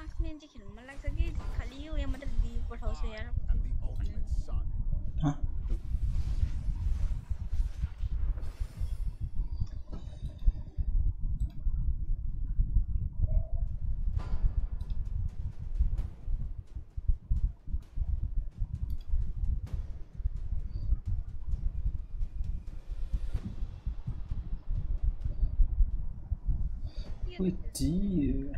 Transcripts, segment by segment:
માર્ક્સની જે ખેલમાં લાગશે કે ખાલી એવું એ માટે દીવ પઠાવશે યાર Putz.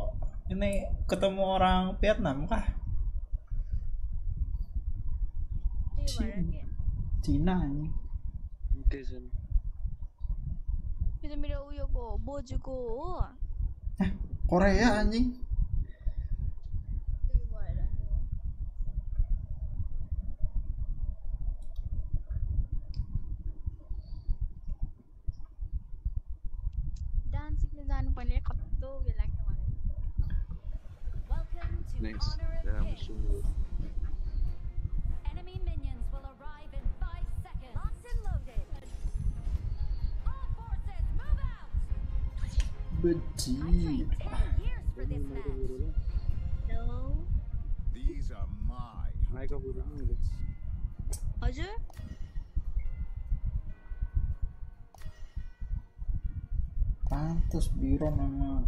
ini ketemu orang Vietnam kah? Cina, Cina ini. Beda-beda uyo kok, bojo kok. Eh, Korea anjing. Pantas biro nama.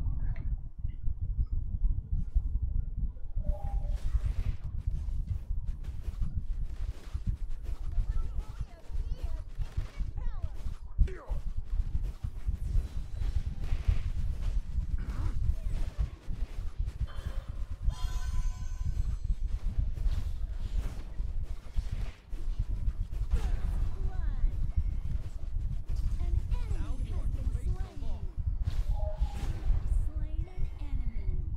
An enemy has been slain. Slain an enemy.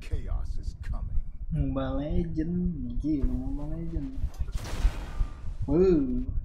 chaos is coming. Mobile Legend, gila Mobile Legend. Wuh.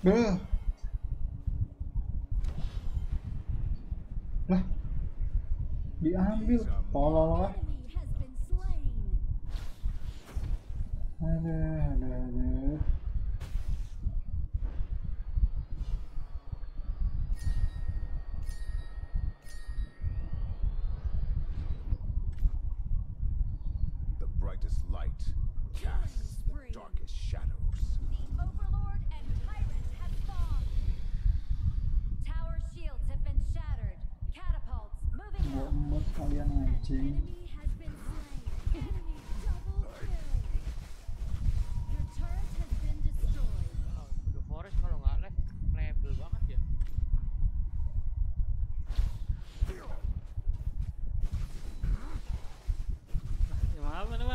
没有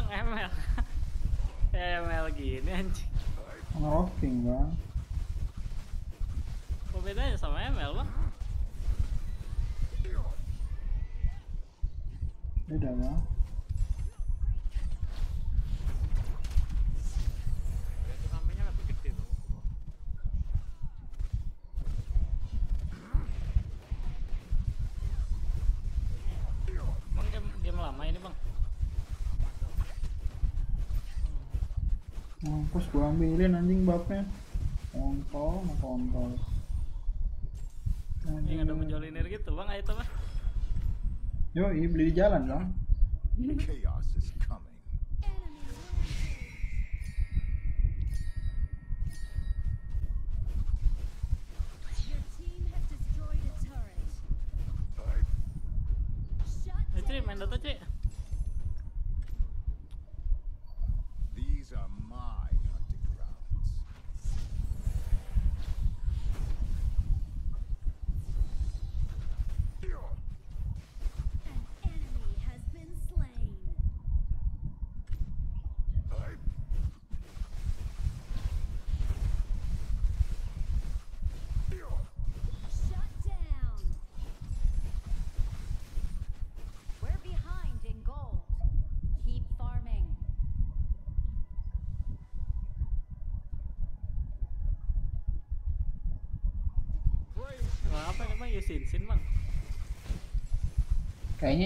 bang ML ML gini anjing. Ngerosting bang. Apa bedanya sama ML bang? beda bang. diambilin anjing babnya. Kontol mah kontol. Anjing ada menjolinir gitu bang ayo mah yo beli di jalan bang. ശരി സിൻവ കഴിഞ്ഞ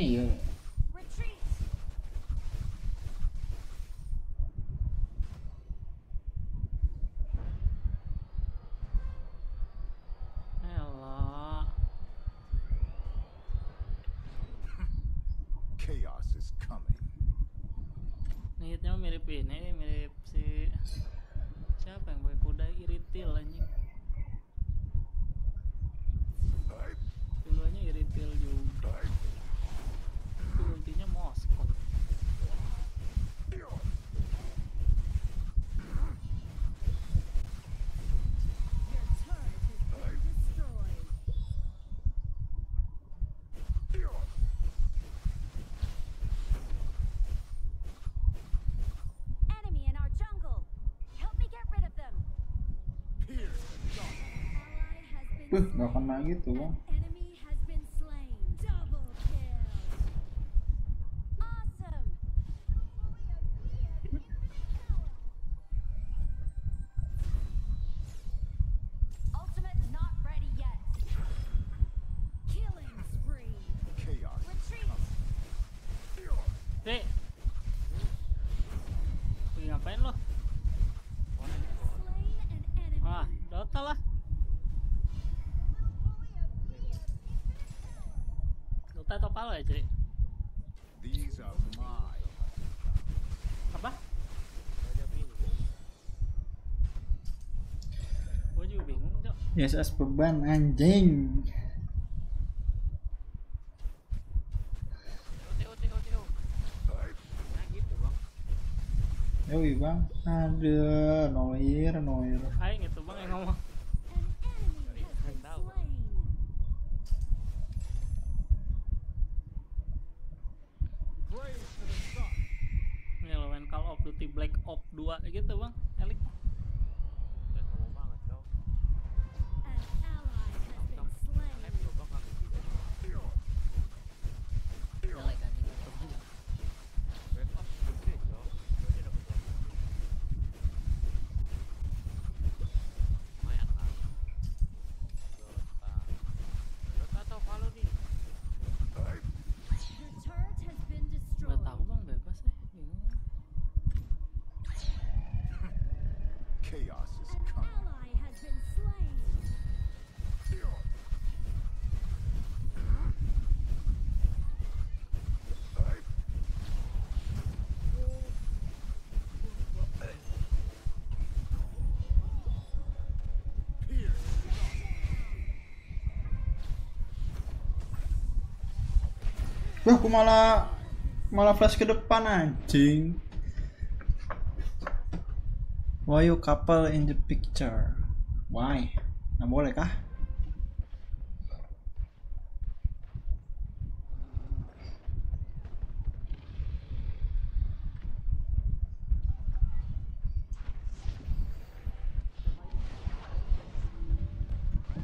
Uh, gak pernah gitu bang. kapal ya cuy apa? Gue juga bingung cok. Beban anjing. Yoi bang, ada noir, noir. Ayo Wah, aku malah malah flash ke depan anjing. Why you couple in the picture? Why? Nggak boleh kah?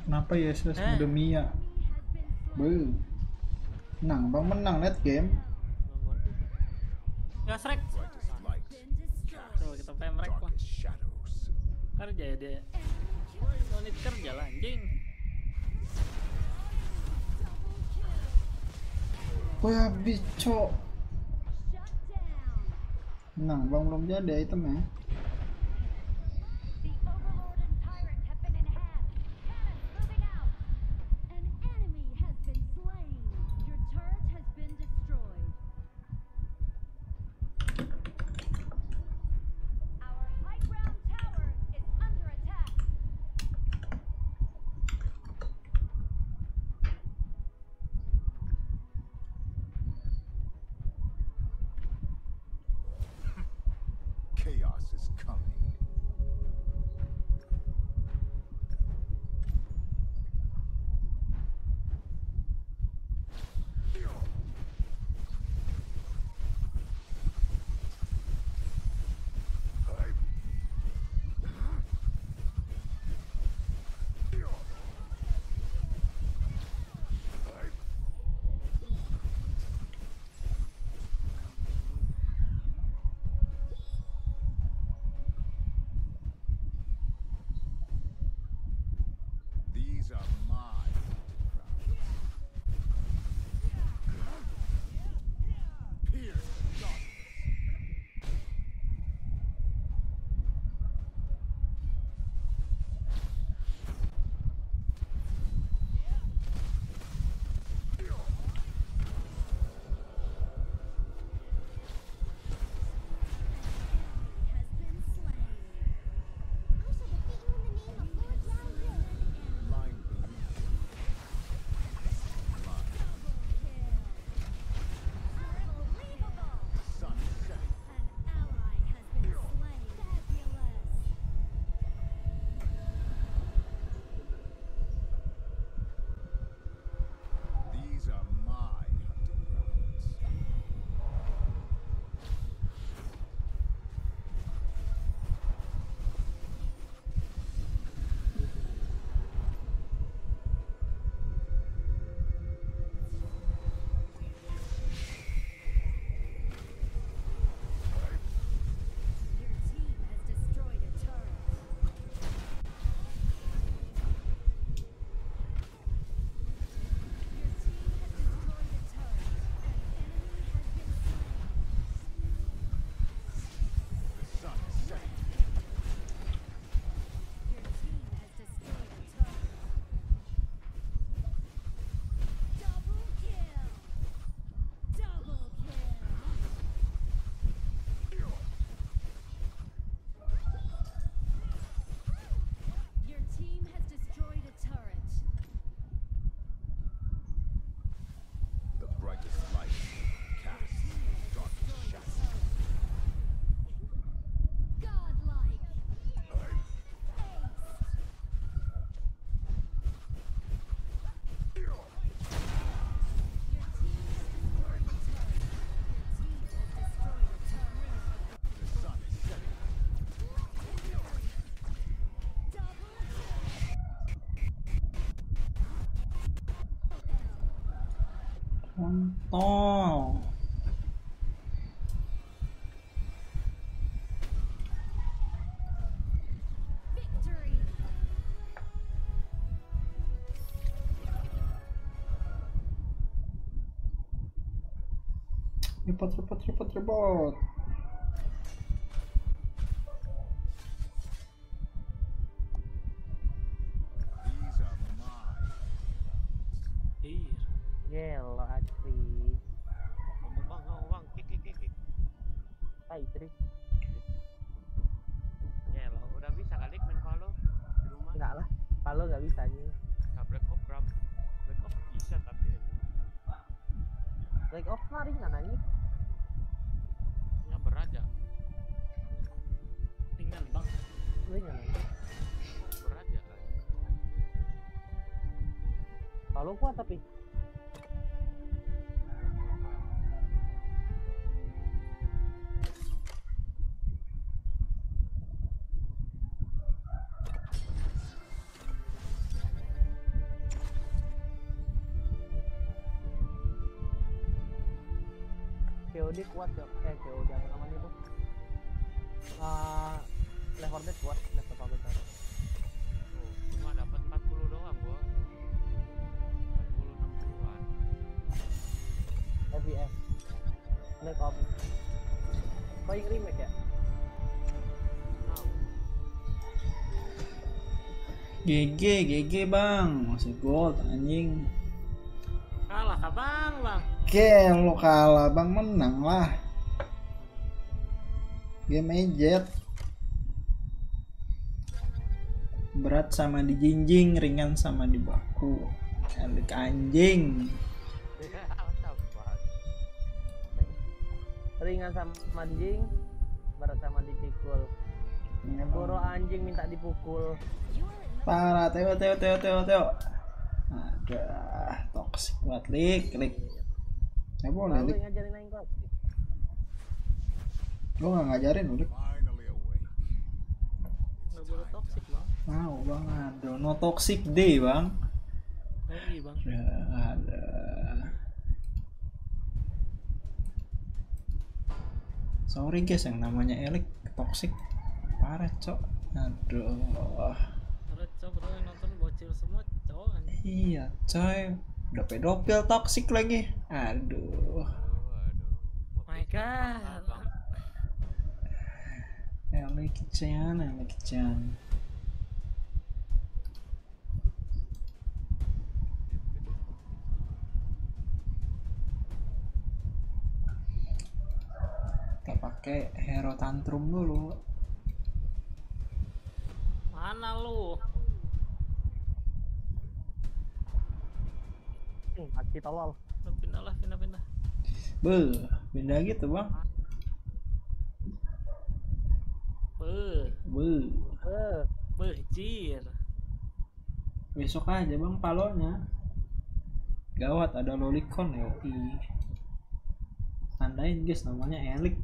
Kenapa ya, Sudah eh. Udah Mia. Belum menang bang menang net game. Ya srek. Tuh kita pengen merek bang kerja ya dia. Unit kerja lah anjing. Gue habis cok. Menang bang belum jadi itemnya Понятно. Репот. COD kuat ya eh COD apa namanya itu? Uh, Left 4 Dead kuat Left 4 Dead Oh, cuma dapat 40 doang gua. 40 60-an. FPS Black Ops. Kau yang remake ya. GG GG bang. Masih gold anjing Oke lo kalah bang menang lah. Game ejet Berat sama di jinjing Ringan sama di baku. Anjing. Ringan sama anjing berat sama dipikul. Boro anjing minta dipukul. Parah Teo Teo Teo Teo Teo. Aduh Toxic buat lik lik Ya boleh lalu lik. ngajarin aing kok Gue gak ngajarin udah. Nggak boleh toxic bang. Mau bang. Aduh no toxic day bang. Lagi bang. Ya ada. Sorry guys yang namanya Elik toxic. Parah cok. Aduh. Karena coba bro. Yang nonton bocil semua cowok kan? Iya coy. Udah pedofil toxic lagi aduh. My god Elik Chan Elik Chan kita pakai hero tantrum dulu. Mana lu? Hmm, tolol Udah pindah lah pindah pindah Beuh, beda gitu bang. Beuh, Beuh. eh bejir Besok aja bang palonya. Gawat ada lolicon yoi. Tandain guys namanya Elik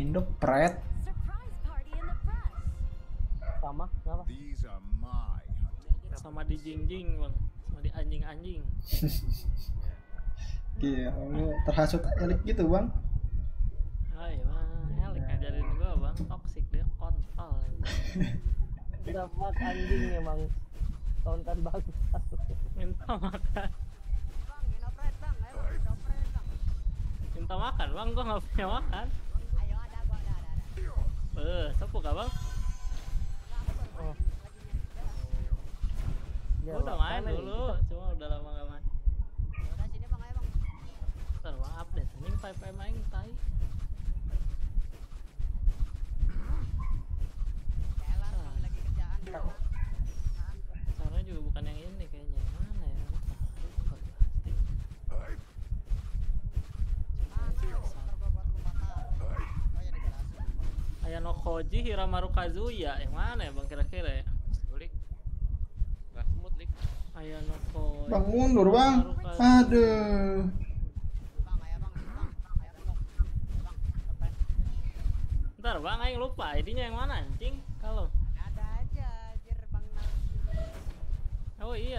Indo pret. Sama apa These are my hunting. sama di jingjing bang. Sama di anjing anjing Iya lu terhasut Elik gitu bang. Hai bang, Elik ngajarin gua bang, toxic dia kontol udah mak anjing emang. Tonton bagus Minta makan. Minta makan bang, gua gak punya makan Eh, sepu gak bang? oh Gua udah main dulu, cuma udah lama gak main Udah sini bang, ayo bang. Ntar bang update, 5 main tai Kelar, lagi kerjaan. Caranya juga bukan yang ini kayaknya, yang mana ya? Lupa. Pasti. Ntar gua buat lu bakar. Oh ya Ayano Koji Hiramaru Kazuya, yang mana ya bang kira-kira ya? Lik. Gak smooth lik. Ayano Koji Bang mundur bang Aduh. Ntar bang, aing lupa, idenya yang mana anjing? Kalau Ada aja, anjir bang. Nang.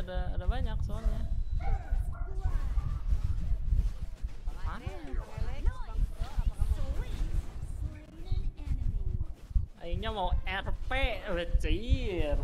ada ada banyak soalnya. Aingnya mau RP, becir.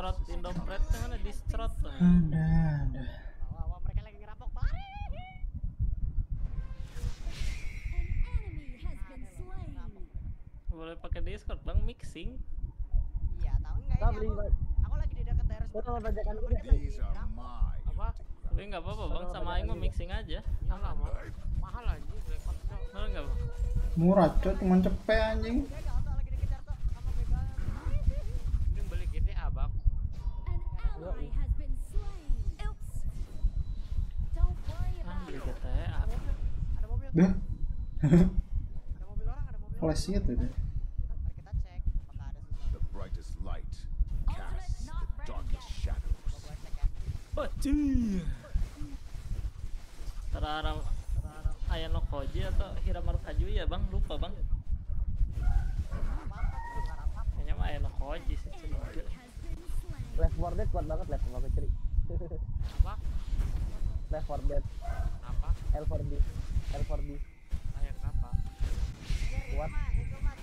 Distrot Indo Pride tuh mana distrot tuh Ada, ada. Wah, mereka lagi ngerampok, boleh pakai Discord bang mixing. Iya, tahu enggak ini? Aku, aku lagi di dekat daerah sama bajakan gue Apa? tapi nggak apa-apa bang sama Aing mau mixing aja. mau. Mahal anjing, bang. Murah cok, cuma cepet anjing. Cek ya. oh cuy terarang Ayano Koji atau Hiramaru Kaju ya bang lupa bang kayaknya mah Ayano Koji sih slain. Left 4 Dead kuat banget left sama ceri. Apa? Left 4 Dead, Apa? L4D, L4D. Ah, ya kenapa? Kuat. Mah, itu mah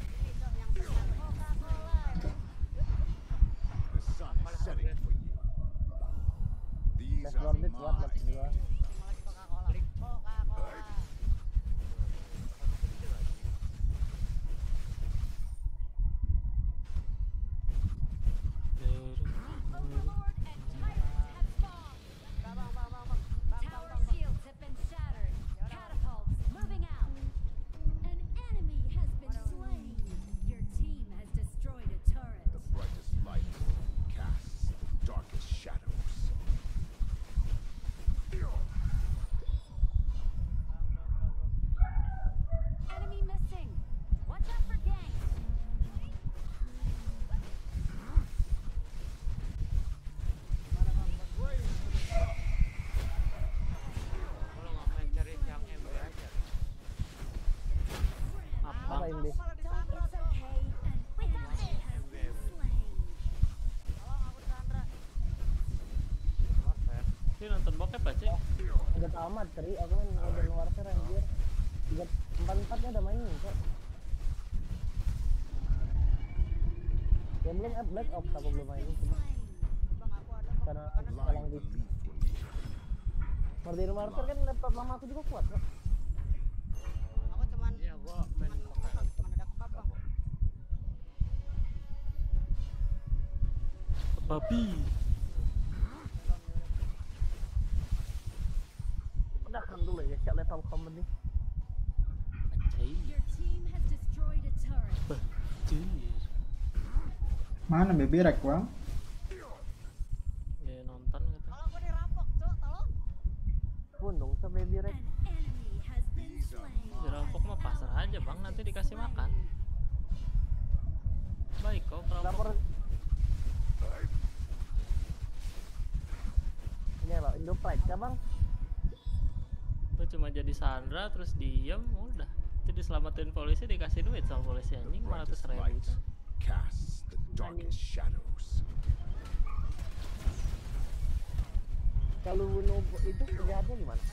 Ini nonton bokep aja Udah tamat ceri, aku main Modern Warfare anjir. Tiga empat empatnya udah main kok. Yang belum eh, Black Ops aku belum mainin cuma karena sekarang di. Modern Warfare kan laptop mama aku juga kuat kok. Aku cuman Iya, gua main cuman ada kebab, Bang. babi Udah kan dulu ya, siap laptop company. anjay Your team has destroyed a turret. Bajir. Mana baby rek bang? ya nonton gitu Kalau aku dirampok, Cok, tolong. Has been slain. dirampok mah pasar aja bang nanti dikasih makan baik kok perampok Lapor. Ini loh, Indo Pride kah bang? Cuma jadi Sandra terus diem udah itu diselamatin polisi dikasih duit sama polisi anjing 500 Brightest ribu casts the darkest shadows. Kalau bunuh itu penjahatnya gimana?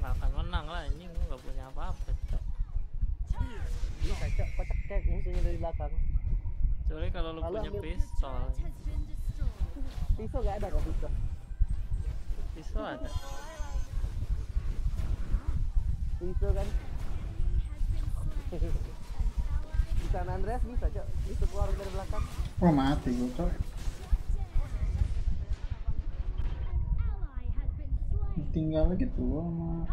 nggak akan menang lah anjing lu nggak punya apa-apa Cok. Cok, kocak kayak musuhnya dari belakang. kecuali kalau lu punya pistol. Pisau gak ada kok pisau. pistol ada bisa kan? di San Andreas bisa, Cok. Bisa keluar dari belakang. Oh, mati gue, Cok. Tinggal gitu sama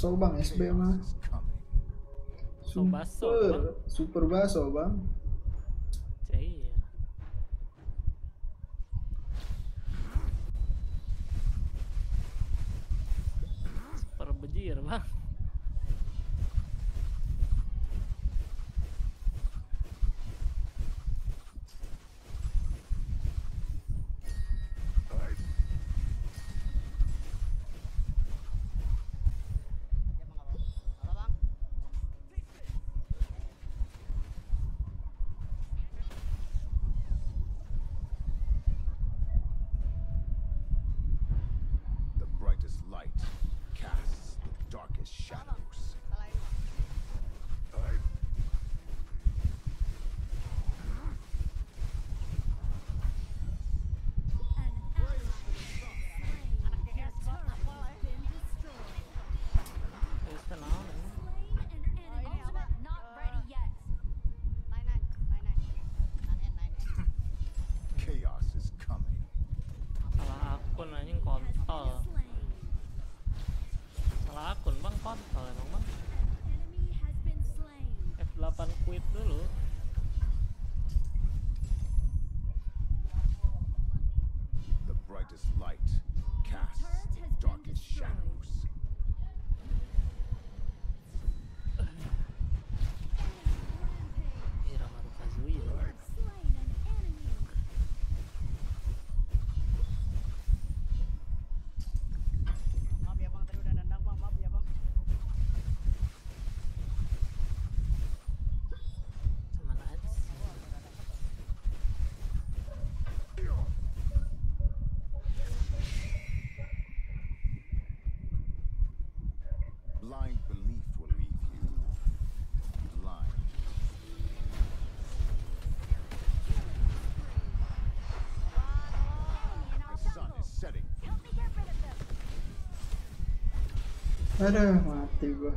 baso bang SB iya, mah. So baso super baso bang. Super bejir bang. kontol emang mah F8 quit dulu. Aduh, mati gua.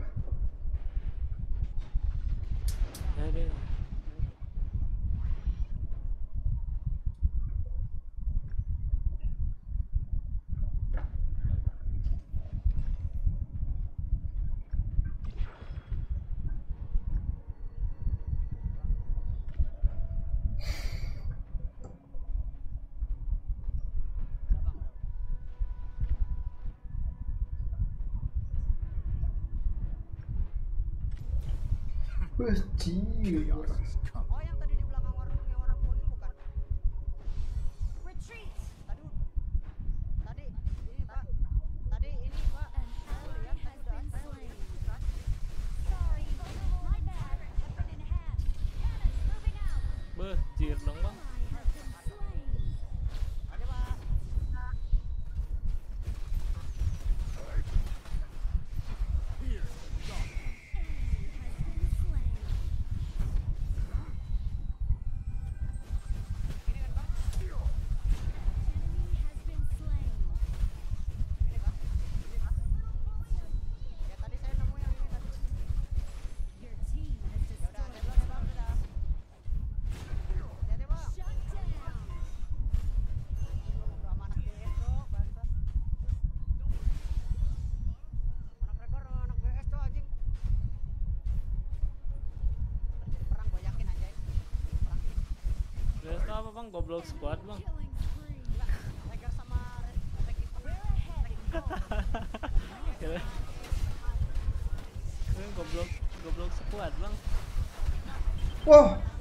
chaos. atau apa bang. Goblok squad bang. Goblok goblok squad bang. Wah. wow.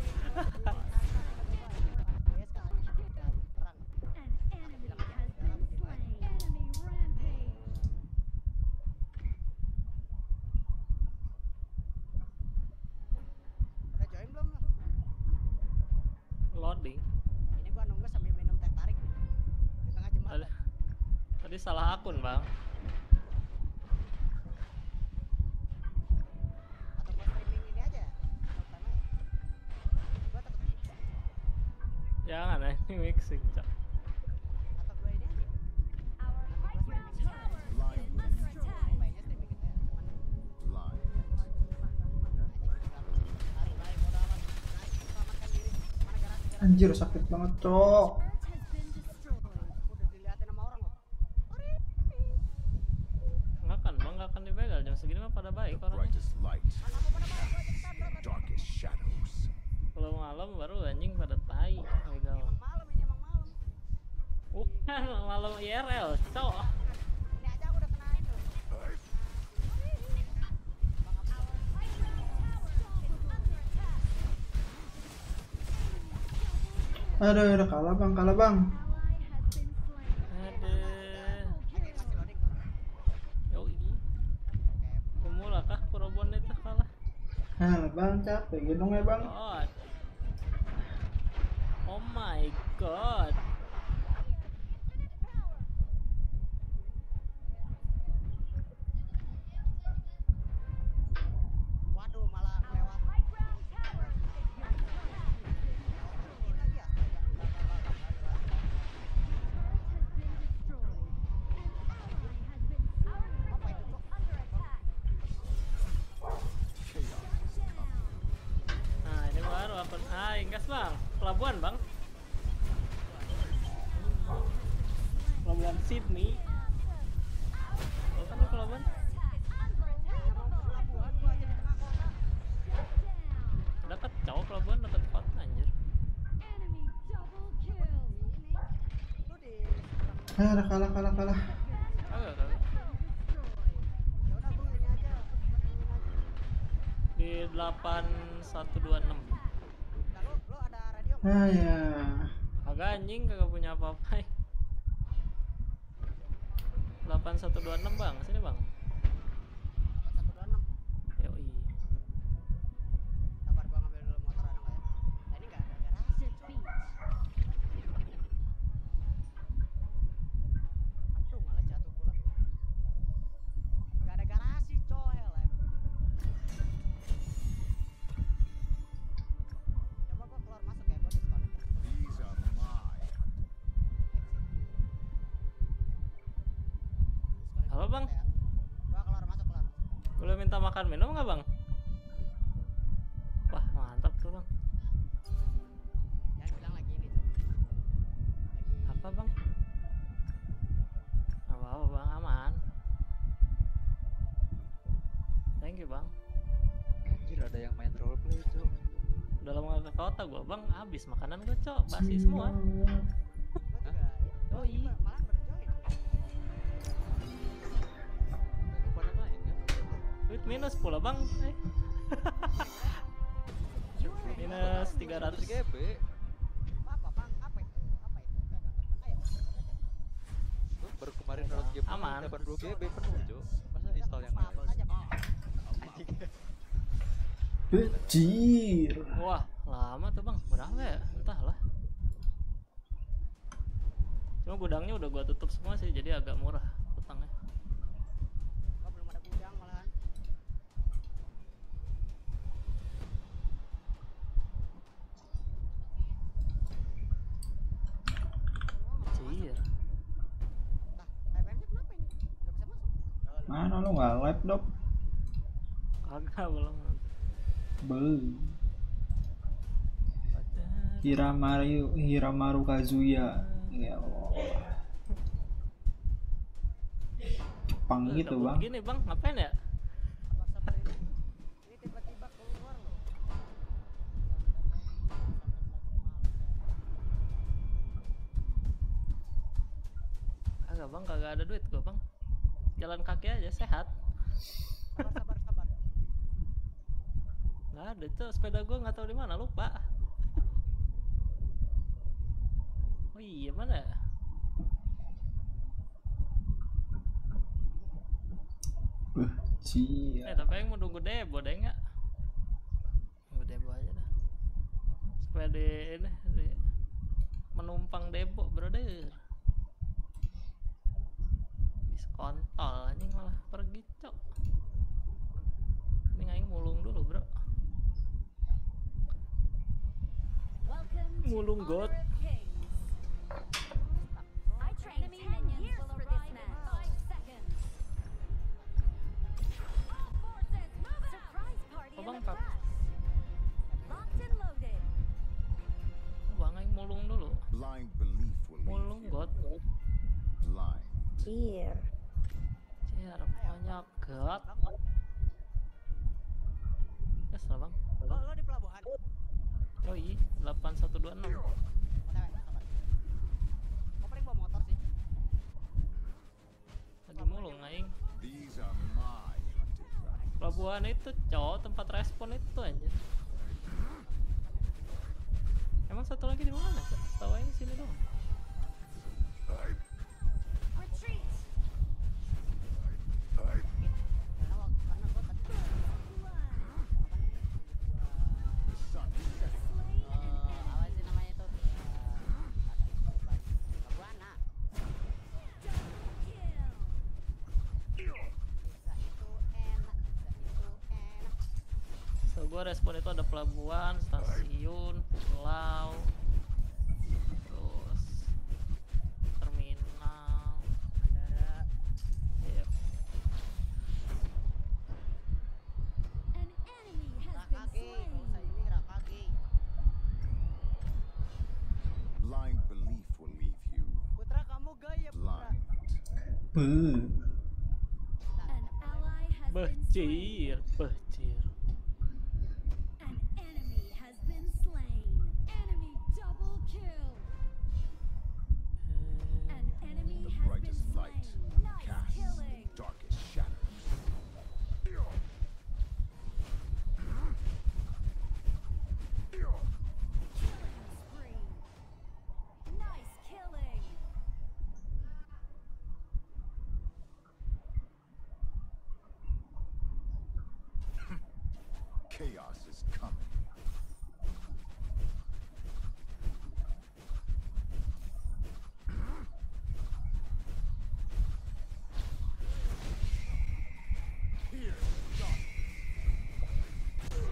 Anjir sakit banget, Cok. Turret has been destroyed. udah diliatin sama orang loh Nggak kan, bang nggak akan dibegal jam segini mah pada baik The orangnya. brightest light casts the darkest shadows. Kalau malam baru anjing pada tai begal. emang malam ini emang malam Bukan malam IRL, Cok. ini aja aku udah kenain tuh Aduh, udah kalah bang, kalah bang. Hah, bang capek gendong ya bang. Oh my god. waduh malah lewat High ground tower is under attack. ini lagi ya Nah, ini baru apa? Ah, gas bang. Pelabuhan bang. Pelabuhan Sydney. Oh, kan lu pelabuhan? pelabuhan gua aja di tengah kota Dekat jauh pelabuhan dekat kota anjir. lu di Ah, udah kalah, kalah, kalah. Di 8126. nah, lu lu ada radio nggak? Ah ya. Kagak anjing kagak punya apa-apa. 8126 bang, makan minum nggak bang? Wah mantap tuh bang. jangan bilang lagi ini coy lagi Apa bang? Apa apa bang aman. Thank you bang. Anjir ada yang main roleplay cok Udah lama ke kota gua bang, habis makanan gua cok, basi semua. minus pula bang. Eh. minus 300 GB apa bang apa itu apa itu Nggak ada nonton. ayo Gua baru kemarin download game Aman. 82 GB penuh cok Masa install yang Bejir. Wah lama tuh bang, berapa ya? Entahlah. Cuma gudangnya udah gua tutup semua sih, jadi agak murah utangnya. gua belum ada gudang malahan Cier. Nah, TPM-nya kenapa ini? Gak bisa masuk? Mana lu nggak live dok? Kagak belum. Be. Hiramaru Hiramaru Kazuya. Ya Allah. Jepang Udah gitu bang. Gini bang, ngapain ya? Sabar-sabar ini. Ini tiba-tiba keluar loh. Kagak bang, kagak ada duit gua bang. Jalan kaki aja sehat. Sabar, sabar, sabar. Nggak ada tuh sepeda gua nggak tahu di mana lupa. Oh iya mana? Bejir. Eh tapi yang mau nunggu debo deh nggak? Nunggu debo aja dah. Supaya di ini di menumpang debo brother. Bis kontol anjing malah pergi cok. Ini aing mulung dulu bro bangkap bangay mulung dulu. Mulung god. Iya. God. Oh iya 8126 mati aing. pelabuhan itu cowok tempat respon itu aja emang satu lagi di mana cok tahu aja sini dong respon itu ada pelabuhan stasiun pulau terus terminal iya. bandara yep. Blind belief will leave you. Putra kamu gaya putra. Blind. Beh, cier,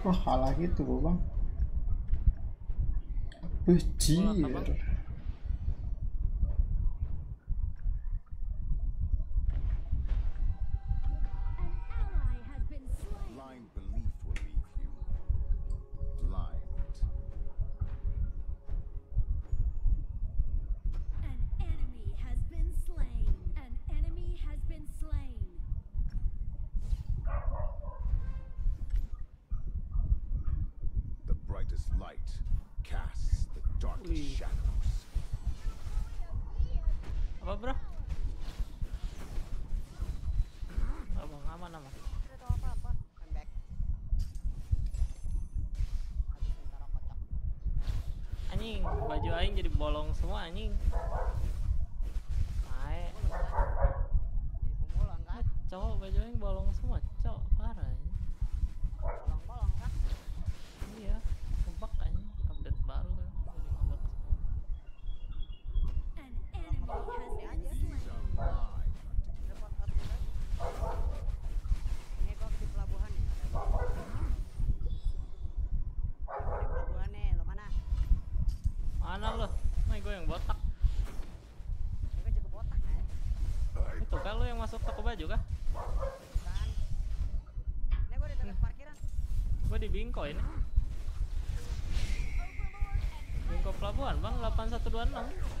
wah kalah gitu bang. Bejir aing jadi bolong semua anjing. yang masuk toko baju kah? Bukan. Ini gue di tempat parkiran. Gue di Bingko ini. Bingko Pelabuhan bang, 8126.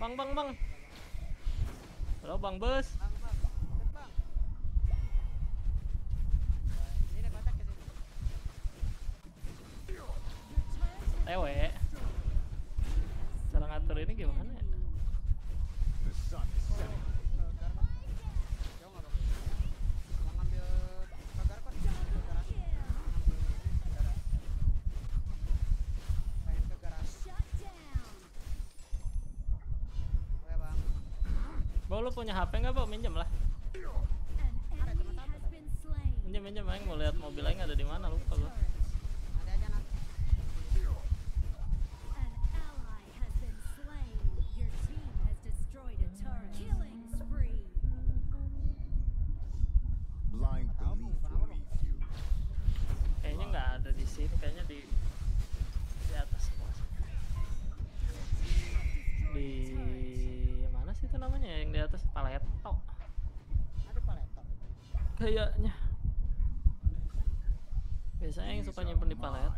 Bang, bang, bang. Halo, Bang Bus. Bawa lu punya HP nggak, bau Minjem lah. Minjem, minjem, Aing. Mau lihat mobil lain ada di mana, lupa gua. kayaknya. Biasanya yang suka nyimpen di palet.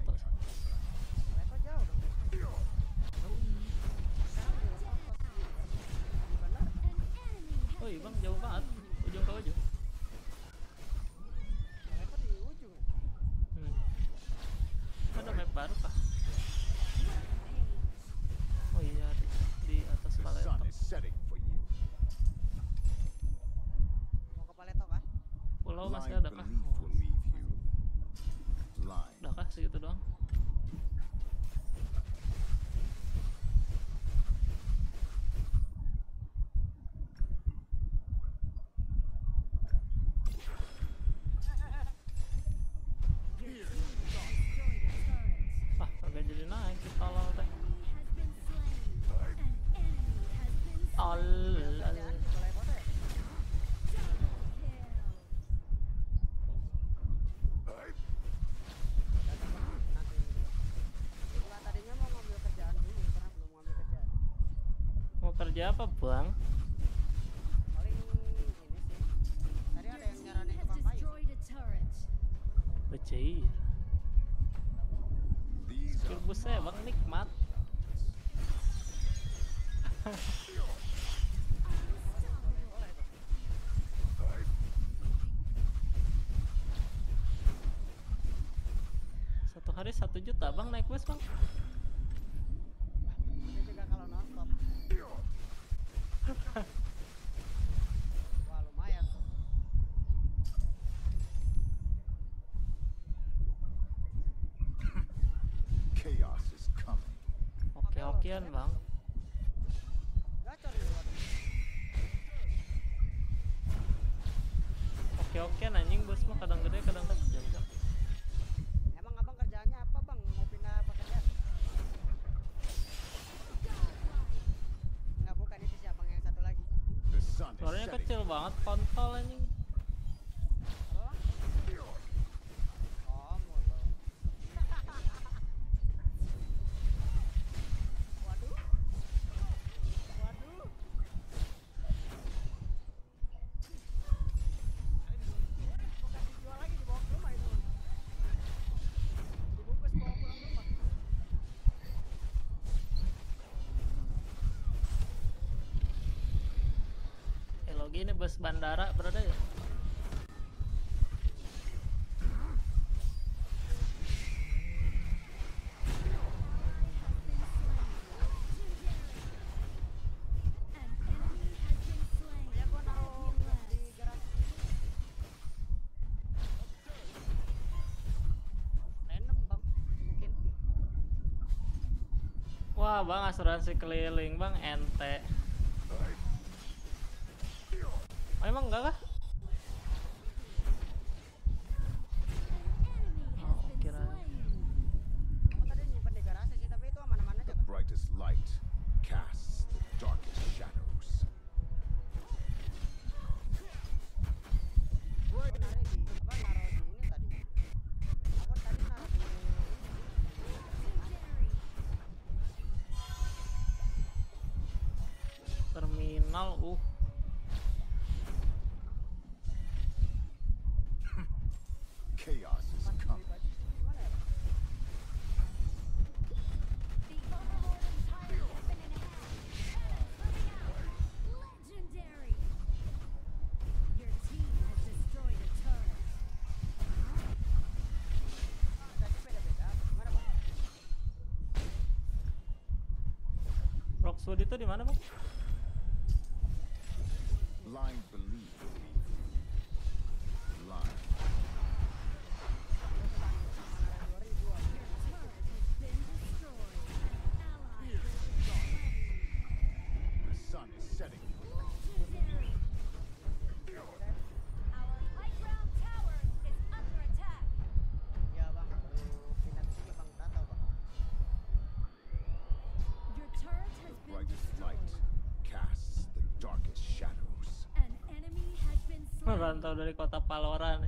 segitu doang. kerja apa bang? Paling ini nikmat. satu hari satu juta bang naik bus bang. banget kon bus bandara berada ya? Wah bang asuransi keliling bang ente. emang enggak kah? studi itu di mana bang? merantau dari kota Paloran.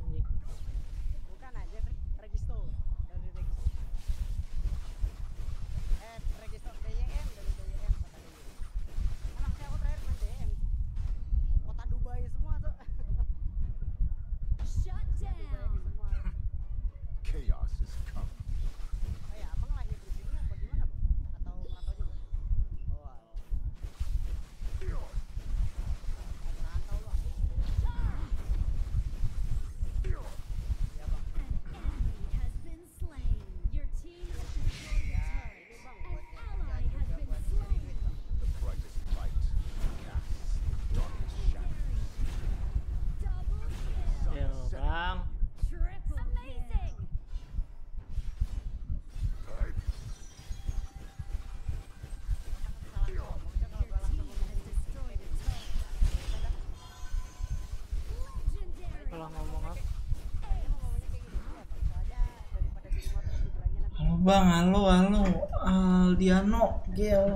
Bang, halo, halo, Aldiano, Gel.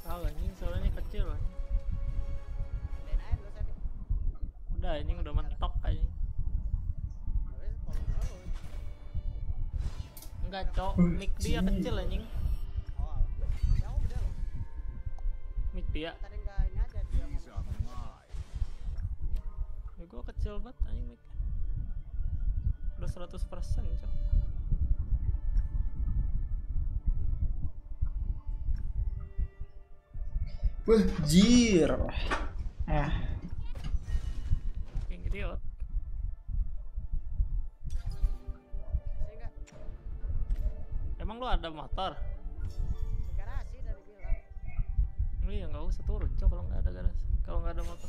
Tahu soalnya suaranya kecil. Udah ini udah mentok kayaknya. Enggak, Cok. Mic dia kecil anjing. kecil banget anjing mic udah 100 persen cok Wah, jir. Ya. eh idiot. Gitu, Emang lu ada motor? Garasi dari bilang. Iya, nggak usah turun, cok, kalau nggak ada garasi. Kalau nggak ada motor.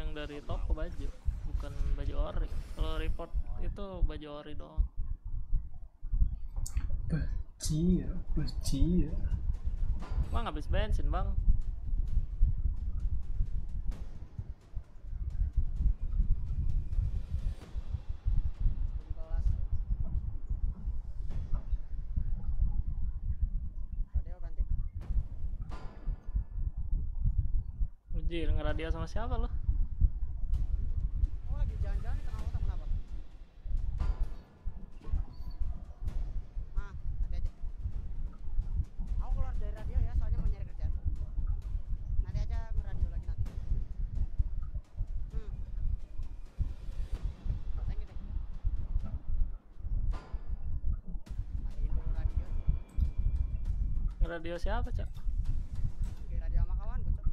yang dari toko baju bukan baju ori kalau report itu baju ori doang bajir ya. bang habis bensin bang Anjir, ngeradio sama siapa lo? radio siapa cak radio sama kawan gue cak.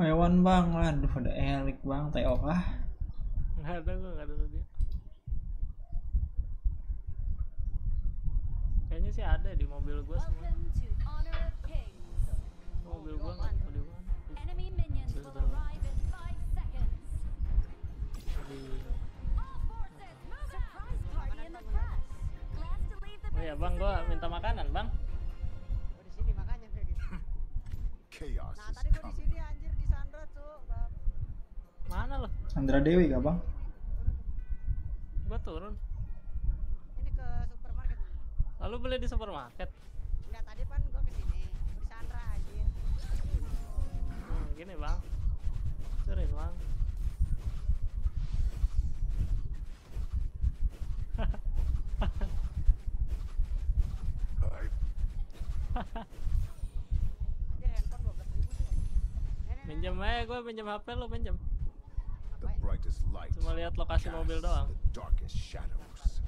Mewan bang, aduh ada elik bang, teok ah. Nggak ada gue, nggak ada dia. sih ada di mobil gue semua oh, mobil gue nggak tahu di mana Oh ya bang, gue minta makanan bang. Gue di sini makanya kayak gitu. Nah tadi gue di sini anjir di Sandra tuh. Bang. Mana lo? Sandra Dewi gak bang? Gue turun. Lalu beli di supermarket. Enggak, tadi kan gua ke sini. Di Sandra anjir. Hmm, gini bang. Turin bang. Anjir handphone 12 ribu sih. Nih, nih, nih. Minjem aja gue minjem HP lo minjem. Light Cuma lihat lokasi mobil doang. the darkest shadows.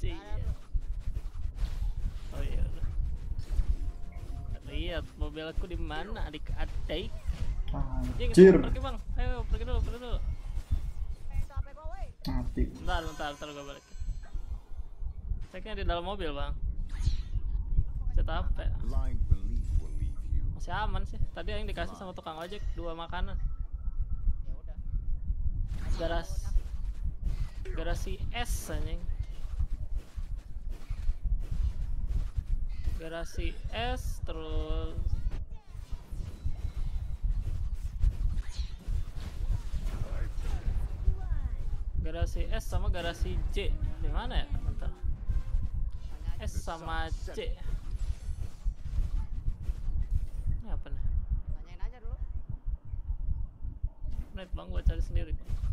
Kecil. Oh iya. udah. Mobilku di mana adik-adik. Anjir. pergi bang. Ayo pergi dulu, pergi dulu. Mati. Bentar, bentar, bentar gue balik. Ceknya di dalam mobil bang. Cet will leave you. Masih aman sih. Tadi yang dikasih sama tukang ojek dua makanan. Ya udah. Garas garasi S anjing. Garasi S terus garasi S sama garasi J di mana ya? Bentar. S sama C. Ini apa nih? Tanyain aja dulu. Menit bang, gua cari sendiri. Bang.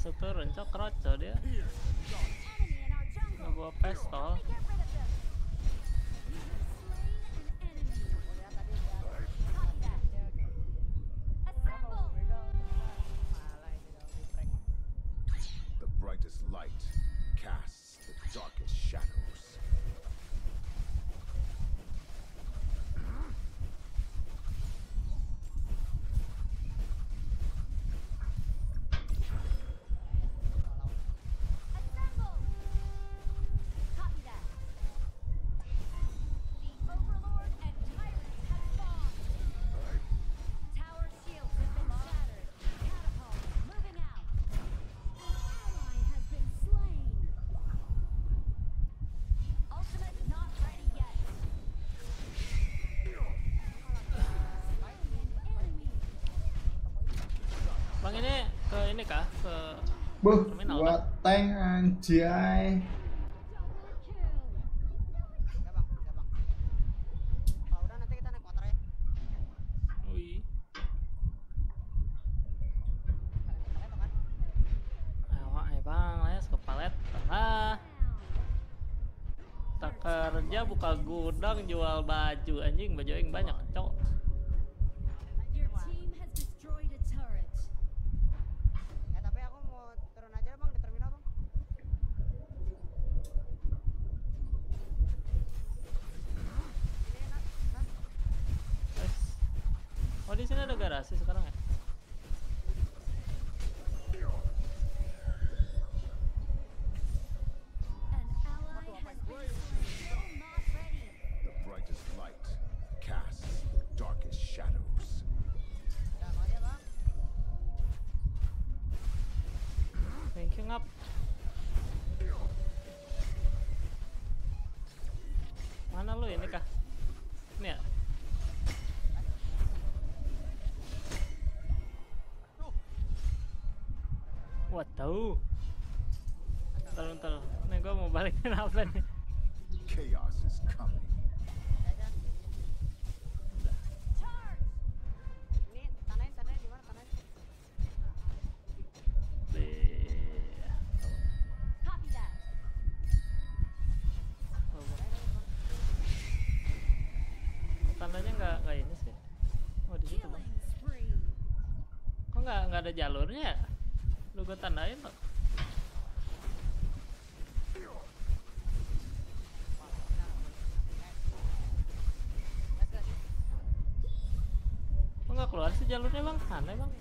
Bisa turun, cok kroco dia. Ngebawa pistol. Bang ini ke ini kah? Ke Buh, Terminal, tank anjay. Lihat kan? Palet. Ah, tak kerja buka gudang jual baju anjing baju yang banyak cok. Kenapa nih? Ini Kok nggak ada jalurnya? Ya? Lu gue tandain loh. jalurnya bang aneh bang.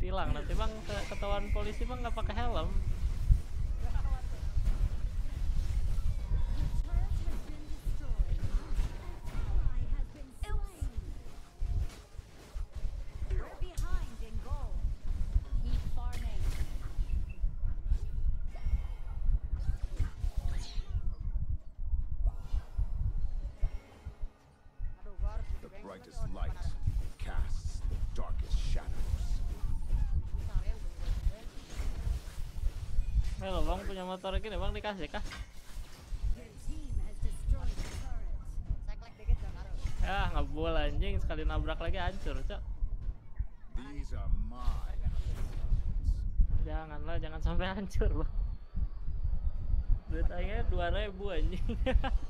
Tilang nanti bang ketahuan polisi bang nggak pakai helm. lo bang punya motor gini bang dikasih kah? Ah nggak boleh anjing sekali nabrak lagi hancur cok. Janganlah jangan sampai hancur loh. Duit aja dua ribu anjing.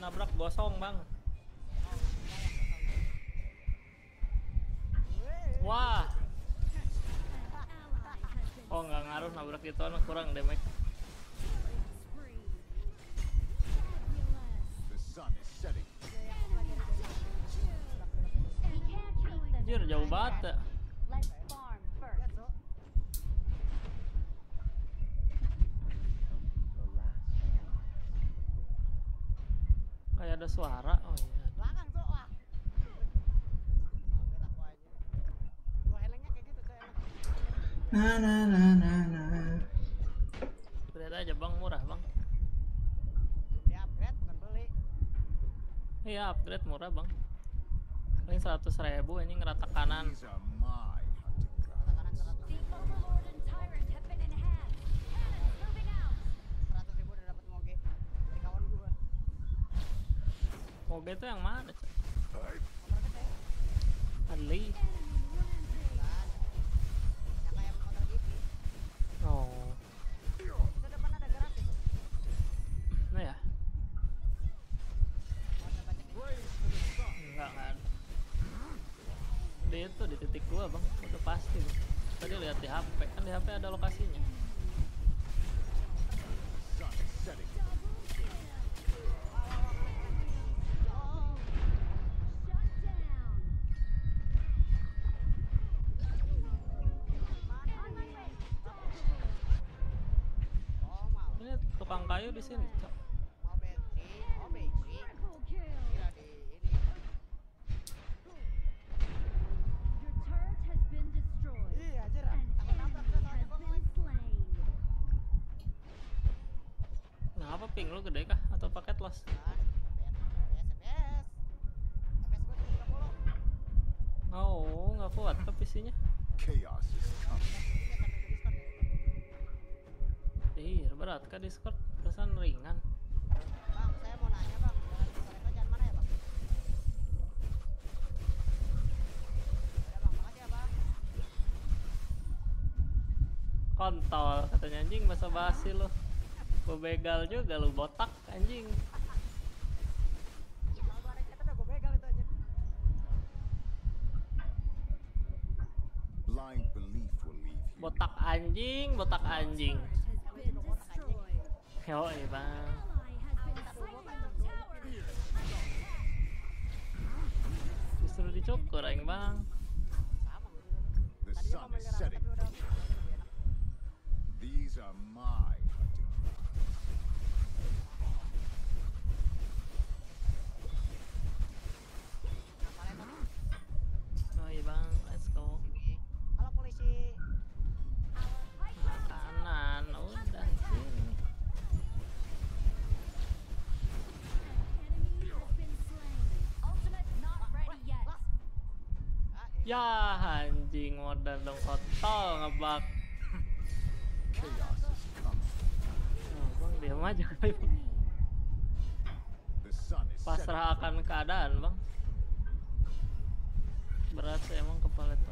nabrak gosong bang. Wah. Oh nggak ngaruh nabrak itu anak kurang damage. suara. Oh iya. Na na na. aja bang. Murah bang. Iya upgrade murah bang. Paling seratus ribu ini ngerata kanan. moge itu yang mana? Adli. Been ngelag slain. nah apa ping lu gede kah atau paket los oh nggak kuat ke PC-nya Chaos is coming. ih berat kah Discord perasaan ringan Bang, saya mau nanya bang, jalan ke Soreto jalan mana ya bang? Ada bang, makasih ya bang. Kontol katanya anjing masa basi lu gue begal juga lu botak anjing botak anjing botak anjing. Yoi bang justru dicukur aing bang. The sun is setting. tapi udah lebih enak. These are my hunting grounds. Bang let's go. Halo polisi. udah sini ya anjing modal dong kontol ngebak diam aja pasrah akan keadaan bang. Berat emang kepala itu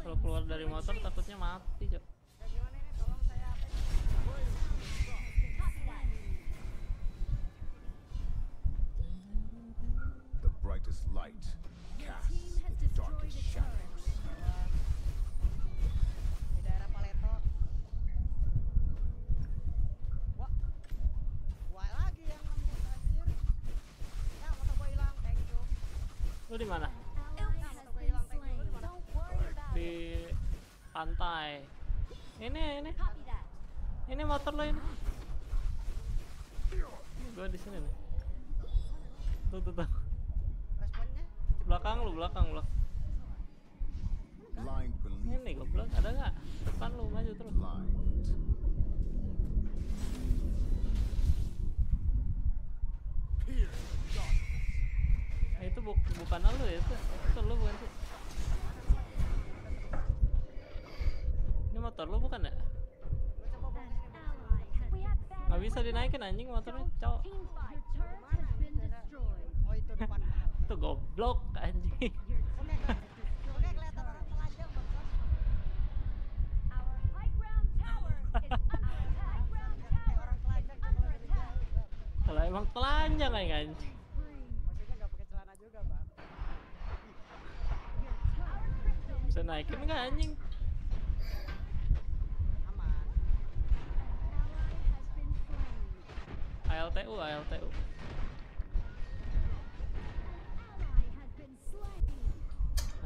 kalau keluar dari motor takutnya mati cok pantai. Ini ini. Ini motor lo ini. Gua di sini nih. Tuh tuh tuh. Responnya? Belakang lu belakang belief ini goblok ada nggak? Depan lu maju terus. Itu buk bukan lu ya itu. Itu lu bukan sih motor lu bukan ya nggak bisa dinaikin anjing motornya cowok. Oh, itu depan. itu goblok anjing Kayak kalau emang telanjang aing anjing. Maksudnya pakai celana juga, Bang. Bisa naikin nggak anjing ALTU ALTU Ally has been slain.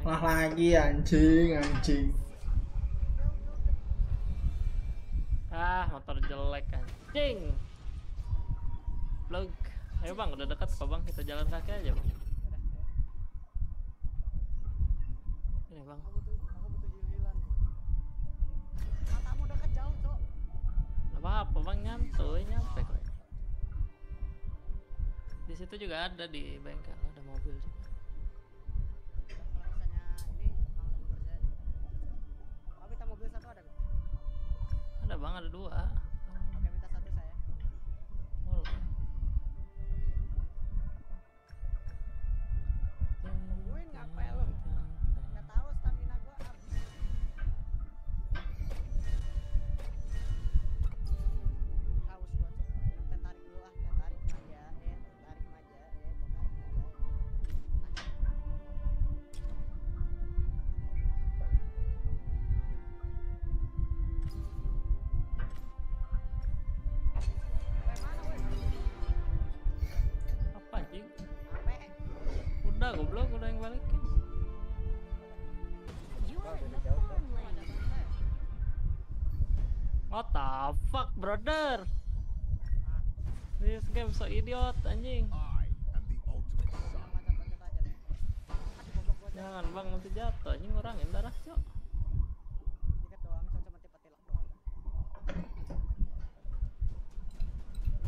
Lah lagi anjing anjing. ah motor jelek anjing. Vlog ayo bang udah dekat kok bang? Kita jalan kaki aja bang. Ini bang. Apa apa bang. Nyantuy nyampe kok di situ juga ada di bengkel ada mobil juga. Ada bang ada dua idiot anjing. I am the ultimate son. Loncat-loncat aja lah. Aduh, goblok gua aja. Jangan bang nanti jatuh anjing ngurangin darah cok. Dikit doang, cuma cuma tipe tilak doang.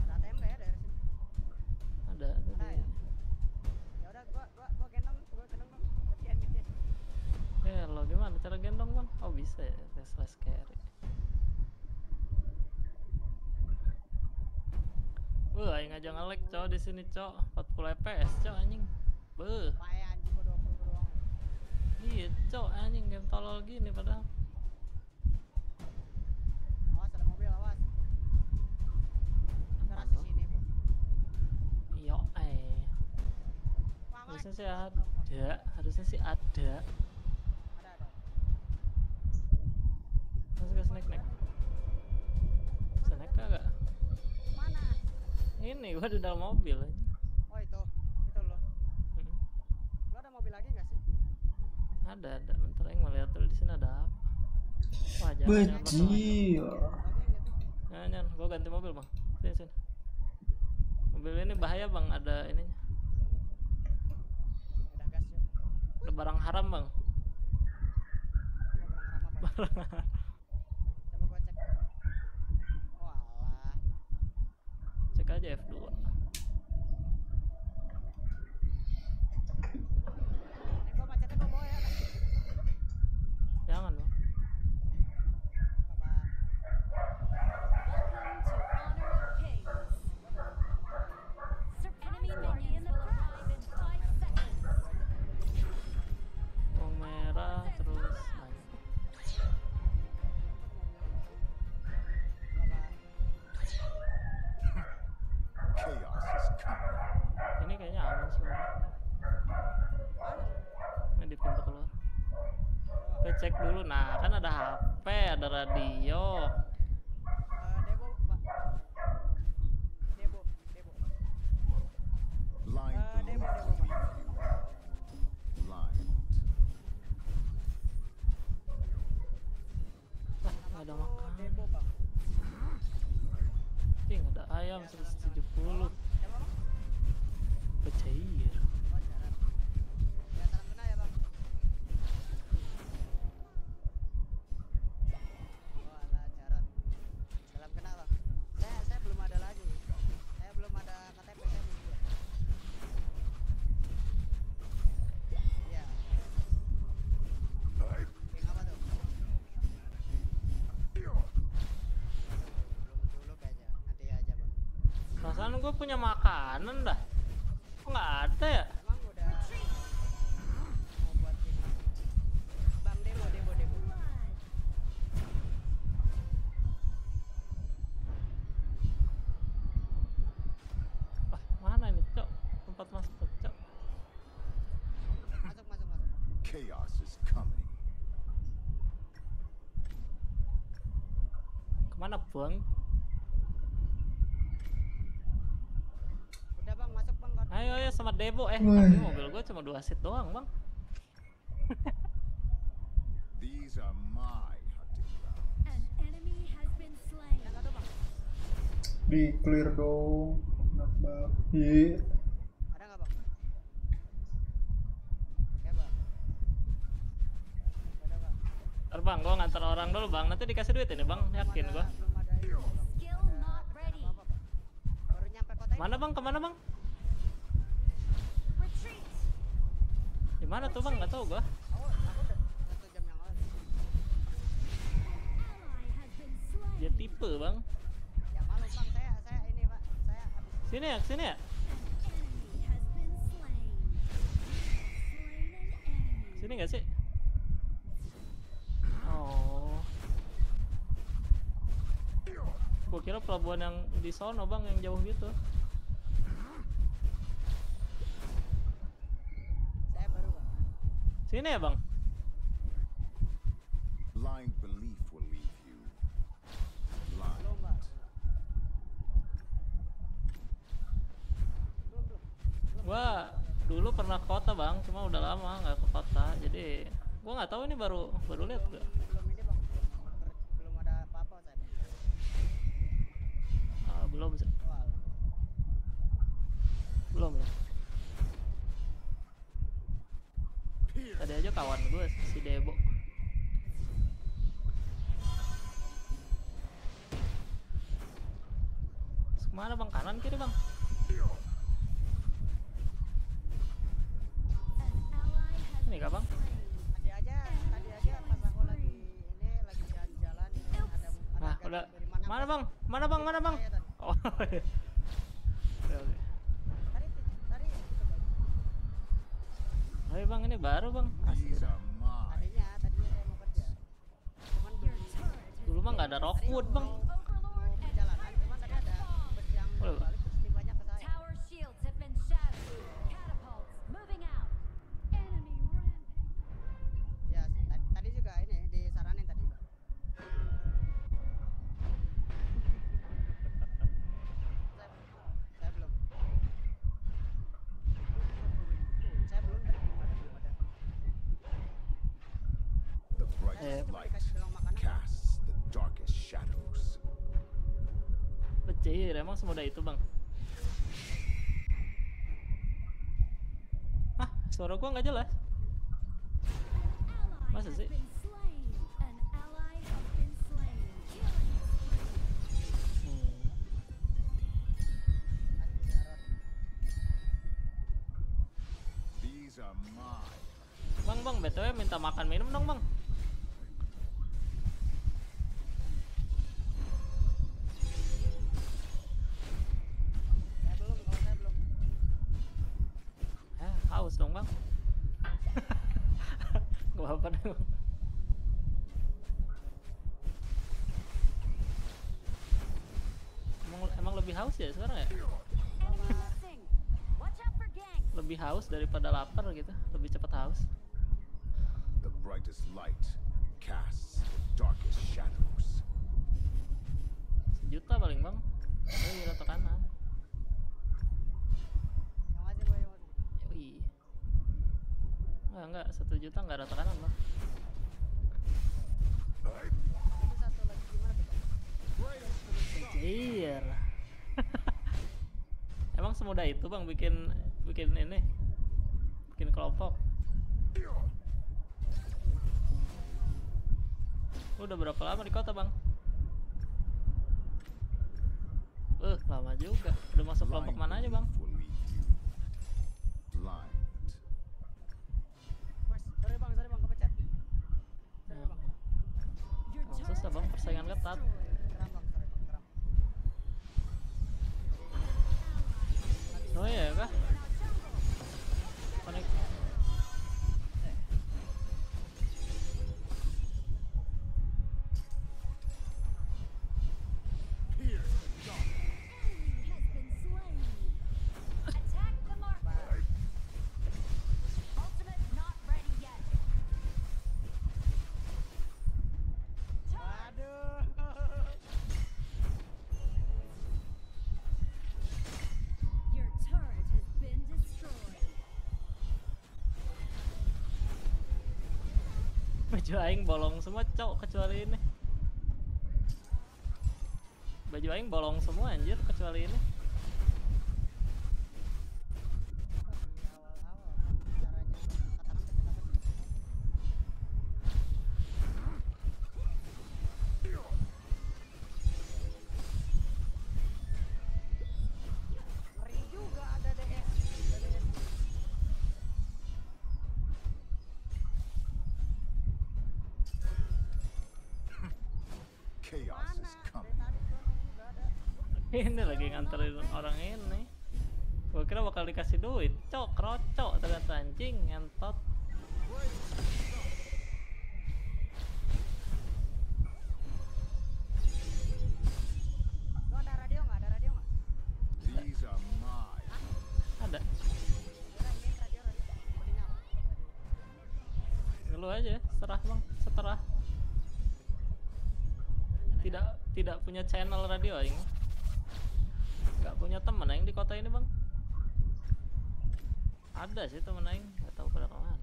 Ada ATM nggak ya dari sini? Ada tuh Ada di- ya? Ya udah, gua gua gua gendong, gua gendong dong. Gantian gantian. Eh lo gimana cara gendong bang? Oh bisa ya, kayak slash carry. Wah, aing aja nge-lag cok di sini cok, 40 fps cok anjing. Beuh, Paya anjing gua 20 doang. iya cok anjing game tolol gini padahal. Awas ada mobil, awas. Keras di sini, Bu. Yo eh, harusnya sih ada, harusnya sih. Ada ada. Masuk ke snack snack. Snack kagak? Mana? Ini gua di dalam mobil. Oh itu, itu lo. Hmm. Lo ada mobil lagi nggak sih? Ada ada, bentar aing mau lihat dulu di sini ada apa. Wah, jangan Bajil. Jangan, jangan, gua ganti mobil bang. Sini, sini. Mobil ini bahaya bang, ada ininya. Udah gas yuk. Ada barang haram bang. Barang haram apa? Coba gua cek. Walah. Cek aja F2. Ayam 170. Siapa, Bang? Pecair. Gue punya makanan dah. Kok nggak ada ya? Chaos is coming. Ke mana, Bang? Udah bang, masuk bang. Kon. Debo. Eh, Wih. tapi mobil gue cuma dua seat doang, Bang. These are my hunting grounds. An enemy has been slain. Di clear dong. Enak banget. Ada nggak bang? Oke bang. Ada bang. Ntar bang, gue ngantar orang dulu bang. Nanti dikasih duit ini bang, yakin ini. Mana bang? Ke mana bang? Mana tuh bang? Gak tau slain. Dia tipe bang. Ya bang, saya saya ini pak, saya habis Sini ya, sini ya. Sini gak sih? Oh. Gue kira pelabuhan yang di sono bang, yang jauh gitu. saya baru bang. Sini ya bang. Blind belief will leave you. Blind. Belum bang. Belum belum. Gua dulu dulu pernah ke kota bang cuma udah lama nggak ke kota jadi gua nggak tahu ini baru baru lihat gak kiri bang. Ini kah bang? Tadi aja tadi aja pas aku lagi ini lagi jalan-jalan ada ada nah udah. dari mana mana bang? Mana bang? Mana bang? Oh iya. Oke, oke. tadi tadi. Ayo bang ini baru bang emang semudah itu bang. Ah suara gua nggak jelas. Masa sih? bang bang btw minta makan minum dong bang saya belum kalau saya belum eh haus dong bang gak apa-apa deh Bang. emang, emang lebih haus ya sekarang ya? Lebih haus daripada lapar gitu lebih cepat haus. The brightest light casts the darkest shadows. sejuta paling bang. Eh rata kanan. Yoi. Enggak, enggak, satu juta enggak rata kanan bang itu satu lagi gimana tuh Pak? Iya Semudah itu bang bikin bikin ini bikin kelompok Udah berapa lama di kota bang? Baju aing bolong semua cok kecuali ini. Baju aing bolong semua anjir kecuali ini ini lagi nganterin orang ini. Gua kira bakal dikasih duit. Cok krocok ternyata anjing ngentot. Lu ada radio nggak? Ada radio nggak? Ada. Ini lu aja serah bang. Seterah. Tidak tidak punya channel radio aing nggak punya temen aing di kota ini bang. Ada sih temen aing nggak tahu pada ke mana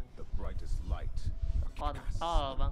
kontol bang.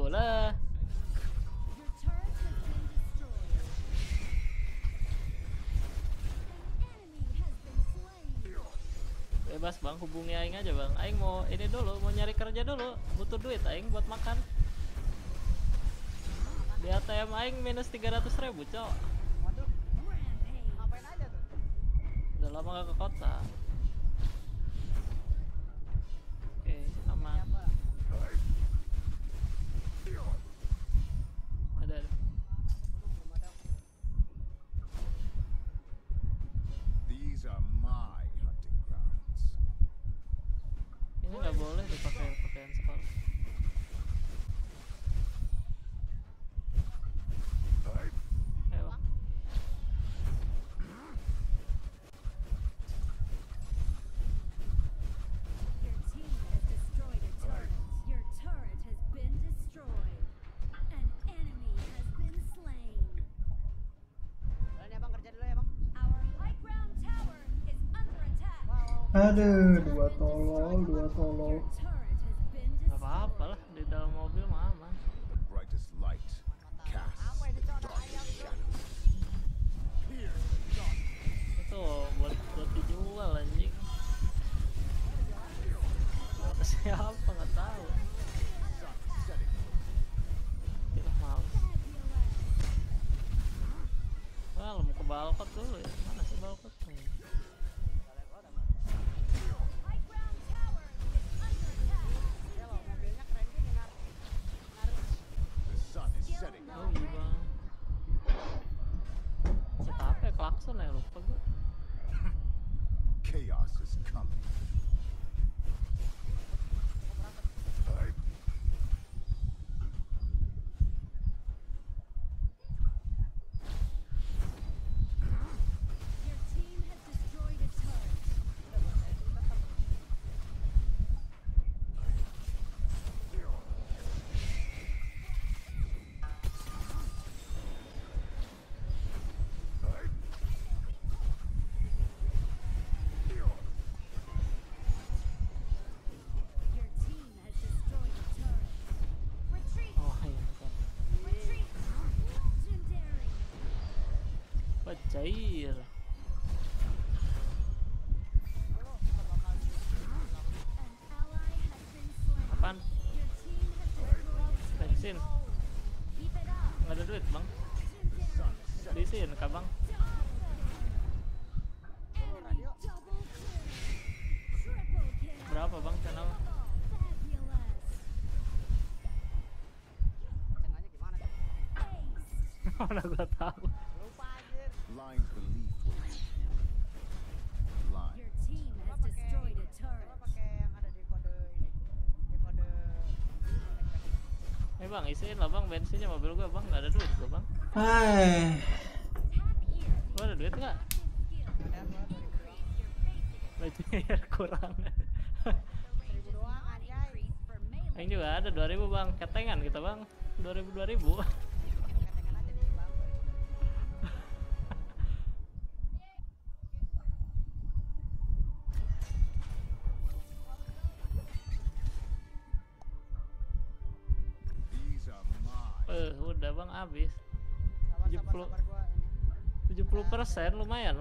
go lah bebas bang. Hubungi aing aja bang. Aing mau ini dulu mau nyari kerja dulu. Butuh duit aing buat makan. Di ATM aing minus 300 ribu cowok udah lama gak ke kota. Aduh, dua tolol, dua tolol. chaos coming. cair, Apaan? Bensin. Enggak ada duit, Bang. Bensin, Kak Bang. Berapa, Bang, channel? Mana gua tahu blind belief was blind. Your team has destroyed a turret. Eh bang, isiin lah bang bensinnya mobil gua bang, nggak ada duit gua bang. Hai. Gua ada duit nggak? Legendary kurang. Yang juga ada 2000 bang, ketengan kita bang, 2000 2000. lumayan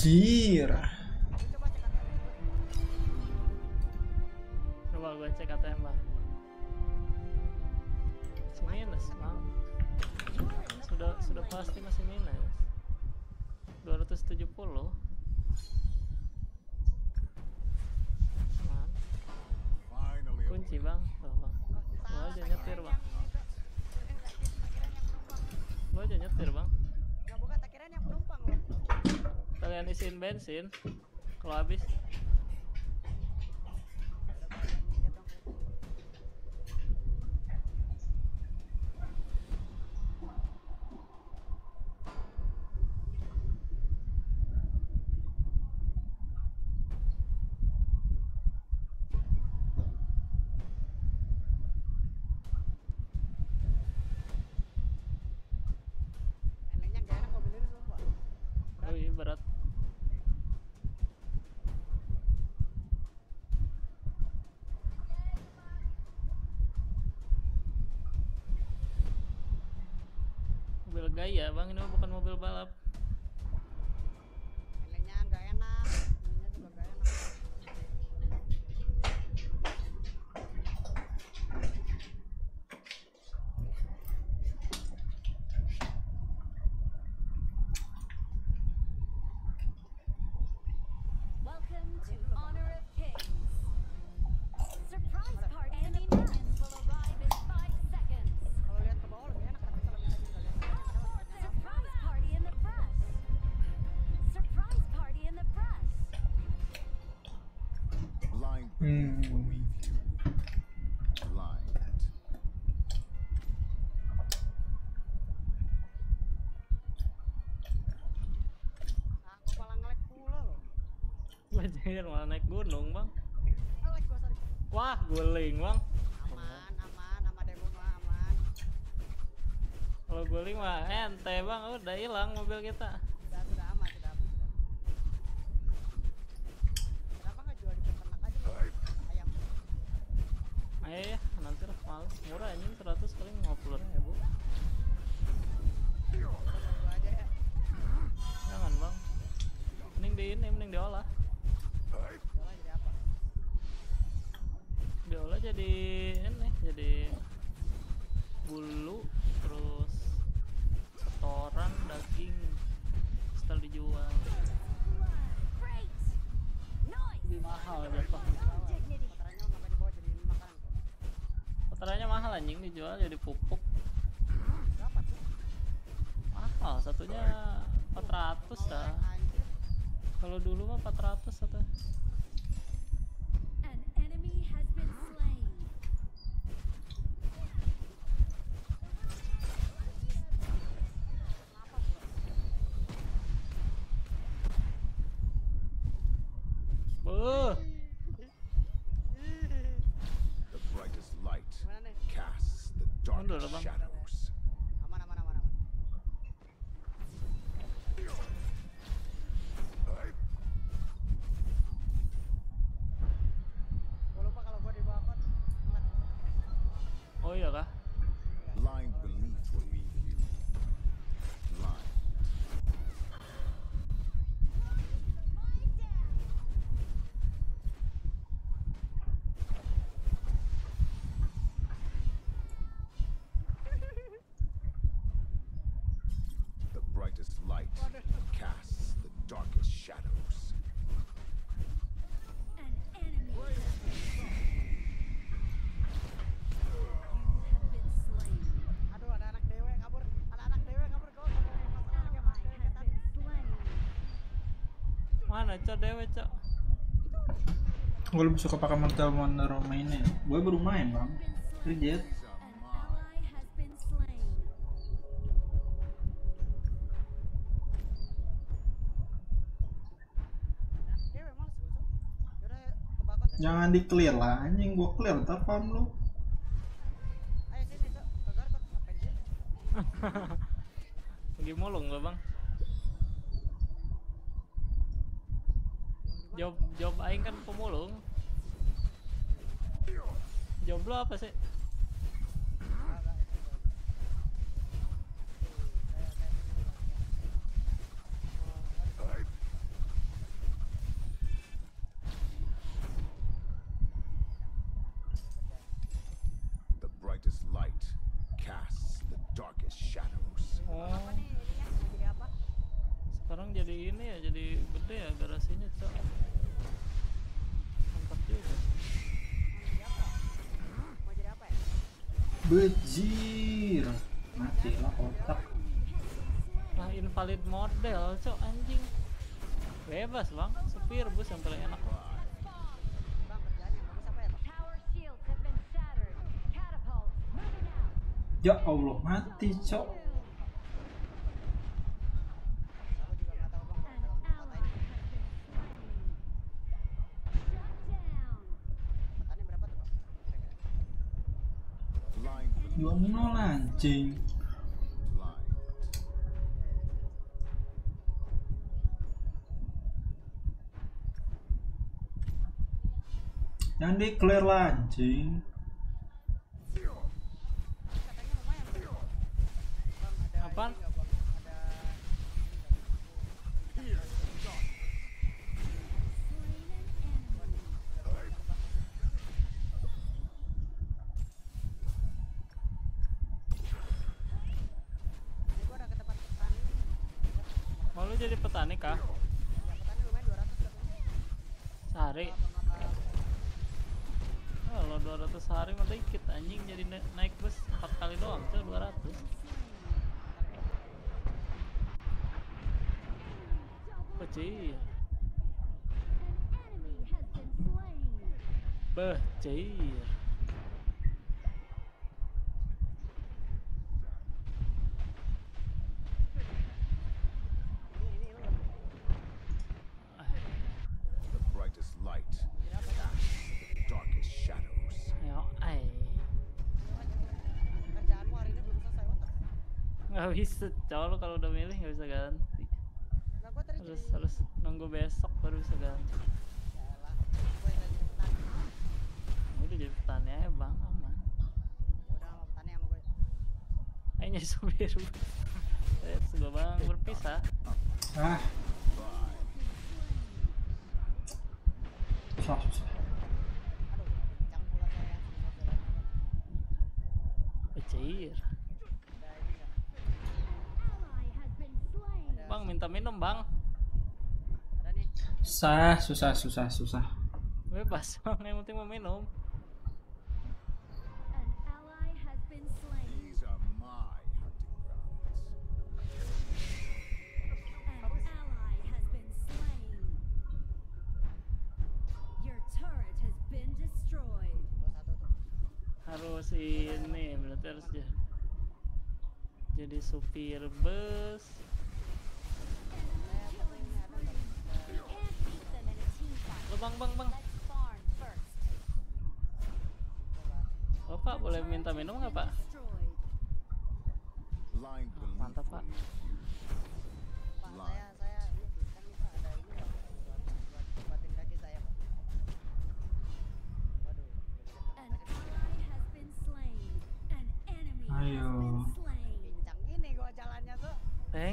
Anjir. Coba gue cek ATM, Bang. Minus, Bang. Sudah sudah pasti masih minus. 270. Kunci, Bang. Tuh, Bang. lo aja nyetir, Bang. lo aja nyetir, Bang. Gak buka takiran yang penumpang, lo kalian isiin bensin kalau habis. Abang ini bukan mobil balap. Anjir malah naik gunung, Bang. Oh, Wah, guling, Bang. Aman, aman, sama demo mah aman. Kalau guling mah ente, Bang, udah hilang mobil kita. jual jadi pupuk. Mahal satunya 400 dah. Kalau dulu mah 400 atau mana cok dewe cok gue lebih suka pakai modal modal mainnya gue baru main bang Reject Jangan di clear lah, anjing gua clear ntar farm lu. Ayo sini, Cok. Ngapain? Lagi molong lo, Bang. aing kan pemulung. Jomblo apa sih? bagus yang paling enak. Ya Allah mati cok. declare lah anjing. Iya. التعيير Gak bisa cowok kalau udah milih gak bisa ganti. Harus harus nunggu besok baru bisa ganti. tannya ya, bang aman ya udah tannya sama gue ayo let's go bang berpisah ah susah susah Cair. Bang minta minum bang. Susah susah susah susah. Bebas bang yang penting mau minum. supir bus. Bang bang bang. Bapak boleh minta minum nggak pak? Mantap pak.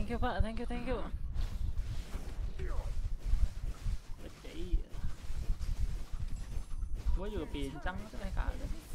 Thank you bạn, thank you, thank you. Percaya. Gue juga pincang tuh eh kagak.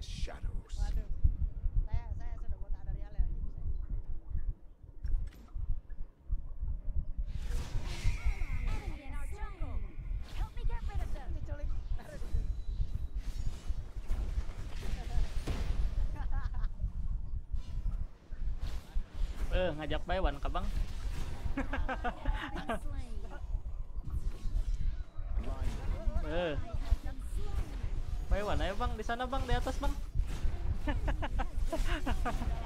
Shadows. waduh. Saya, saya sudah buat ada real ya. Eh ngajak baywan ke bang. Eh Baywan ayo bang di sana bang di atas bang.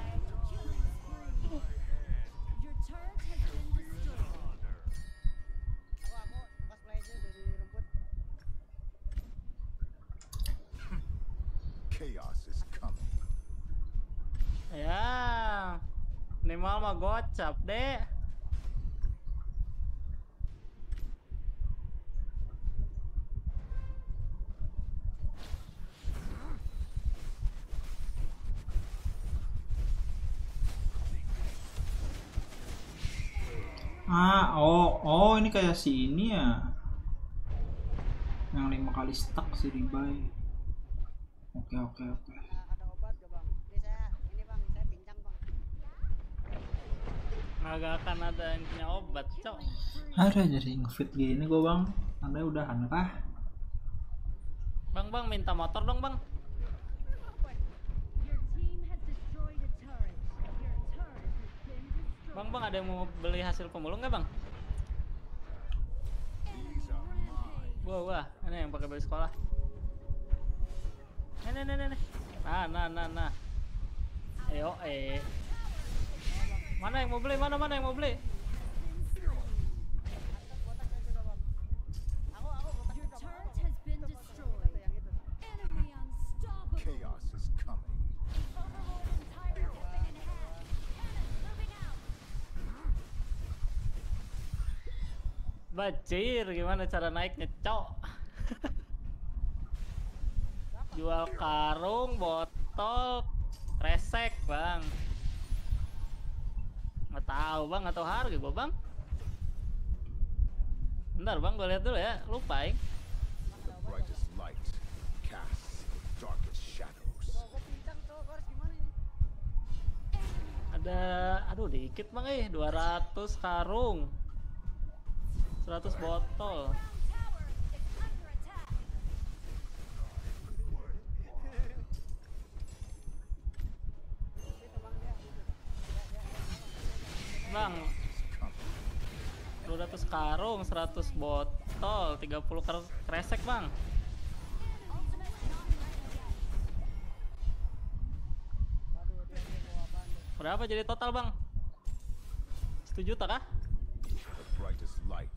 si ini ya. Yang lima kali stuck si Ribai. Oke, oke, oke. Ada, ada obat gak bang? Ini saya, ini bang, saya pincang bang. Nggak akan ada yang punya obat, cok. Ada jadi ngefit gini gua bang. Anda udahan kah? Bang, bang, minta motor dong, bang. Bang, bang, ada yang mau beli hasil pemulung nggak, bang? Pakai baju sekolah. Nih, nih, nih, nih, nih. Nah, nah, nah, nah. Ayo, eh. Mana yang mau beli? Mana, mana yang mau beli? Bacir, gimana cara naiknya, cok? Jual karung, botol, resek, bang. Nggak tahu, bang, atau harga gua, bang. Bentar, bang, gua lihat dulu ya. Lupa, ini? Ada, aduh, dikit, bang, eh. 200 karung. 100 botol. Ground tower is under attack. Itu bang dia. Bang, 200 karung, 100 botol, 30 kar- kresek, bang. Berapa jadi total, bang? 1 juta kah? The brightest light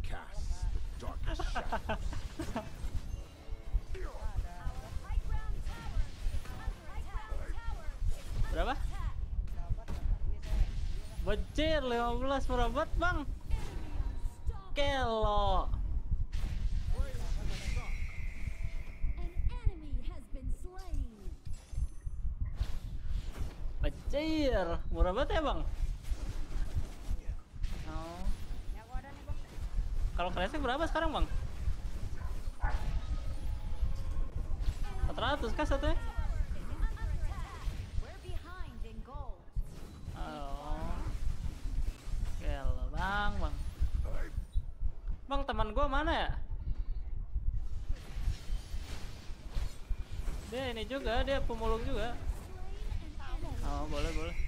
casts the darkest Berapa? Bocil 15 merabat, bang. Kelo. Bocil, murah banget ya, bang. Oh. Kalau kresek berapa sekarang, bang? 400 kah satunya? Mana ya? Dia ini juga, dia pemulung juga. Oh, boleh, boleh.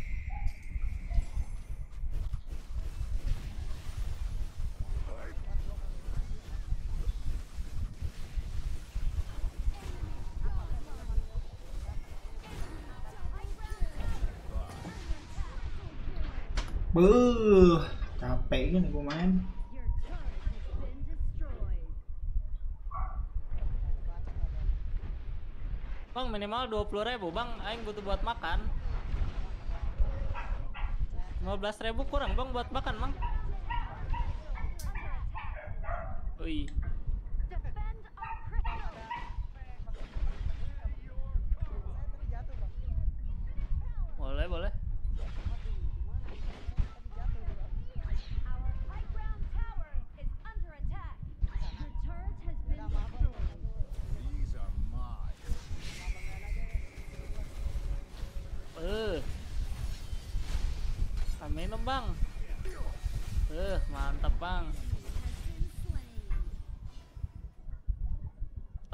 minimal dua puluh ribu. Bang aing butuh buat makan. lima belas ribu kurang bang buat makan bang Ui.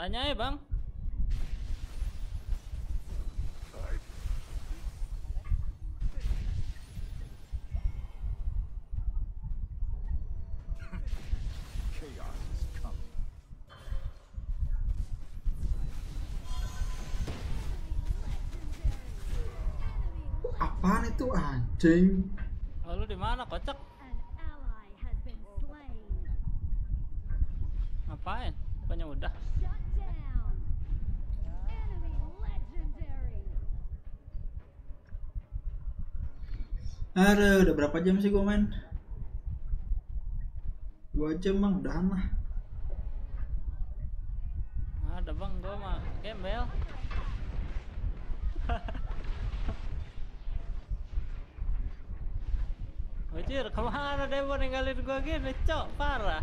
Tanya ya bang. Apaan itu anjing? Lalu di mana kocak? Ada udah berapa jam sih gue main? Dua jam bang, udah lah. Ada bang, gue mah gembel. Wajir, ke mana deh mau ninggalin gue gini, cok, parah.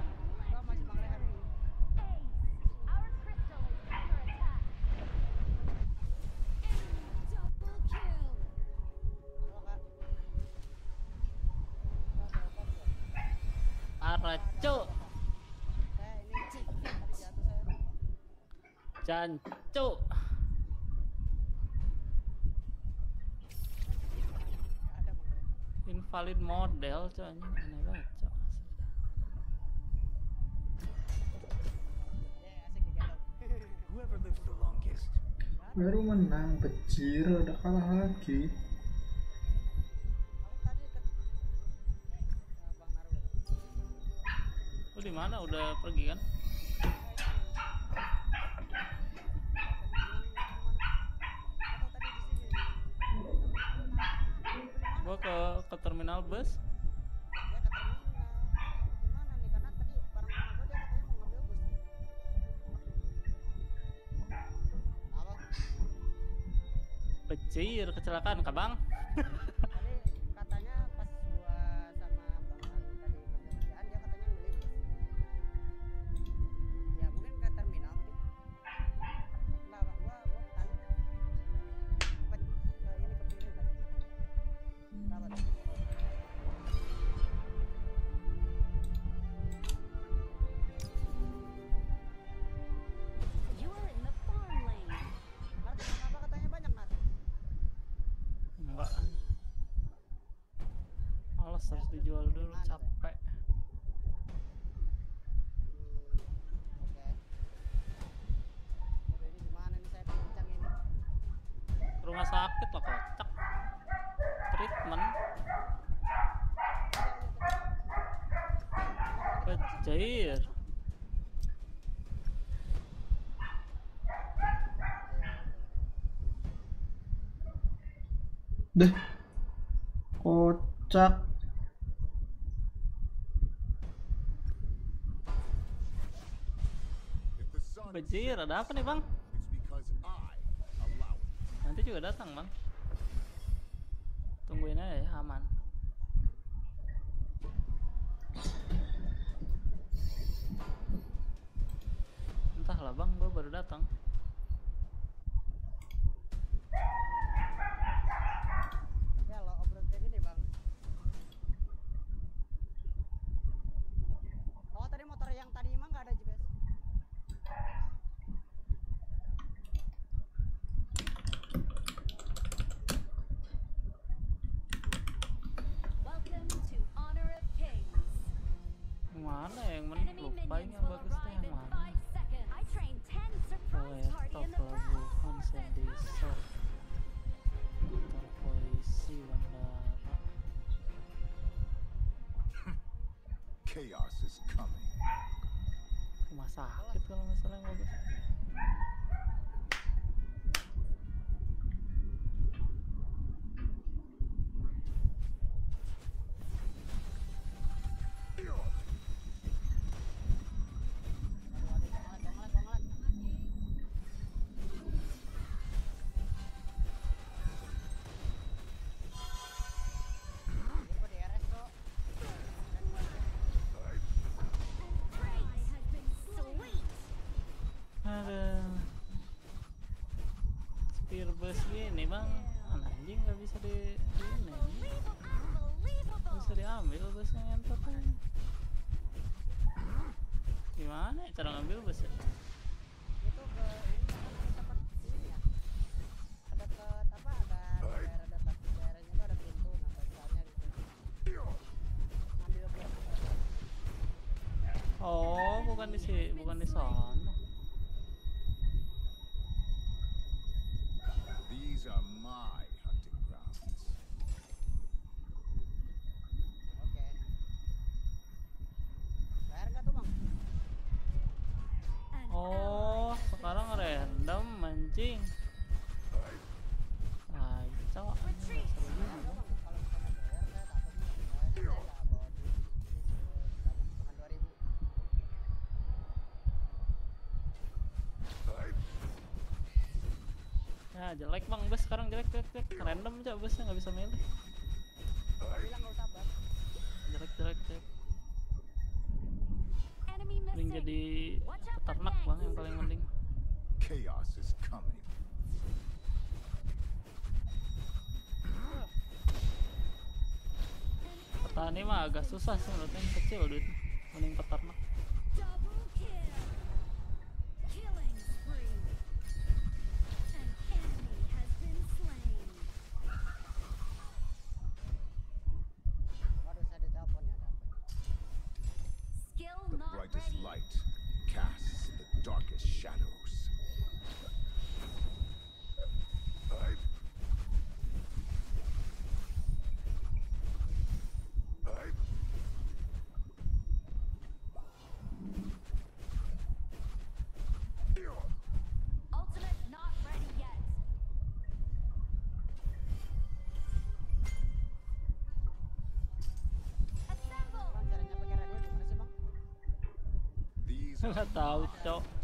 Jancuk. Invalid model cuy aneh banget cuy. Baru menang kecil ada kalah lagi. Lu di mana udah pergi kan? kecelakaan, Kabang. cak. Bajir, ada apa nih bang? Nanti juga datang bang. chaos is coming. ini bang. Anjing nggak bisa di, ini. Ini bisa diambil busnya ngentot gimana ya cara ngambil busnya? Jelek bang bus sekarang jelek jelek jelek random cak busnya nggak bisa milih. Bilang nggak usah bang. Jelek jelek jelek. Mending jadi peternak bang yang paling mending. Chaos is coming. Petani mah agak susah sih menurutnya kecil duitnya. darkest shadow. la tauto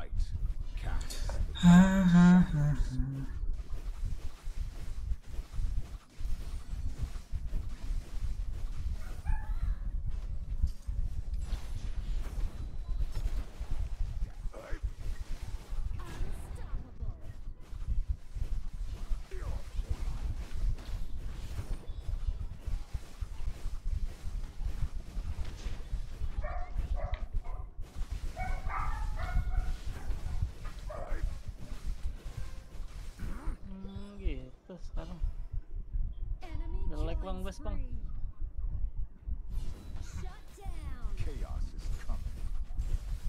fight. Westpang, Westpang.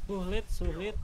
Sulit, sulit.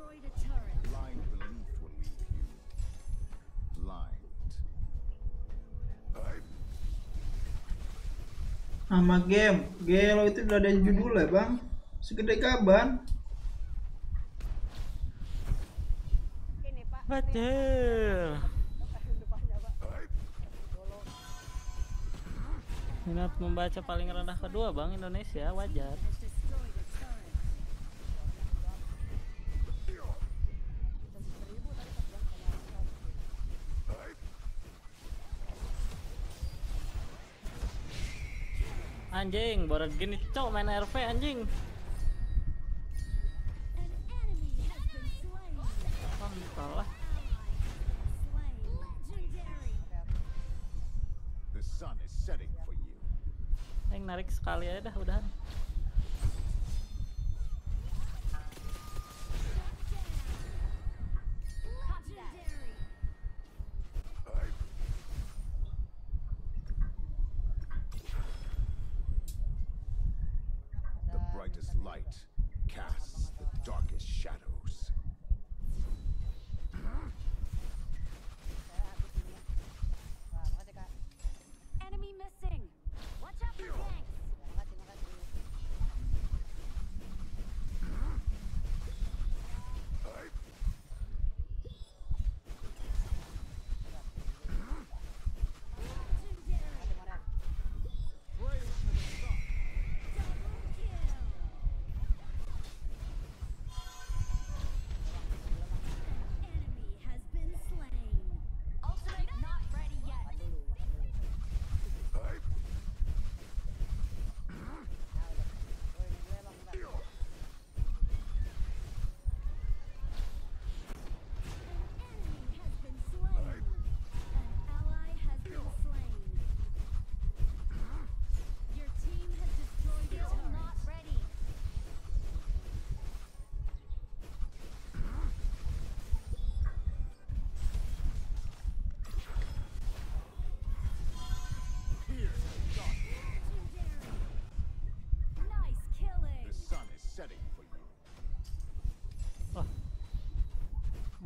destroyed a turret. Blind belief will leave you. Blind. I'm... Nama game, Gelo itu udah ada judul ya bang. Segede kaban. Betul. Minat membaca paling rendah kedua bang Indonesia wajar. anjing, baru gini cok main rv anjing.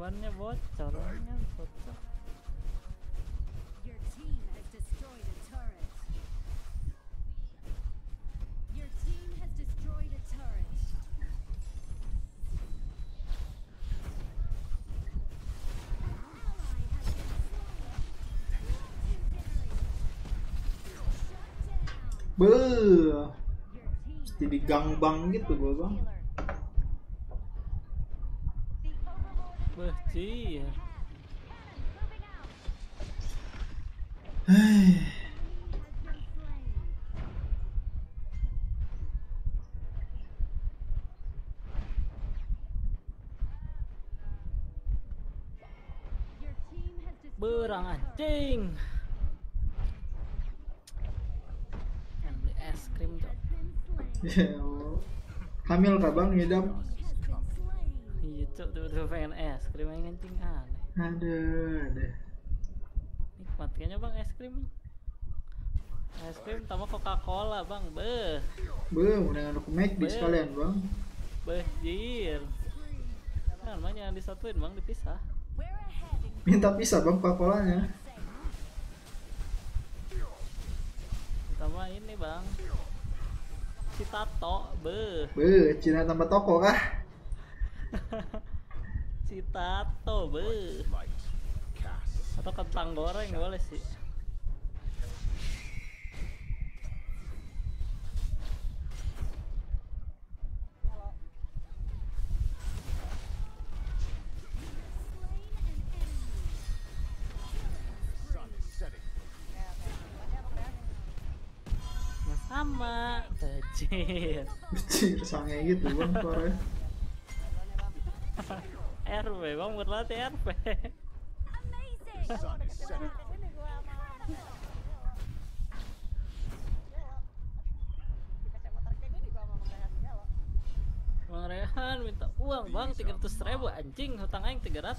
bannya bocor bannya bocor. Beuh. Jadi gangbang gitu gue bang. Sí. Berang anjing. Kan beli es krim tuh. Hamil kah bang ngidam? Tiba-tiba pengen es krim yang kencing aneh. Ada, ada. Nikmat kayaknya bang es krim. Es krim tambah Coca Cola bang, beh, Be, mendingan aku make di Be. sekalian bang. beh jir. Nah, namanya disatuin bang dipisah. Minta pisah bang Coca-Colanya. Tambah ini bang. Si Tato, beh, Be, Cina tambah toko kah? si Tato, casts Atau kentang goreng boleh sih. sama, tajir. Cir, sange gitu bang suaranya. RW bang berlatih sama Bang Rehan minta uang bang 300 ribu anjing hutang aing 300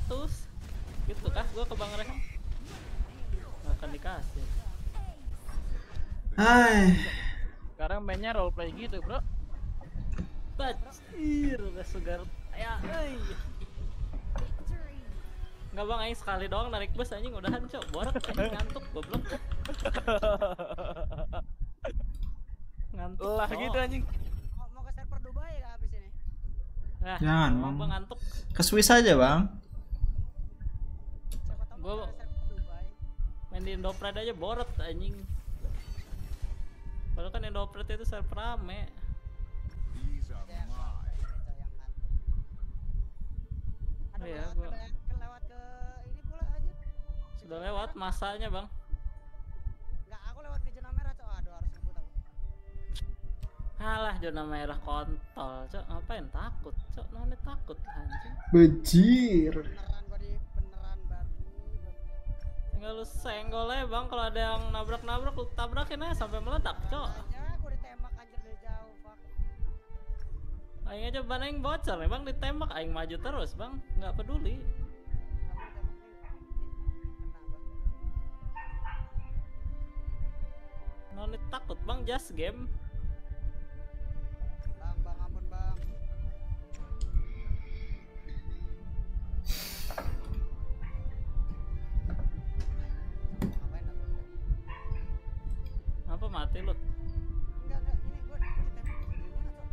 gitu kah gua ke Bang Rehan? Nggak akan dikasih. Hai, Sekarang mainnya roleplay gitu bro. Bacir udah segar. Ya euy Victory. Nggak bang aing sekali doang narik bus anjing udahan cok borak anjing ngantuk goblok ngantuk Lah gitu anjing. Mau, mau ke server Dubai nggak habis ini? Nah, Jangan, Bang. bang ngantuk ke Swiss aja bang. Gua- ke server Dubai. main di Indopred aja boret anjing Padahal kan Indopred itu server rame These are Ada yang mine. Oh iya, lewat, gua- sudah lewat masanya bang Enggak, aku lewat ke zona merah, Cok. Aduh, harus ngebut aku. Alah zona merah kontol cok ngapain takut cok nane takut anjing Bejir. Beneran gua di beneran babi. babi. tinggal lu senggol aja bang kalau ada yang nabrak-nabrak lu tabrakin aja sampai meledak cok aku ditembak anjir dari jauh, aing aja ban aing bocor nih bang ditembak aing maju terus bang nggak peduli nane takut bang. Just game. Bang, bang, ampun, Bang. Apa mati lu? Enggak, enggak. Ini gua gua ditembak. Dari mana, Cok?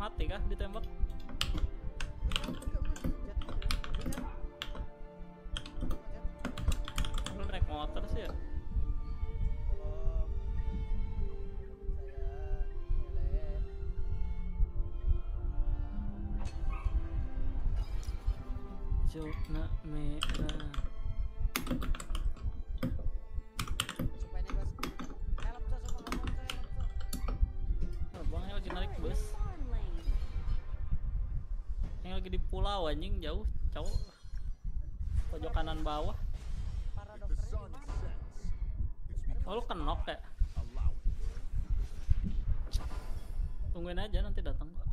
mati kah ditembak? Lu naik motor sih ya merah lagi di pulau anjing jauh cowok. Pojok kanan bawah. Oh lu kenok ya tungguin aja nanti datang 18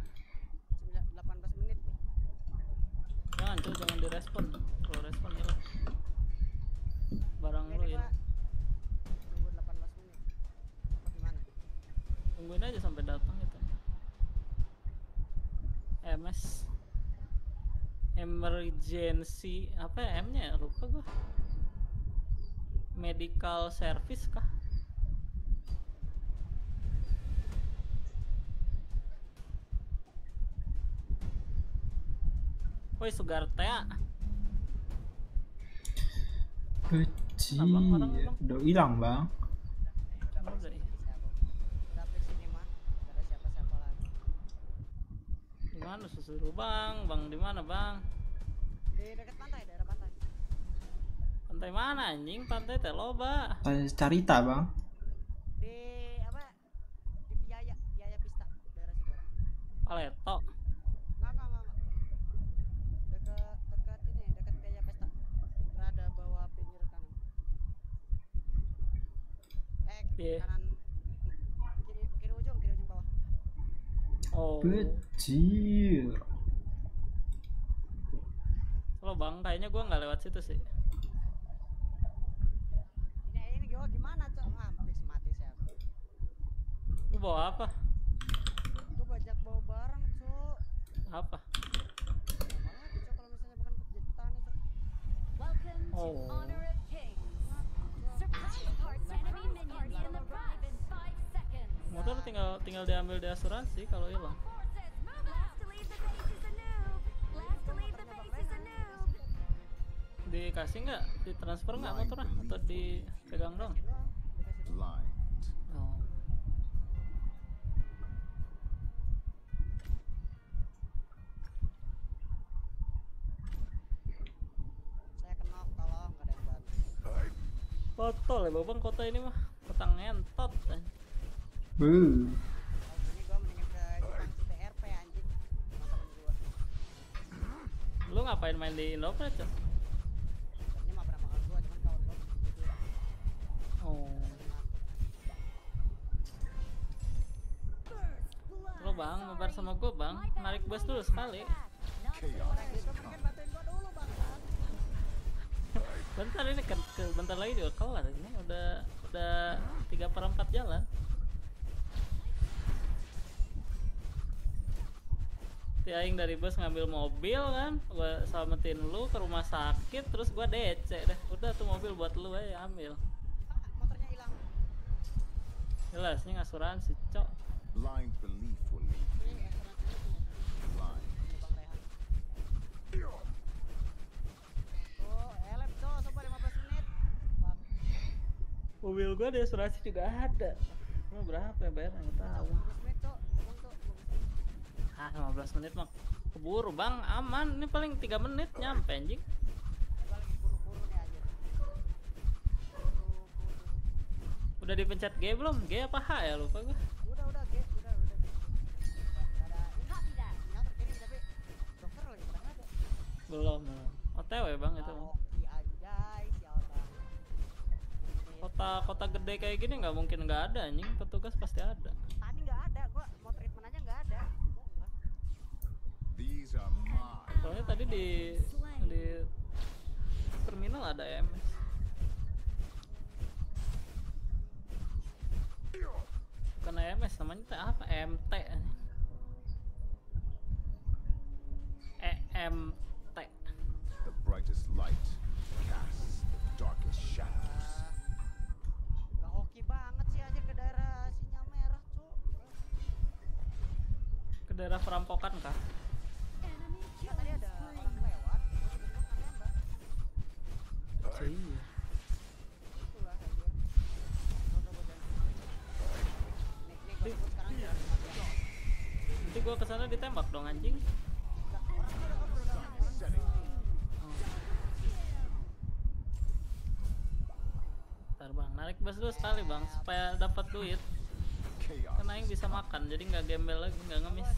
menit nih. Jangan cuy jangan direspon. Kalau respon hilang barang lu Pak. Tunggu 18 menit. Apa gimana? tungguin aja sampai datang gitu. MS emergency apa ya M nya ya? Lupa gua. Medical service kah Woi. Abang, orang, abang. Udah hilang bang. Lagi. Gimana susuruh bang? Bang di mana bang? Di dekat pantai, daerah pantai. Pantai mana anjing? Pantai Teloba. Tanya Carita bang. Di apa? Di Piaya, Piaya Pista, daerah situ. Paleto. Enggak, enggak, enggak, enggak. Dekat dekat ini, dekat Piaya Pesta. Rada bawah pinggir kanan. Iya. kanan kiri kiri ujung, kiri ujung bawah. Oh. Bejir. Lo bang, kayaknya gua nggak lewat situ sih. Ini ini gua gimana cok? Ah, habis mati saya. Lu bawa apa? Gua bajak bawa barang cok. Apa? Apalagi cok kalau misalnya bukan Oh. Motor tinggal tinggal diambil di asuransi kalau hilang. Dikasih nggak? Ditransfer nggak motornya? Atau dipegang dong? Oh. Ya bang kota ini mah. Kota ngentot. eh. Ke gua. Lu ngapain main di Indomaret Cok? Oh. Lo bang, mabar sama gue bang. Narik bus dulu sekali. Bentar ini kan ke- bentar lagi juga kelar ini udah udah tiga per empat jalan. Si Aing dari bus ngambil mobil kan, gua selamatin lu ke rumah sakit, terus gua DC deh. Udah tuh mobil buat lu aja ambil. Motornya hilang. Jelas ini asuransi, cok. Blind belief will lead Ini asuransinya tuh. blind. Ini Bang Rehan. Oh, elep cok, coba 15 menit. Bang, Mobil gua di asuransi juga ada. Lu berapa ya bayarnya? Nggak tahu. Ah, 15 menit mah keburu bang, aman. Ini paling 3 menit nyampe anjing. Udah dipencet G belum? G apa H ya lupa. Udah, udah, G, udah, udah. Belum, belum. OTW bang itu. Kota kota gede kayak gini nggak mungkin nggak ada anjing. Petugas pasti ada. Tadi nggak ada, gua mau treatment aja nggak ada. Bohong gua. These are mine. Soalnya tadi di di terminal ada MS. Bukan MS namanya teh apa? MT. EMT. The brightest light casts the darkest shadows. Gak hoki banget sih anjir ke daerah sinyal merah, Cuk. Ke daerah perampokan kah? Nanti gua ke sana ditembak dong anjing. Ntar bang, narik bus dulu sekali bang, supaya dapat duit. Kan Aing bisa makan, jadi nggak gembel lagi, nggak ngemis.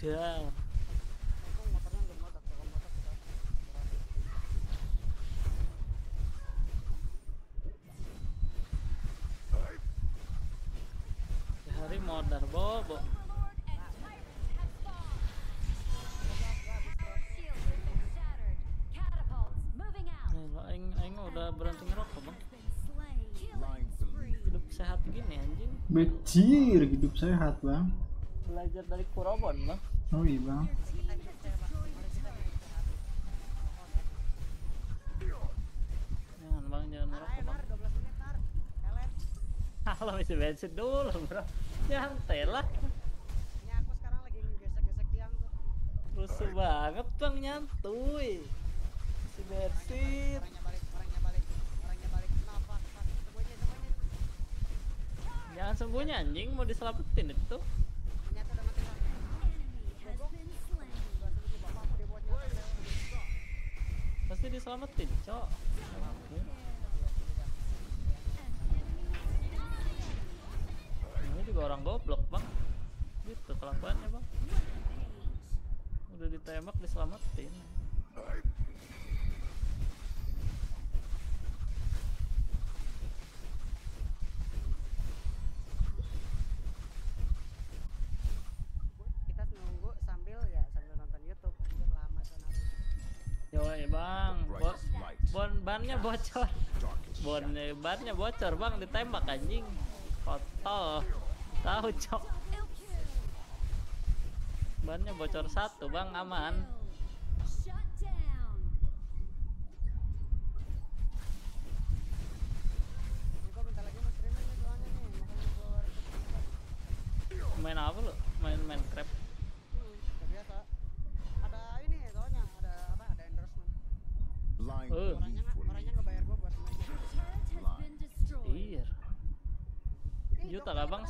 Moving out. Nih, lo aing udah berhenti ngerokok bang. Hidup sehat gini anjing. Bejir hidup sehat bang. Belajar dari Kurobon bang. Oh iya bang. Jangan bang, jangan ayo, bang. Nar, 12 menit, Nar. Elek. Halo isi bensin dulu bro. Nyantai lah. Ini aku sekarang lagi ngegesek-gesek tiang tuh. Rusuh banget bang nyantuy. Isi bensin. Orangnya balik, orangnya balik, orangnya balik. Fuck, fuck. Itu gua sembunyi anjing mau diselamatin itu. Pasti diselamatin, cok. Ini juga orang goblok, Bang. Gitu kelakuannya, Bang. Udah ditembak diselamatin. Bocor. Darkest Bon shadow. bannya bocor, Bang, ditembak anjing. Kotor. Tahu, cok. Bannya bocor satu, Bang, aman.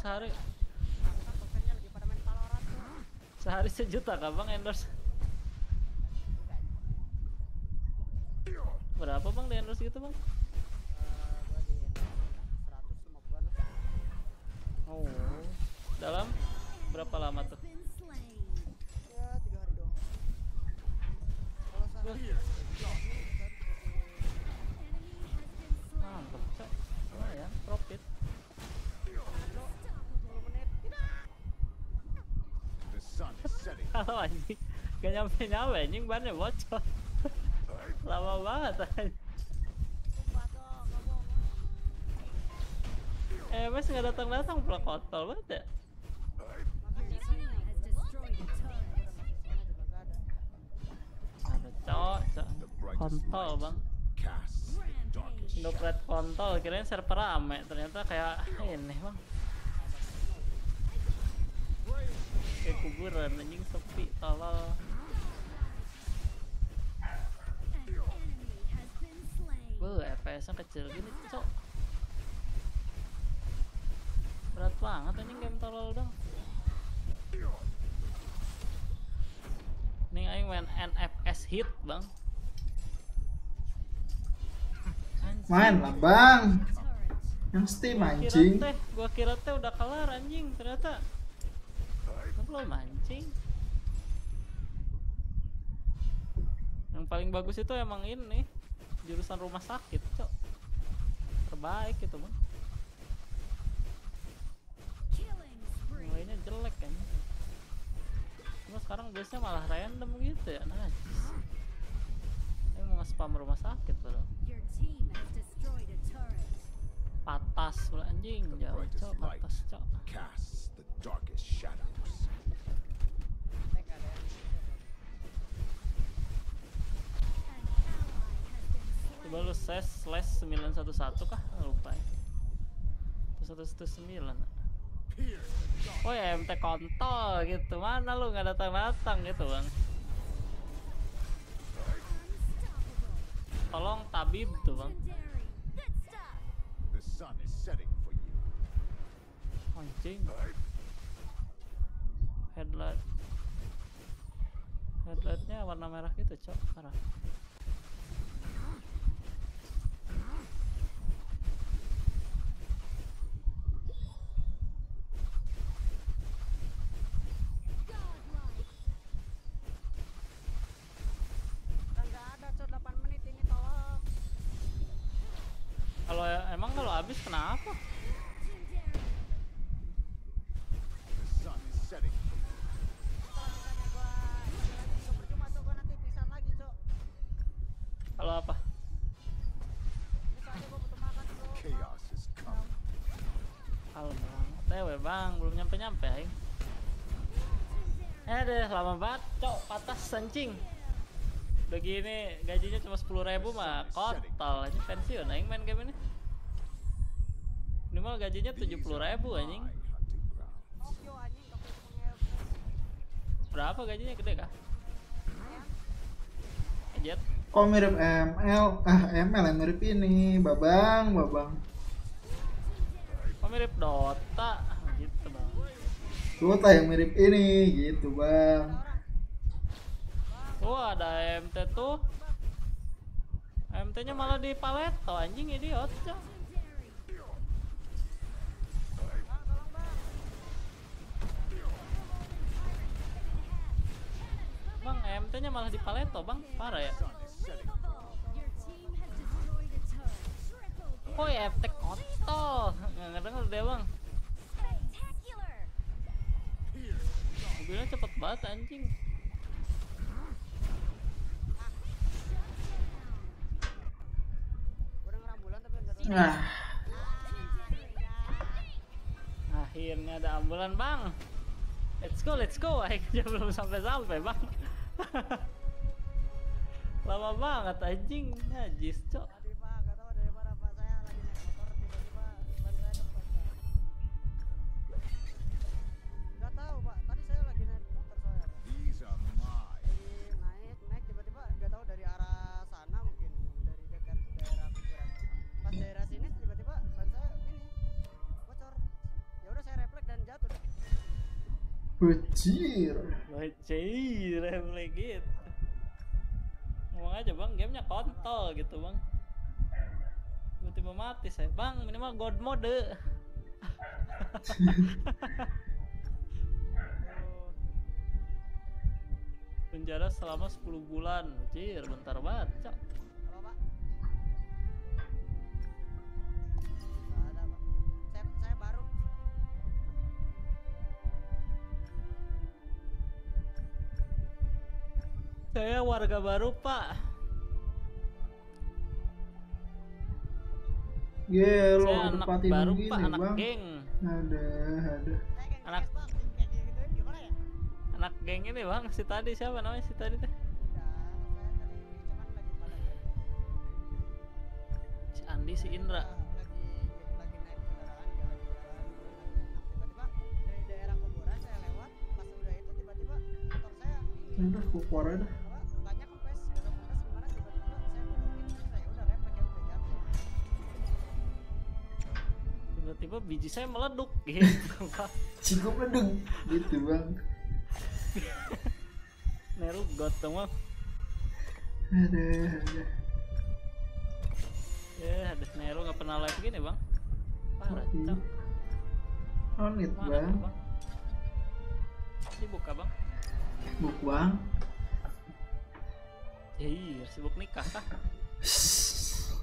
Sehari? Sehari sejuta kah, Bang, endorse? Berapa, Bang, di endorse gitu, Bang? Gua di 150-an lah. Oh. Dalam berapa lama tuh? Ya, anjing gak nyampe nyampe anjing bannya bocor. Lama banget anjing. Eh, mas nggak datang datang pula kontol banget ya. Kontol bang. Indopret kontol, kirain server rame, ternyata kayak ini bang. Kayak kuburan anjing sepi, tolol. Wuh, FPS-nya kecil gini, cok. Berat banget anjing game tolol dong. Nih aing main NFS hit, Bang. Anjing. Main lah bang. Yang Steam Gua kira anjing. teh, gua kira teh udah kelar anjing, ternyata belum mancing. Yang paling bagus itu emang ini jurusan rumah sakit, cok. Terbaik itu. Yang lainnya jelek kan. Cuma sekarang biasanya malah random gitu ya, najis. Ini mau nge-spam rumah sakit turret. Patas pula anjing, jauh cok, patas cok. casts the darkest shadows. Tek ada yang An ally has lu ses slash 911 kah? Ah, Lupa ya. Itu 119 Oh ya MT kontol gitu Mana lu nggak datang-datang gitu bang. Tolong tabib tuh bang. Anjing Headlight Headlightnya warna merah gitu cok Parah Kalau apa? Chaos is coming. Kalau bang. TW bang. Belum nyampe-nyampe aing. Eh deh lama banget cok. Patas anjing. Udah gini gajinya cuma 10 ribu mah. Kotal aja pensiun aing main game ini Minimal gajinya 70 ribu anjing. Berapa gajinya? Gede kah? Jet Kok mirip ML? Ah ML yang mirip ini, babang, babang. Kok mirip Dota. Gitu bang. Dota yang mirip ini. Gitu bang. Tuh ada MT tuh. MT nya malah di paleto anjing idiot cok Bang MT nya malah di paleto bang. Parah ya. Oh ya MT kontol Nggak ngedenger deh bang. Mobilnya cepet banget anjing. Denger nah. Akhirnya ada ambulan bang. Let's go let's go. Akhirnya belum sampai-sampai bang Lama banget anjing. Najis cok Bajir Bacir refleks gitu. Ngomong aja bang gamenya kontol gitu bang. Tiba-tiba mati saya. Bang minimal god mode. Penjara selama 10 bulan. Bacir bentar banget Saya warga baru pak. Gelo Saya anak baru gini pak anak bang. geng. Ada ada. Anak- ya? Anak geng ini bang si tadi. Siapa namanya si tadi teh? Udah, Si Andi si Indra. Lagi lagi naik kendaraan tiba-tiba biji saya meleduk. Gitu Cikgu medeng gitu bang. Neru got bang. Ada ada ya ada Neru nggak pernah live gini bang? Parah cok Onit bang. tuh bang? Sibuk kah bang. Buk bang iya sibuk nikah kah?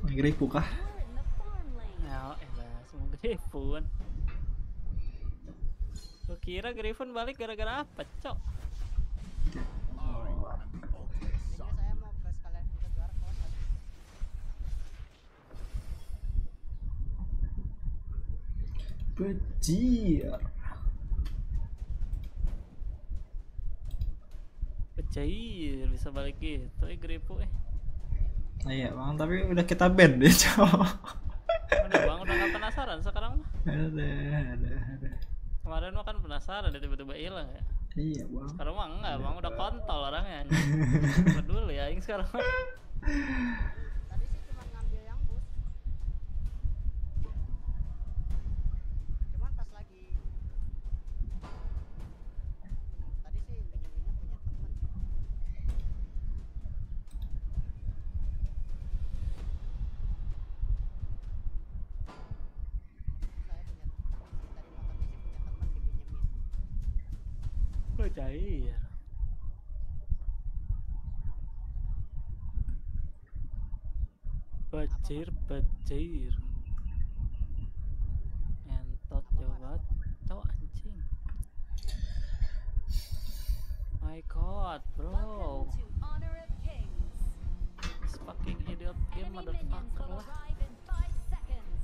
Akhirnya kah? We're semua Griffon. Gue kira Griffon balik gara-gara apa cok? Pecair bisa balik gitu eh Griffon eh. Iya bang tapi udah kita band deh cowok Udah bang udah gak penasaran sekarang mah. Ada ada ada. Kemarin mah kan penasaran dia tiba-tiba hilang ya. Iya bang. Sekarang mah enggak bang udah kontol orangnya. Peduli ya sekarang mah. tadi sih cuma ngambil yang bus cuman pas lagi tadi sih intinya punya temen saya punya temen sih tadi motornya sih punya temen dipinjemin Pecair Pecair pecair Entot jauh banget Tau anjing My god bro. This fucking idiot game motherfucker lah arrive in five seconds.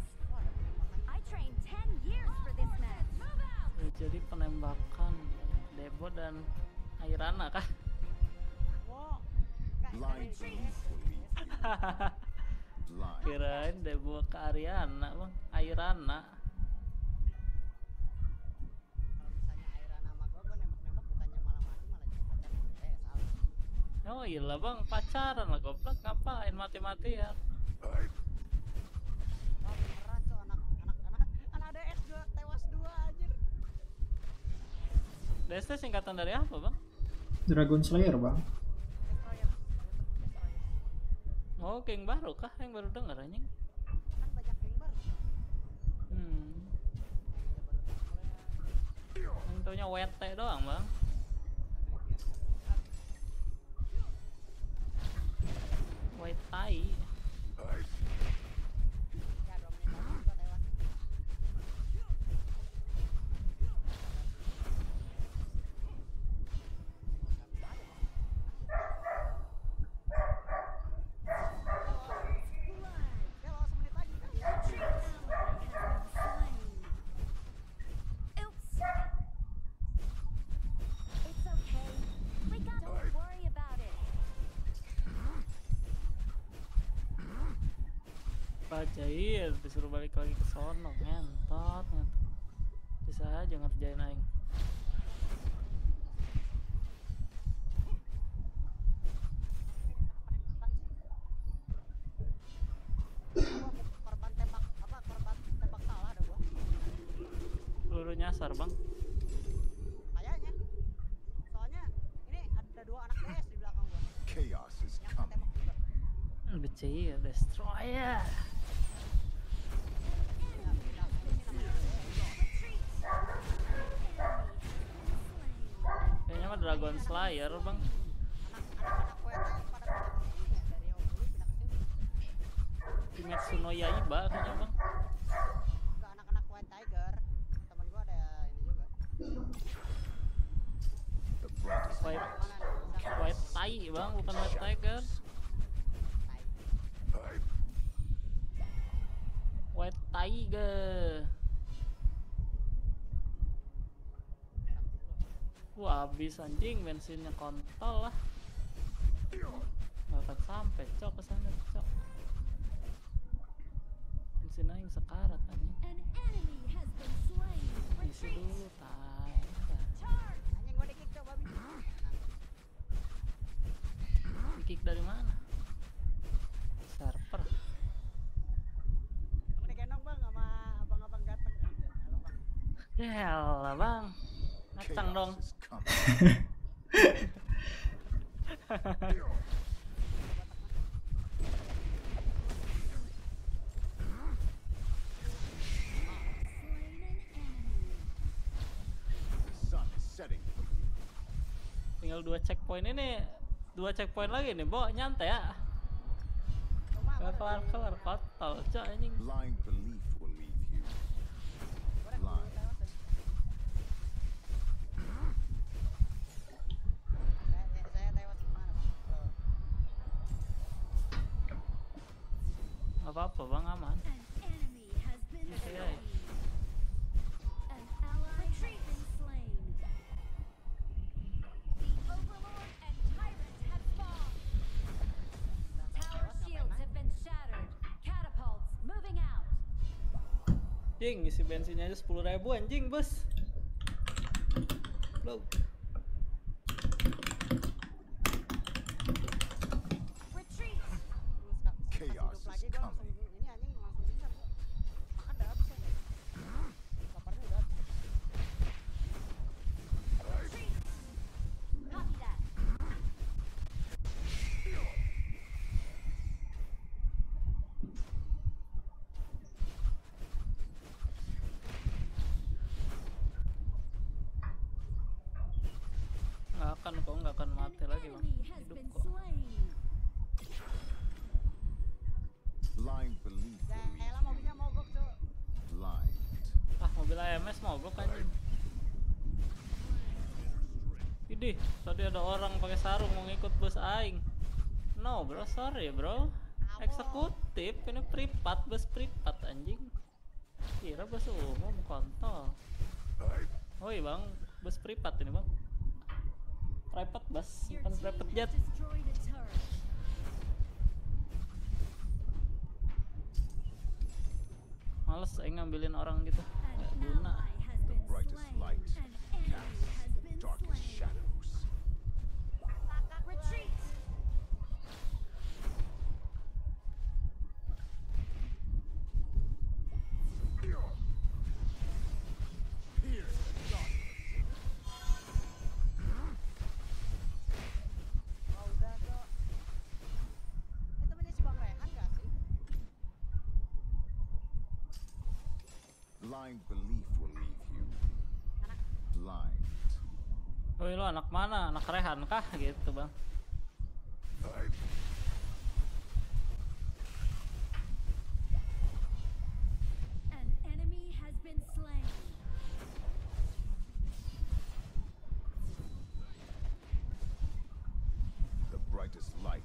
I trained 10 years for this match. Move out! Ya, Jadi penembakan Debo dan Airana kah? wow kirain deh gua ke Ariana bang. Airana. Ya, oh iya bang, pacaran lah goblok, ngapain mati-matian? Ya? Wah beneran tuh anak-anak anak dua, tewas dua anjir. Singkatan dari apa bang? Dragon Slayer bang. Oh geng baru kah? Yang baru denger anjing. Kan banyak geng baru. Hmm. Yang taunya WT doang bang. White Tai. Bajair disuruh balik lagi ke sono ngentot ngentot. Bisa aja ngerjain aing. Peluru nyasar bang. kayaknya soalnya ini ada dua anak DS di belakang gua Chaos is coming. destroyer. Slayer bang. anak-anak gue pada pindah ke sini ya dari yang dulu pindah ke sini Kimetsu no Yaiba kayaknya bang. juga anak-anak White Tiger teman gua ada ini juga The brightest White mana nih Bisa- White Tai bang, bukan White Tiger. Tai. White Tiger. Wah habis anjing bensinnya kontol lah. Gak akan sampai cok ke sana cok. Bensin aing sekarat anjing. Isi dulu tai. Kick dari mana? Server. Kamu digendong bang sama abang-abang ganteng halo bang Ya lah bang. Ngacang dong. Tinggal dua checkpoint ini. Dua checkpoint lagi nih, Bo. Nyantai ya. Gak kelar-kelar kontol, cok anjing. Jing, isi bensinnya aja 10 ribu anjing, bos. Low. Retreat. Terus nggak- pas Chaos hidup lagi is gua langsung coming. ini anjing langsung pingsan gua. Makan udah habis aja. Laparnya udah habis. Retreat. Copy that. Nggak akan kok, nggak akan An mati lagi bang. enemy has Hidup been kok. slain. Blind belief Ya will leave elah mobilnya mogok cuy. you. Blind. Ah, mobil AMS mogok anjing. Idih, tadi ada orang pakai sarung mau ngikut bus aing. No bro, sorry bro. Eksekutif, ini privat, bus privat anjing. Kira bus umum kontol. Woi bang, bus privat ini bang. Private bus, bukan private has jet. Males aing ngambilin orang gitu. Anak mana? Anak Rehan kah gitu bang? An enemy has been slain. The brightest light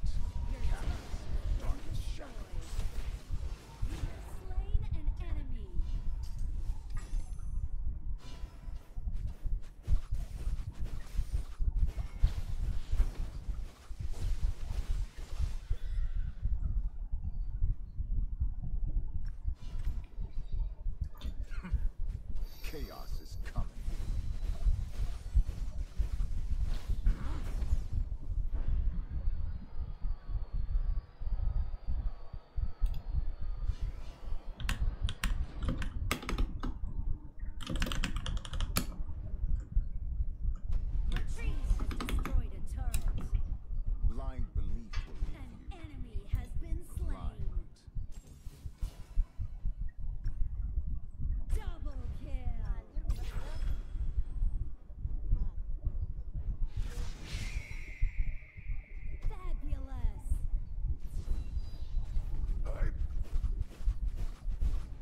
casts darkest shadows. You have slain an enemy. Chaos is coming. Your team has destroyed a turret. Blind belief will leave An you. enemy has been slain. Blind. Double kill. Fabulous.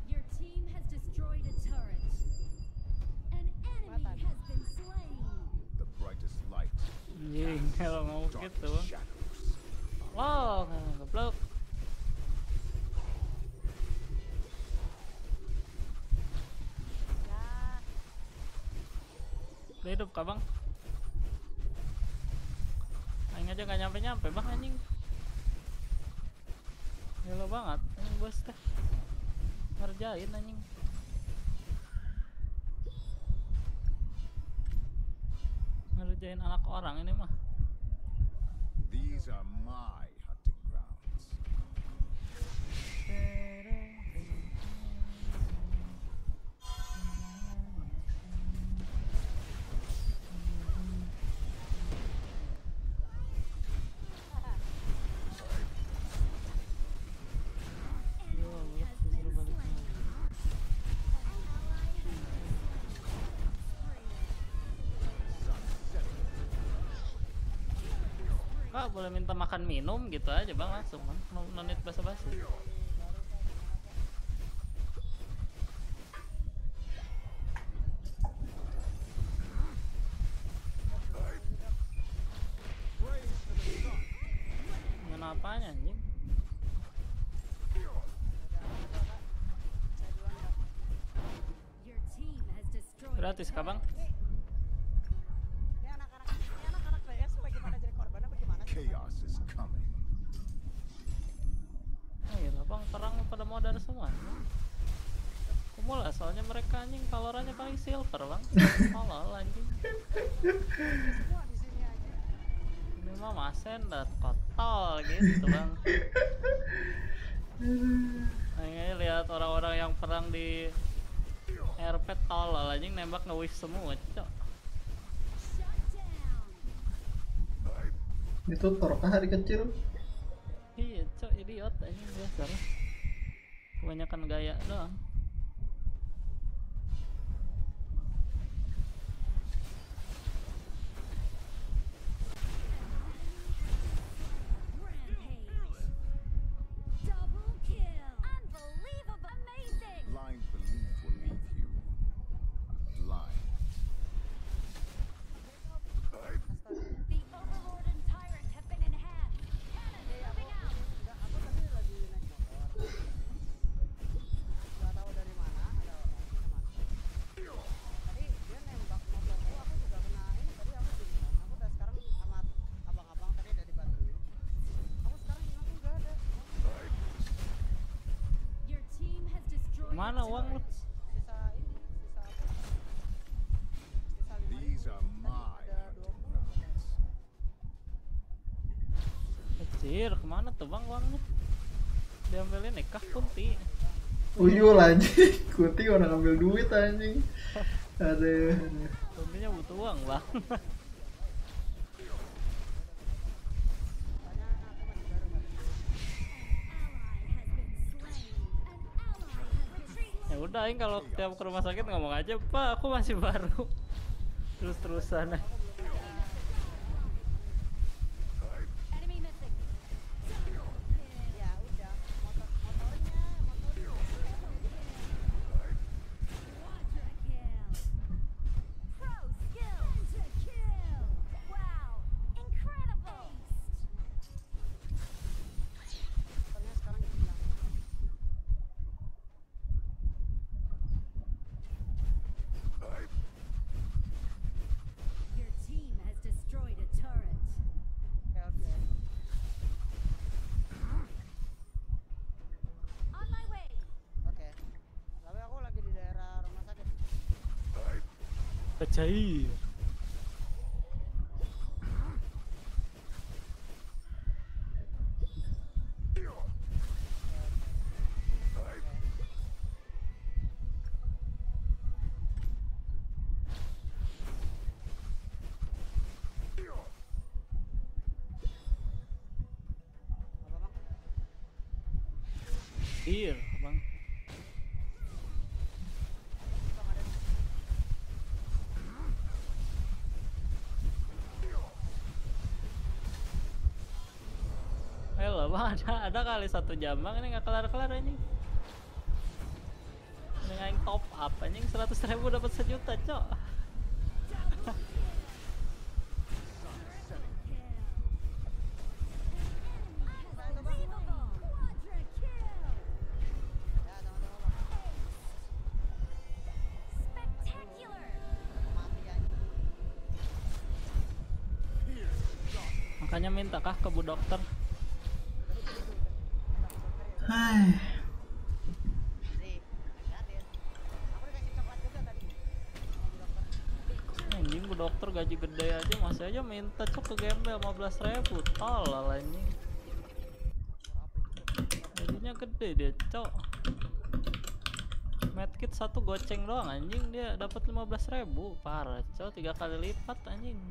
Your team has destroyed a turret. An enemy has been slain. The brightest light Anjing kalau darkest gitu bang. shadows. Lo goblok. Udah hidup kah bang? Aing aja gak nyampe-nyampe bang anjing Gila banget anjing bos teh Ngerjain anjing Ngerjain anak orang ini mah These are my hunting grounds. Enemy Kak boleh minta makan minum gitu aja bang langsung bang no, need basa-basi Mana apanya anjing? Gratis kah bang? Dan kontol gitu bang. Ini lihat orang-orang yang perang di RP tolol. Anjing nembak nge-wish semua cok. Itu torkah hari kecil? Iya cok idiot. Anjing biasa Kebanyakan gaya doang Mana uang lu? Sisa ini, sisa apa? Sisa lima These ribu. are my udah hunting 20. grounds. Kecil ke mana tuh bang uangnya? Diambilin nikah kunti Uyul anjing. Kuti orang ngambil duit anjing. Aduh. Kuntinya butuh uang bang udah aing kalau tiap ke rumah sakit ngomong aja, "Pak, aku masih baru." Terus-terusan. Enemy Hey. Bang ada ada kali satu jam bang ini nggak kelar kelar. Ini aing top up anjing seratus ribu dapat sejuta cok. Ya ya Makanya minta kah ke bu dokter? Hai. sip gratis aku dikasih coklat juga tadi sama bu dokter Anjing bu dokter gaji gede aja minta cok ke gembel 15 ribu tolol anjing. Gajinya gede dia cok. Medkit satu goceng doang anjing dia dapat 15 ribu parah cok tiga kali lipat anjing.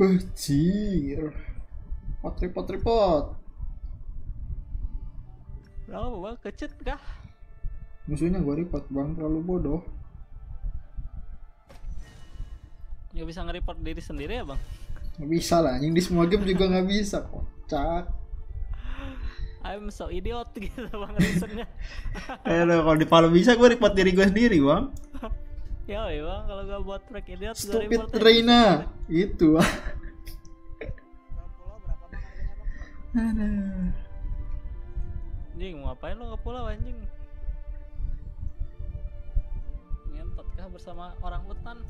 Mine. Anjir. Repot, repot, bang kecut kah? Musuhnya gua repot bang, terlalu bodoh. Nggak bisa nge-report diri sendiri ya bang? Nggak bisa lah, anjing di semua game juga nggak bisa. Kocak. I'm so idiot gitu bang reasonnya. Eh, kalau di Palo bisa gua report diri gua sendiri bang. ya bang kalau gak buat track idiot gua Stupid report. Reina. Itu. Aduh. Anjing mau ngapain lo ke pulau anjing? Ngentot kah bersama orang hutan?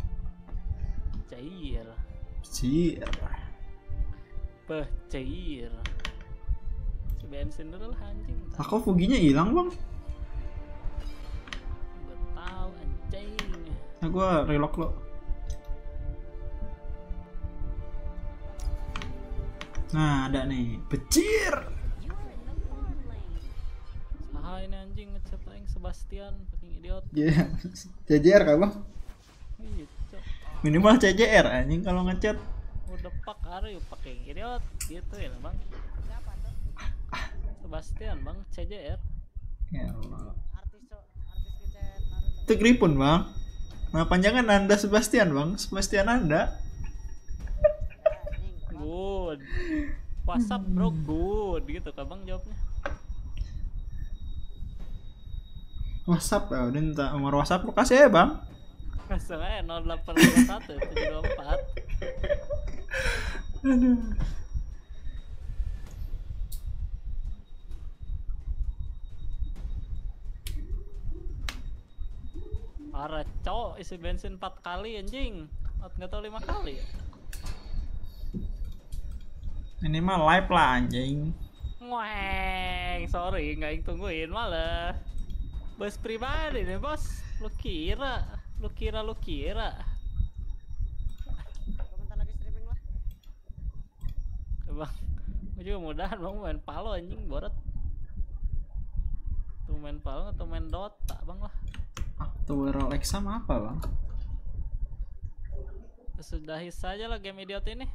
Cair, Anjir. beh cair. Si bensin dulu lah anjing. Aku fuginya hilang bang. Gue tahu anjing. Nah gua relock lo. Nah ada nih. Becir. Saha ini anjing ngechat aing Sebastian fucking idiot. Ya, CJR kah bang? Cok. Minimal CJR anjing kalau ngechat. Udah pak are you fucking idiot gitu ya bang. siapa tuh Sebastian bang CJR. Ya Allah. artis cok artis ngechat Naruto Itu Gripun bang. Nah panjangan Anda Sebastian bang. Sebastian Anda. Good. WhatsApp bro good gitu kan bang jawabnya. WhatsApp ya udah minta nomor WhatsApp lo kasih ya bang. Langsung aja 0851 724 Aduh. Parah cowok isi bensin 4 kali anjing At nggak tahu 5 kali ya Minimal live lah anjing. Ngueng sorry nggak tungguin malah Bus pribadi nih bos Lu kira Lu kira lu kira bentar lagi streaming lah Bang Gue juga mudahan bang main palo anjing boret Tuh main palo atau main dota bang lah Aktual Alexa sama apa bang? Sudahi saja lah game idiot ini.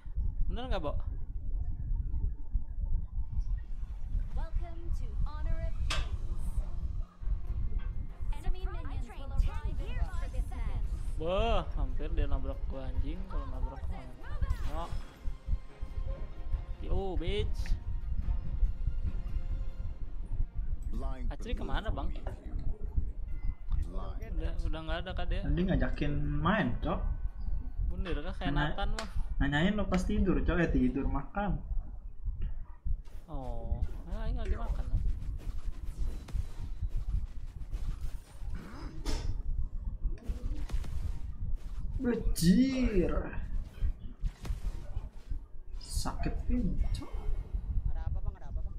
Bener nggak, Bo? Wah, hampir dia nabrak gua anjing kalau nabrak gua. Oh. Yo, bitch. Acri ke mana, Bang? Udah udah nggak ada kak dia. Tadi ngajakin main, Cok. Bundir kah kayak. Nathan mah. Nanyain lo pas tidur, Cok. Ya tidur makan. Oh, nah, ini lagi makan. ah. Bejir. Sakit ini, Cok. Ada apa bang? Ada apa bang?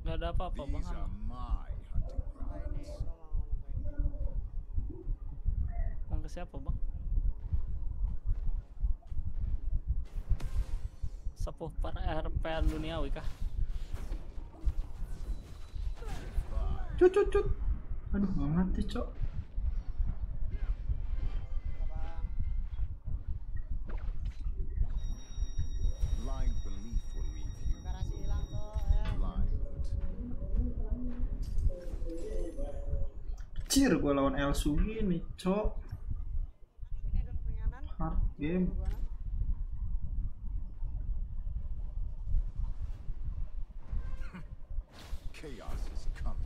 Nggak ada apa-apa bang. Mau ke siapa bang? Sepuh para RPN duniawi kah? Cut, cut, cut. Aduh, nggak mati, Cok. Cir, gua lawan Elsu gini, Cok. Hard game. Gua nan. Chaos is coming.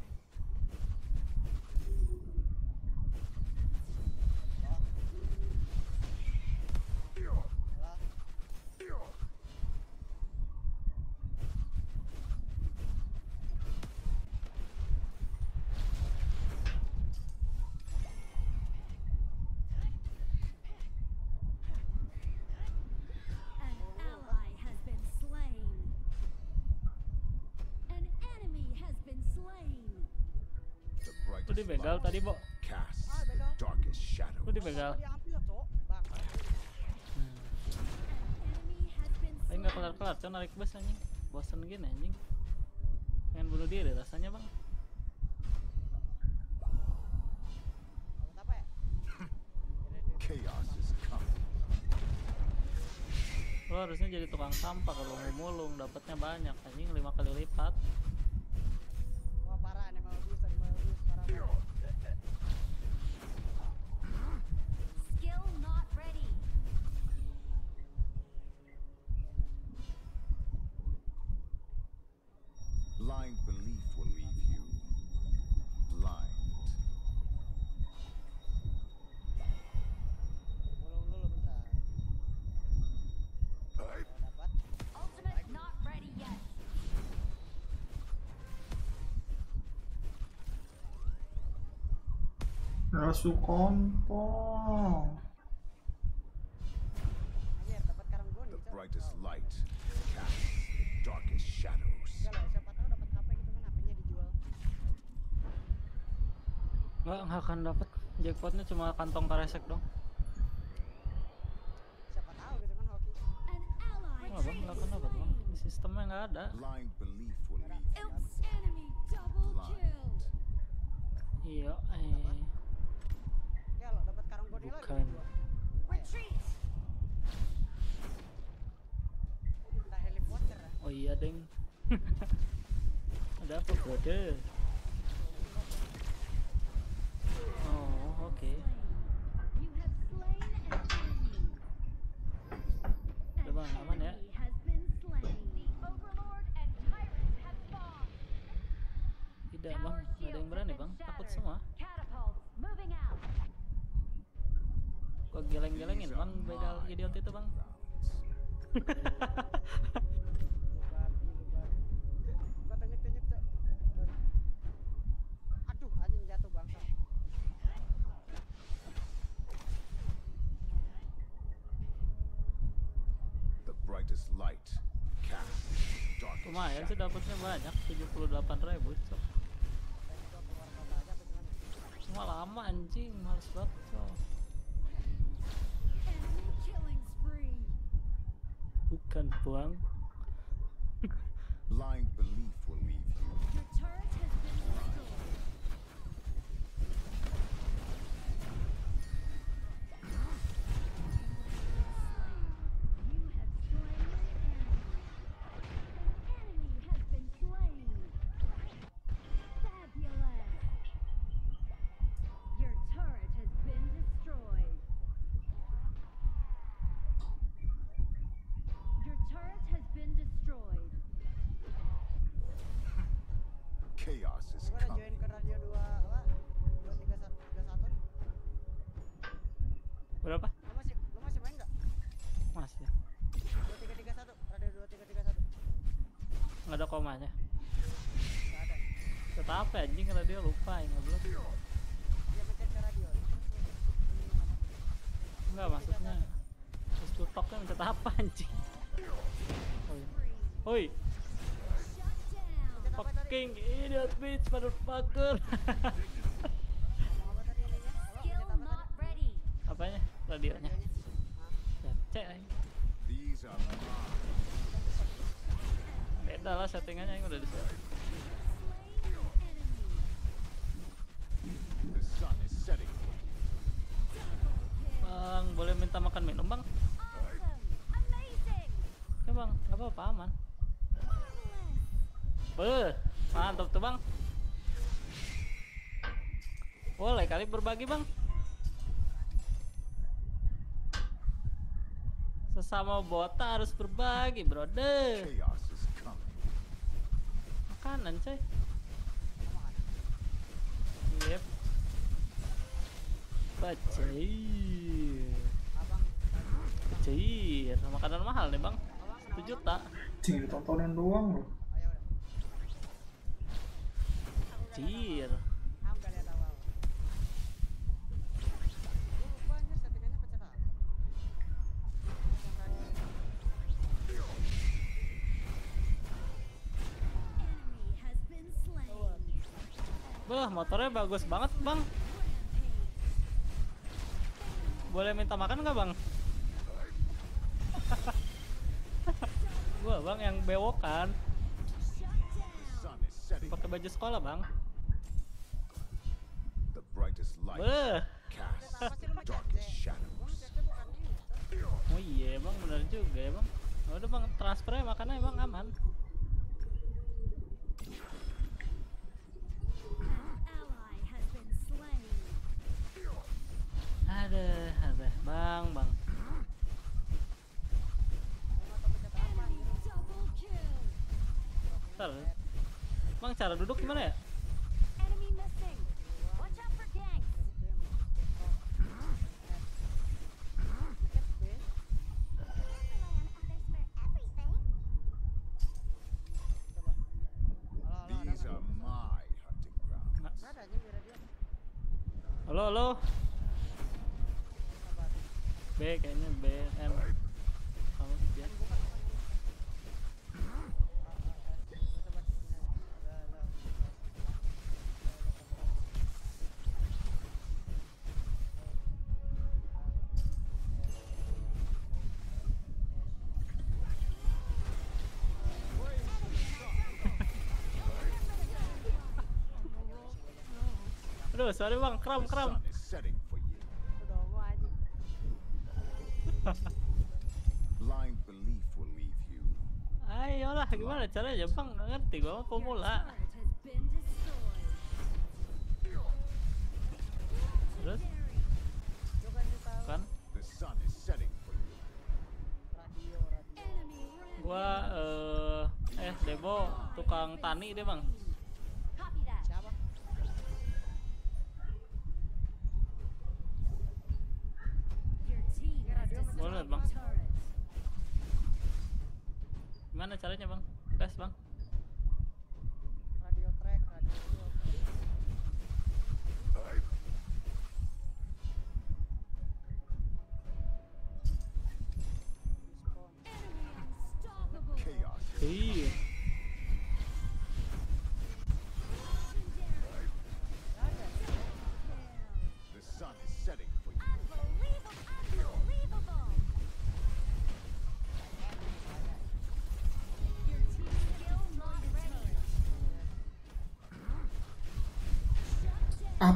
Lah. An ally has been slain. An enemy has been slain. The brightest Lu dibegal light tadi, Bo? casts Ah, the begal. darkest shadow. Lu dibegal. Gua diambil cok. Bang. Hmm. Ayo nggak kelar-kelar, coy narik bus anjing. Bosen gini anjing. Pengen bunuh diri rasanya bang. Dapat apa ya? Chaos is coming. Lo harusnya jadi tukang sampah kalau mau mulung, dapatnya banyak anjing lima kali lipat. The brightest light casts the darkest shadows. Enggak tahu dapat HP gitu kan akan dapat. Jackpotnya cuma kantong karesek dong. Siapa tahu gitu kan hoki. An ally Nggak bang, nggak akan dapat bang. Sistemnya nggak ada. Blind belief will leave. Iya, eh. Ya lo dapat karang goni lagi Bukan. Oh iya deng. ada apa brother? Oh oke. Enemy. Udah bang, aman ya. Tidak bang, ada yang berani bang. Takut semua. Gua geleng-gelengin bang, begal idiot itu bang. Aduh, anjing jatuh bangsa. The brightest light casts the darkest Lumayan sih dapatnya banyak, 78 ribu. Cok. Cuma lama anjing, males banget. Cok. Bukan bang. Blind belief ada komanya. Enggak ada. Kata apa anjing radio lupa ya radio. Enggak maksudnya. Terus tutok kan kata apa anjing. Oi. Fucking idiot bitch motherfucker. Apanya? Radionya. Cek aing. Beda lah settingannya yang udah di setting. Bang, boleh minta makan minum bang? Oke bang, nggak apa-apa aman. Beuh, mantap tuh bang. Boleh kali berbagi bang. Sesama bota harus berbagi brother. Makanan coy. Yep. Abang, Bacair. Makanan mahal nih bang. 1 juta. Cing ditontonin doang loh. ayo Wah, motornya bagus banget, Bang. Boleh minta makan nggak, Bang? Gua, Bang, yang bewokan. Pakai baju sekolah, Bang. Beuh. Oh iya, Bang, bener juga ya, Bang. Ya Udah, Bang, transfernya makannya emang aman. Ada, ada. Bang, Bang. Ntar. Bang, cara duduk gimana ya? Aduh, sorry Bang, kram kram. mau. Ayolah, gimana caranya Bang? Nggak ngerti gua mah pemula. Terus kan gua eh eh Debo tukang tani deh, Bang. Copy that. Siapa? Your team Ini has radio destroyed Boleh, the Bang. turret. Gimana caranya, Bang?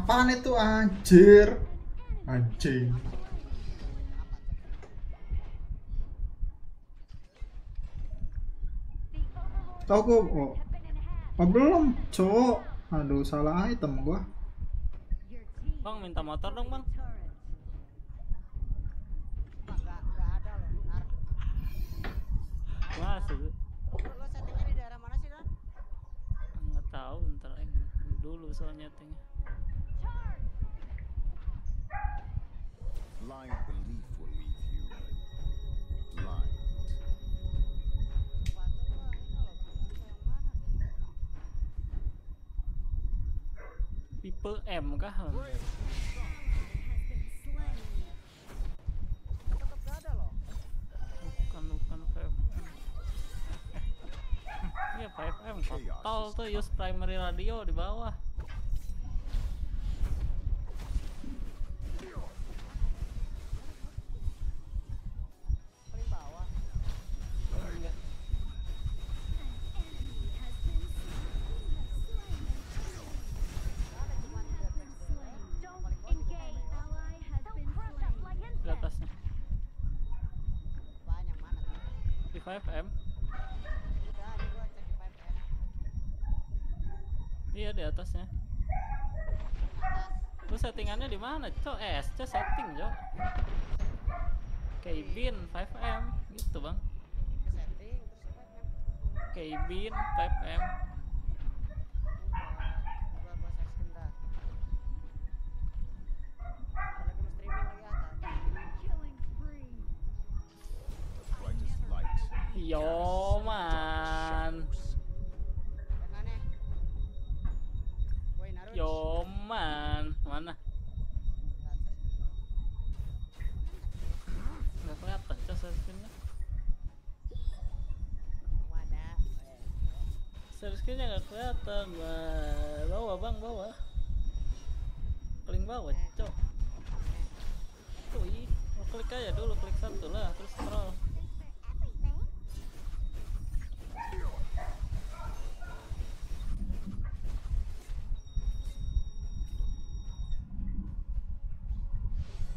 Apaan itu anjir? Anjing. Tahu gua oh, oh belum, cowok. Aduh, salah item gua. Bang, minta motor dong, Bang. Lo, lo settingnya di daerah mana sih, tahu, aing dulu soalnya tingnya. Blind belief will leave you. Blind. Tipe M kah? Ally has been slain. tetap gak ada loh Bukan bukan 5M. Iya 5M kontol tuh use primary radio di bawah. Atasnya. atas Lu settingannya di mana, Cok? Eh, SC setting, Cok. Cabin 5M gitu, Bang. terus 5M Cabin 5M. Gua gua search bentar. Gua lagi mau streaming lagi atas. Killing spree. Brightest light. Yo, man. Yang aneh. Woi Naruto. Yo, man. Mana? Nggak, search dulu. Nggak kelihatan, Cok, screennya. Mana? Eh, Screennya nggak kelihatan, Bang. Bawah, Bang, bawah. Paling bawah, Cok. Tuh, ih. Lu klik aja dulu, klik satu lah, terus scroll.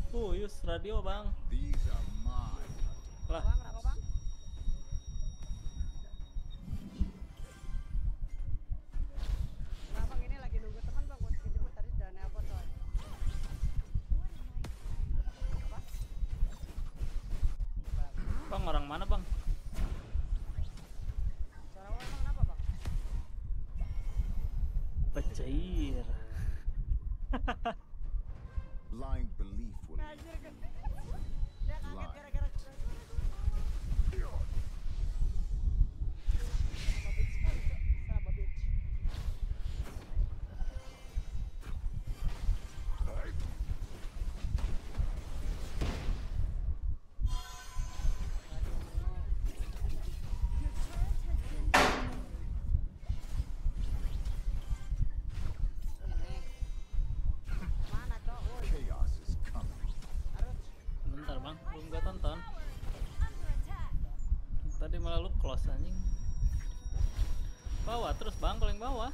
Uh, use radio, Bang. Lah, belief Bang. Belum gua tonton. Tadi malah lu close anjing. Bawah terus, Bang, paling bawah.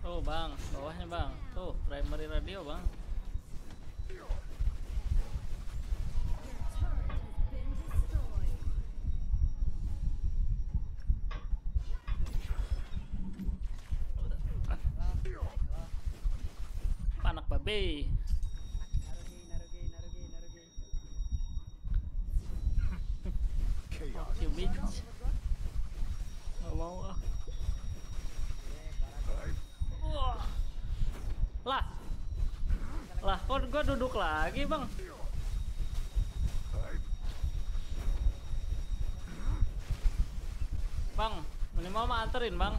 Tuh, Bang, bawahnya, Bang. Tuh, primary radio, Bang. You bitch. Gak mau ah. Wah. Lah. Lah, kok gua duduk lagi, Bang? Bang, minimal mah anterin, Bang.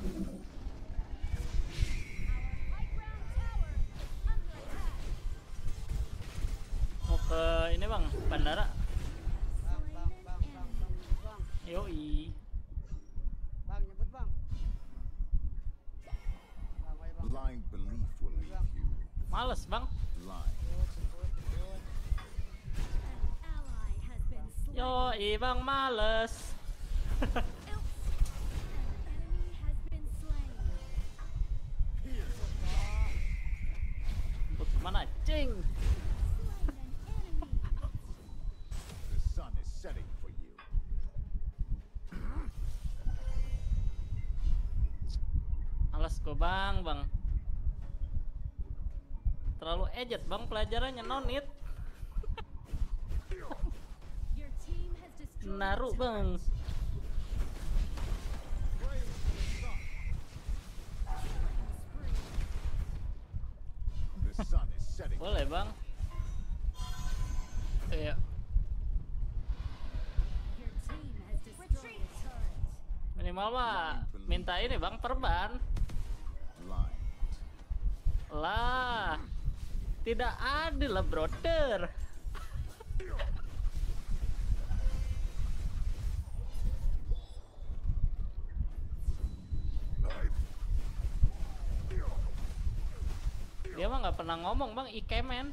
Is setting for you. Males gua, Bang, Bang. Terlalu ejet, Bang, pelajarannya nonit. Naruh bang. Boleh bang. Iya. Minimal mah minta ini bang perban. Lah. Tidak adil lah brother. Dia mah nggak pernah ngomong bang ikemen.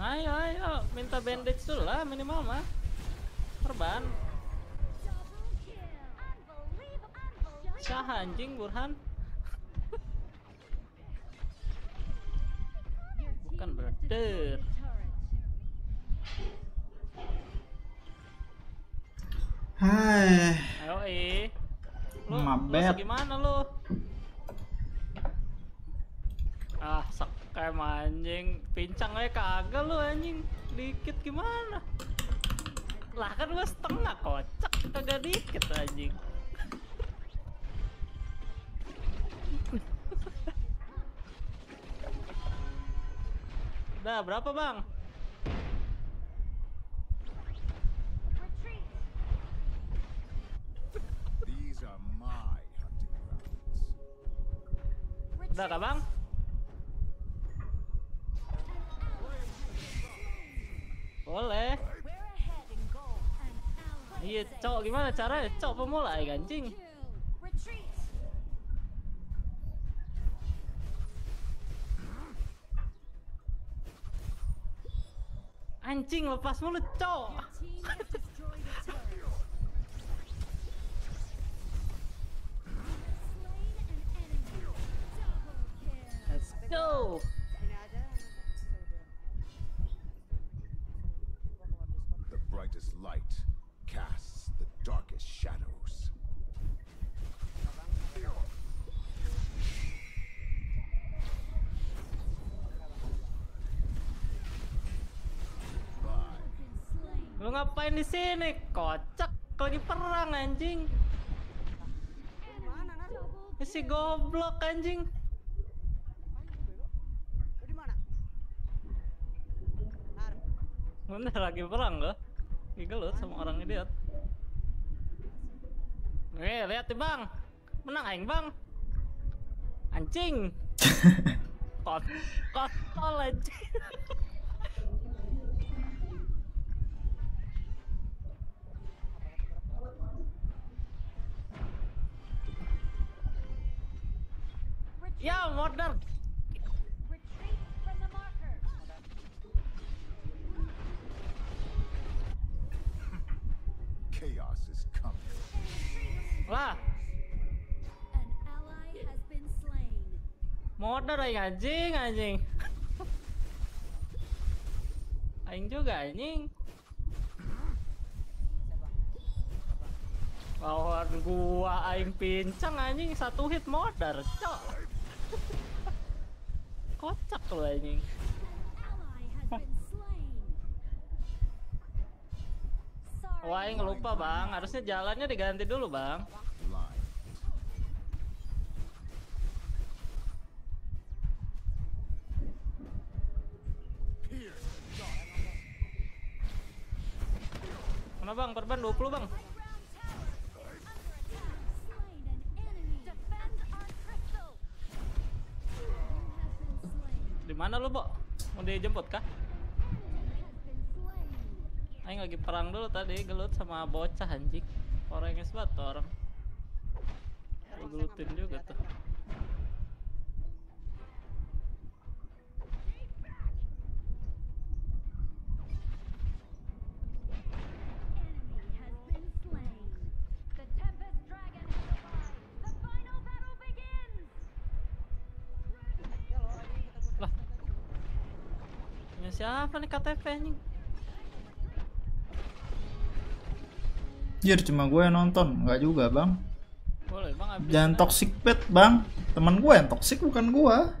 Ayo ayo minta bandage dulu lah minimal mah. Perban. Syah anjing Burhan. Udah berapa bang? Retreat. These are my hunting grounds. Udah kah bang? Boleh. We're ahead in goal. An ally Iya, has cok gimana caranya? Cok pemula ya anjing. Anjing lepas mulu, cok. Ngapain di sini? Kocak lagi perang anjing. Mana si goblok anjing. Mana? Lagi perang loh. Gigelut sama orang idiot. Nih, lihat nih, Bang. Menang aing, Bang. Anjing. Kot kontol anjing. Aing anjing, anjing. Aing juga anjing. Lawan gua aing pincang anjing satu hit modar, cok. Kocak lu anjing. Wah, aing lupa, Bang. Harusnya jalannya diganti dulu, Bang. Have been slain. Di mana lu, Bo? Mau dijemput kah? Aing lagi perang dulu tadi, gelut sama bocah anjing. Orangnya sebat orang. Gelutin juga tuh. Siapa nih KTP anjing? Jir cuma gue yang nonton, nggak juga bang. Boleh, bang habis Jangan kan. toxic pet bang. Teman gue yang toxic bukan gua.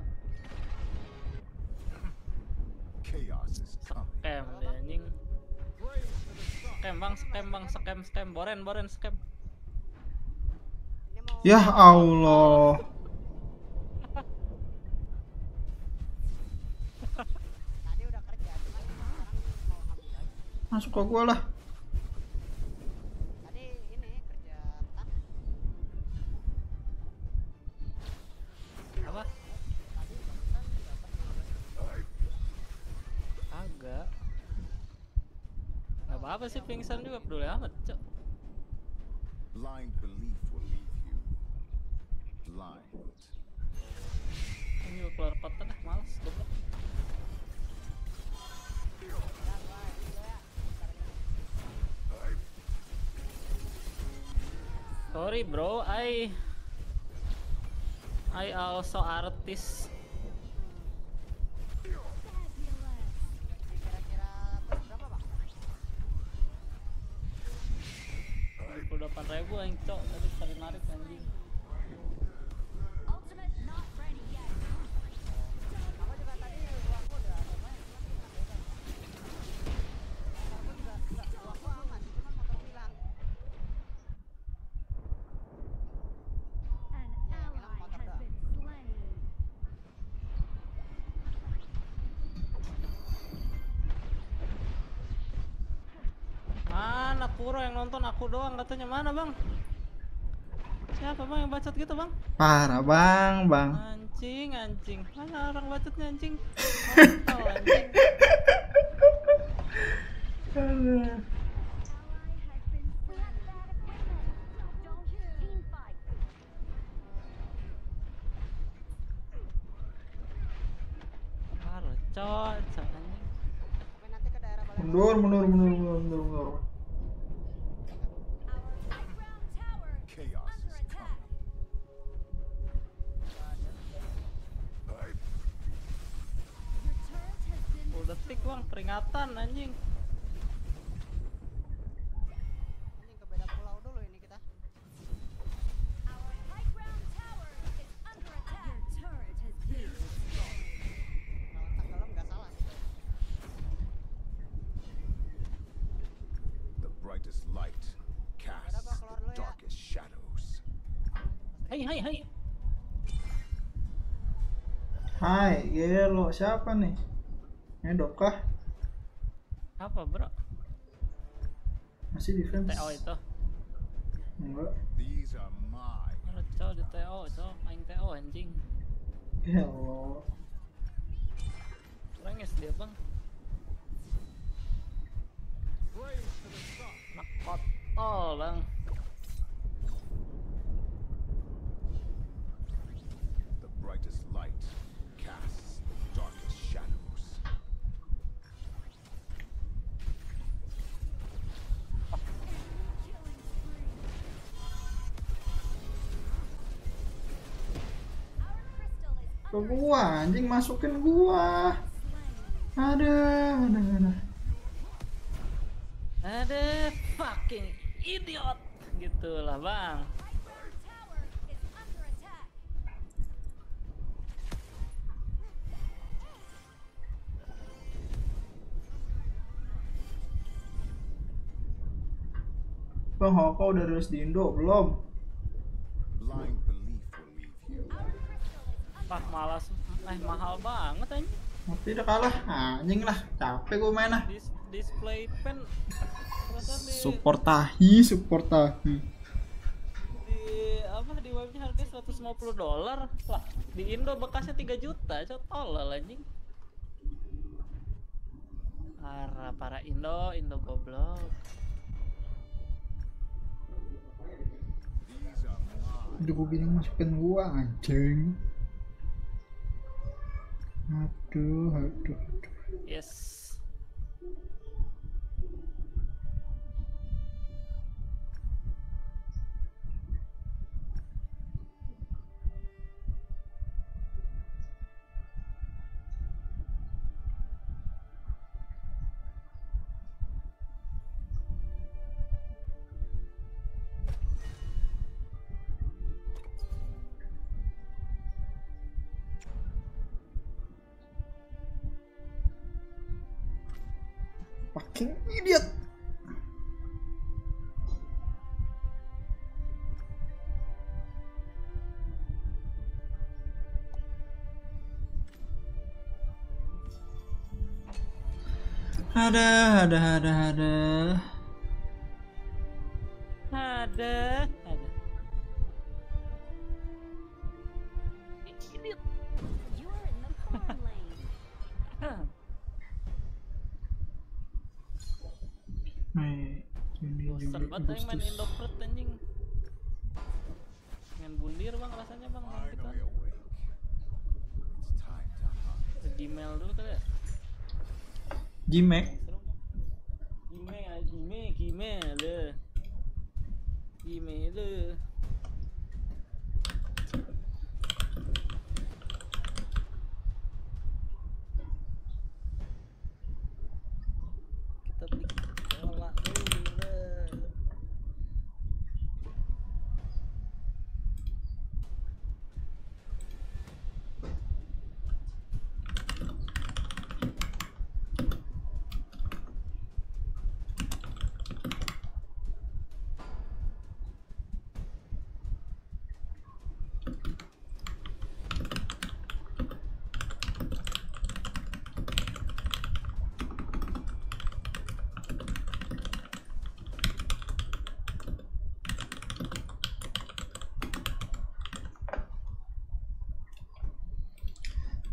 Chaos is coming. Scam dia anjing. Scam bang, scam bang, scam, scam, boren, boren, scam. Ya Allah. tadi udah kerja, cuman sekarang mau ngambil lagi. Ke gua lah. Tadi ini kerja petang. Apa? Agak. Gak apa-apa sih pingsan juga peduli amat, cok. Sorry bro, I I also artist. Puro yang nonton aku doang katanya mana bang? Siapa bang yang bacot gitu bang? Parah bang, bang. Anjing, anjing. Mana orang bacotnya anjing? Kontol anjing. peringatan anjing. Anjing ke beda pulau dulu ini kita. Kalau tenggelam nggak salah. The brightest light casts gua keluar dulu the ya. darkest shadows. Hai hai hai. Hai, Gelo, siapa nih? Ngedok kah? Apa bro? Masih defense? TO itu. Enggak. These are my Parah cok di TO cok, main TO anjing. Gelo. Renges dia bang. Nak kontol bang. Gua, anjing masukin gua. Ada, ada, ada. Ada fucking idiot gitulah bang. Bang Hoko udah rilis di Indo belum? Blind belief will leave you. Our Wah malas, eh mahal banget anjing. Tapi udah kalah, anjing lah, capek gua main ah. Dis display pen Support tahi, support tahi. di apa di webnya harganya 150 dolar lah di Indo bekasnya 3 juta cok tolol anjing para para Indo Indo goblok Udah gua bilang masukin gua anjing. Aduh, aduh, aduh. yes Ada, ada, ada, ada. Ada, ada. Bundir bang rasanya bang. Kita. Gmail dulu Jimmy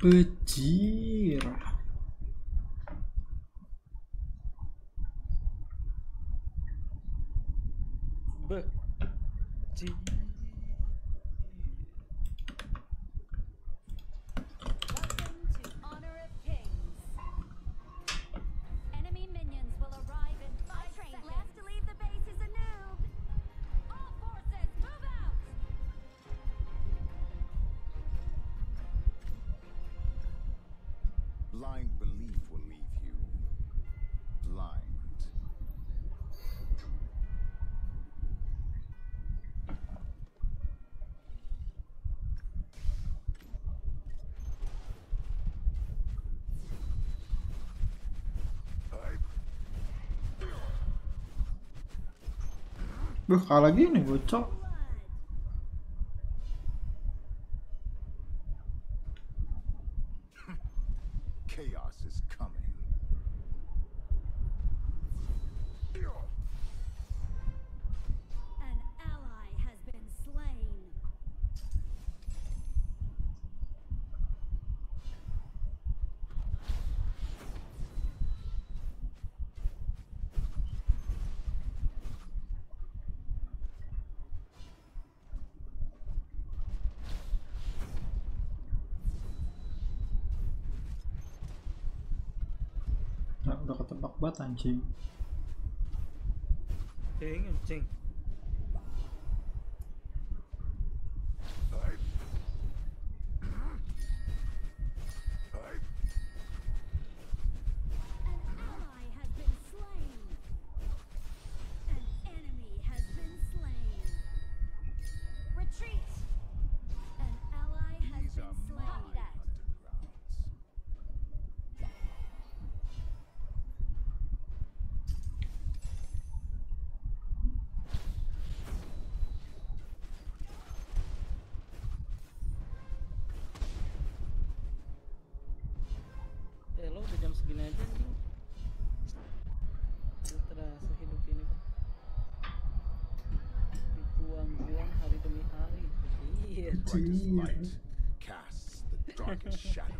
不急 Duh kalah gini bocok. bất hành chính. Tiếng hành chính.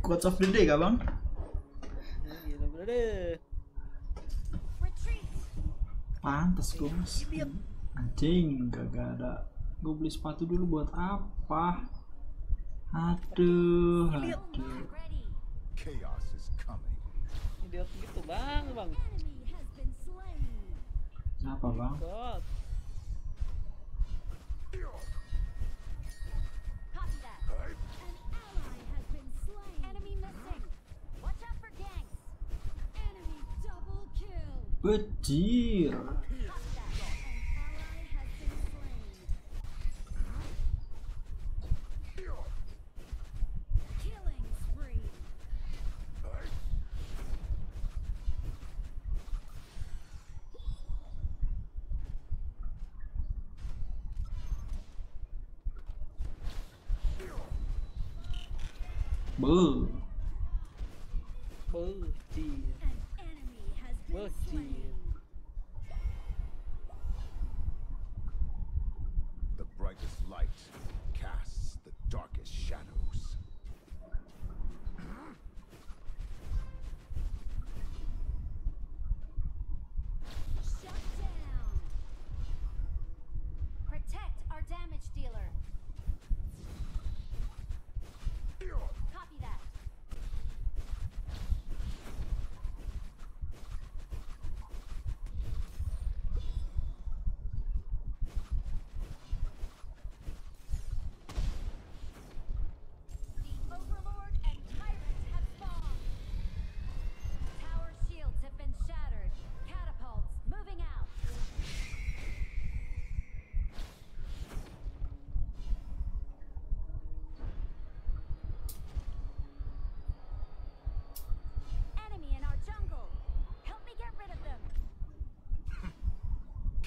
Kurz auf den Digger, Mann. Pantas gue mas Anjing gak ada. Gue beli sepatu dulu buat apa? Aduh iya, iya. Aduh. Chaos Idiot gitu bang bang. Kenapa bang? God. But dear,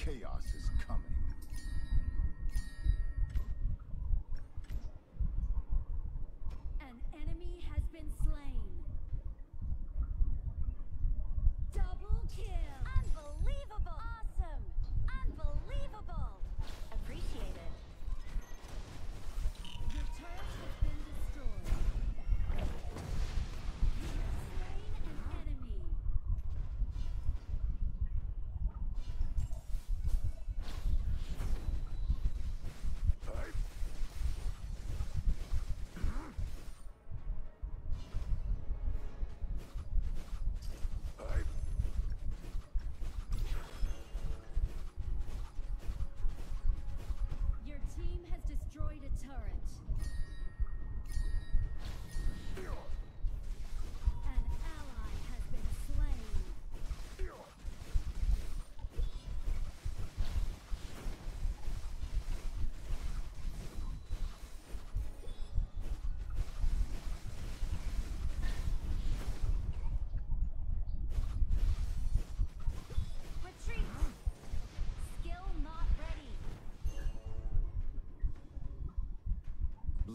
chaos is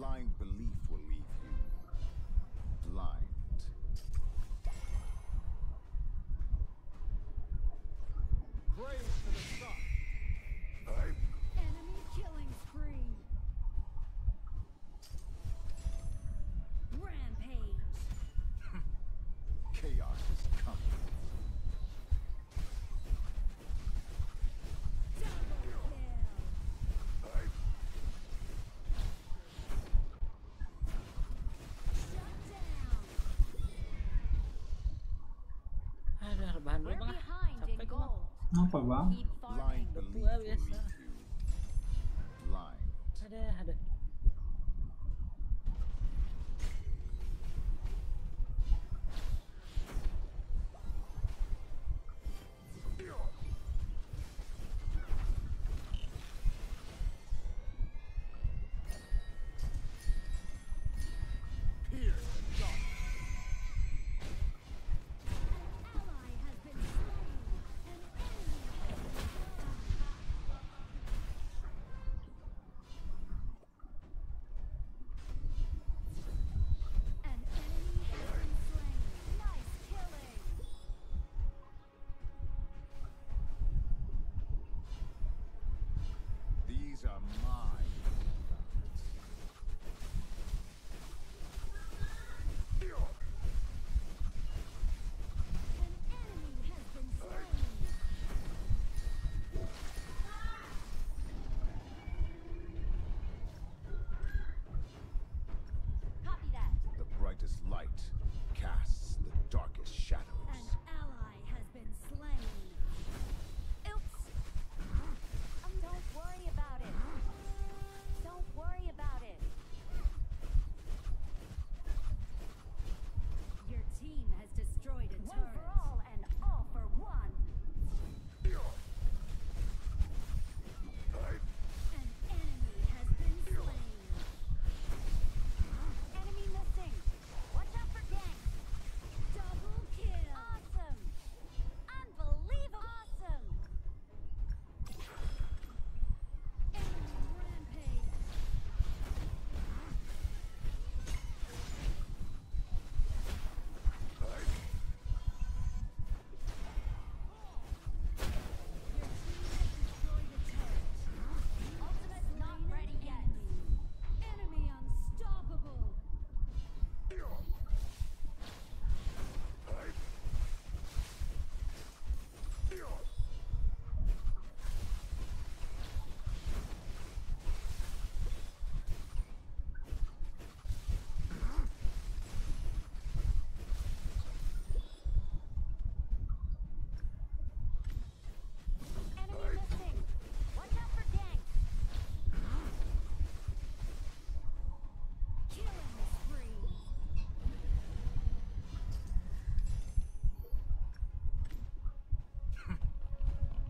blind belief. udah rebahan dulu bang capek bang? Ada ada. These are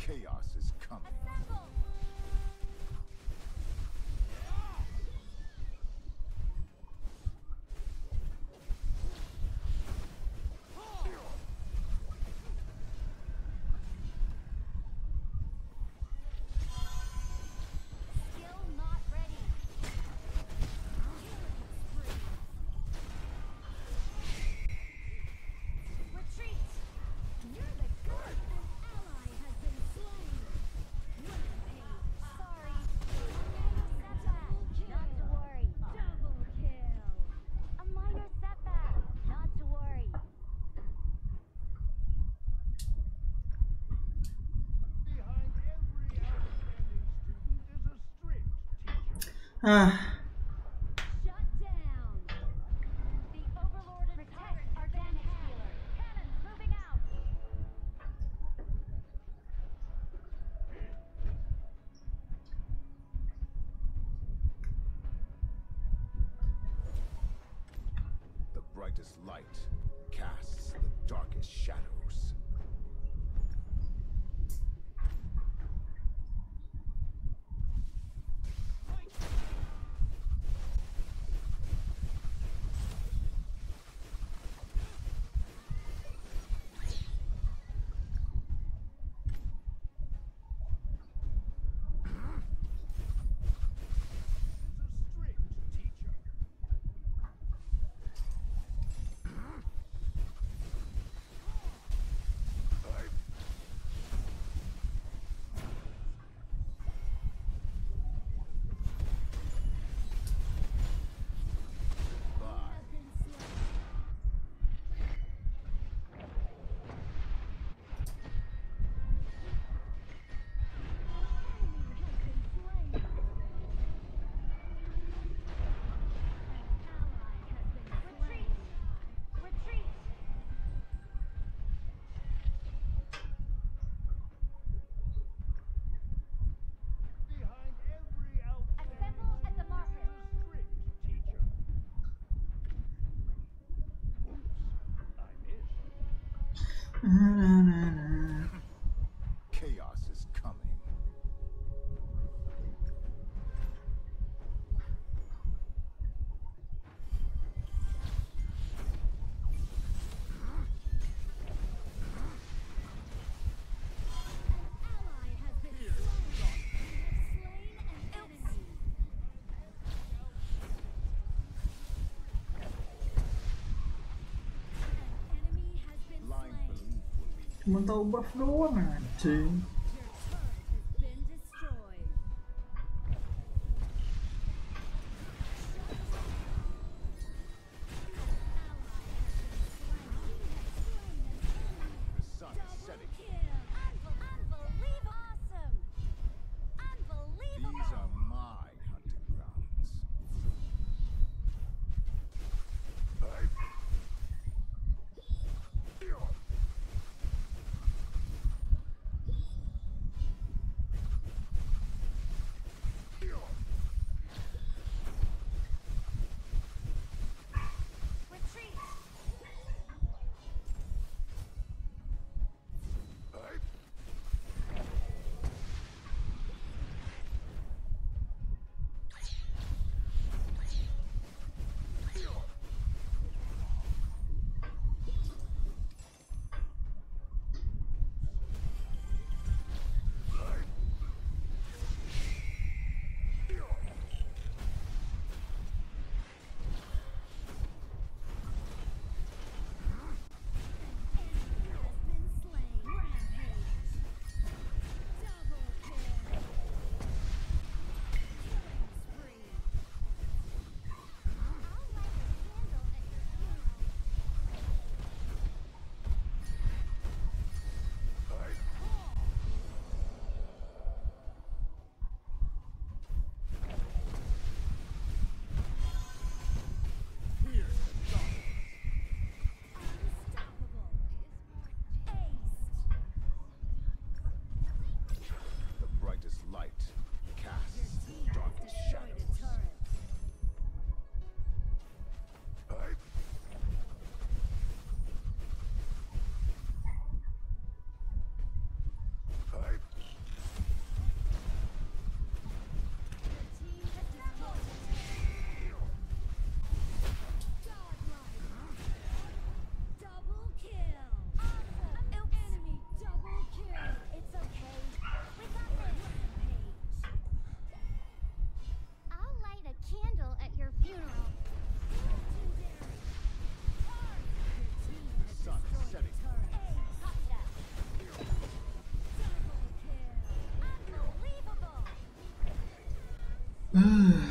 Chaos is coming. 嗯 Mm-hmm. Cuma tahu buff doang anjing. 嗯。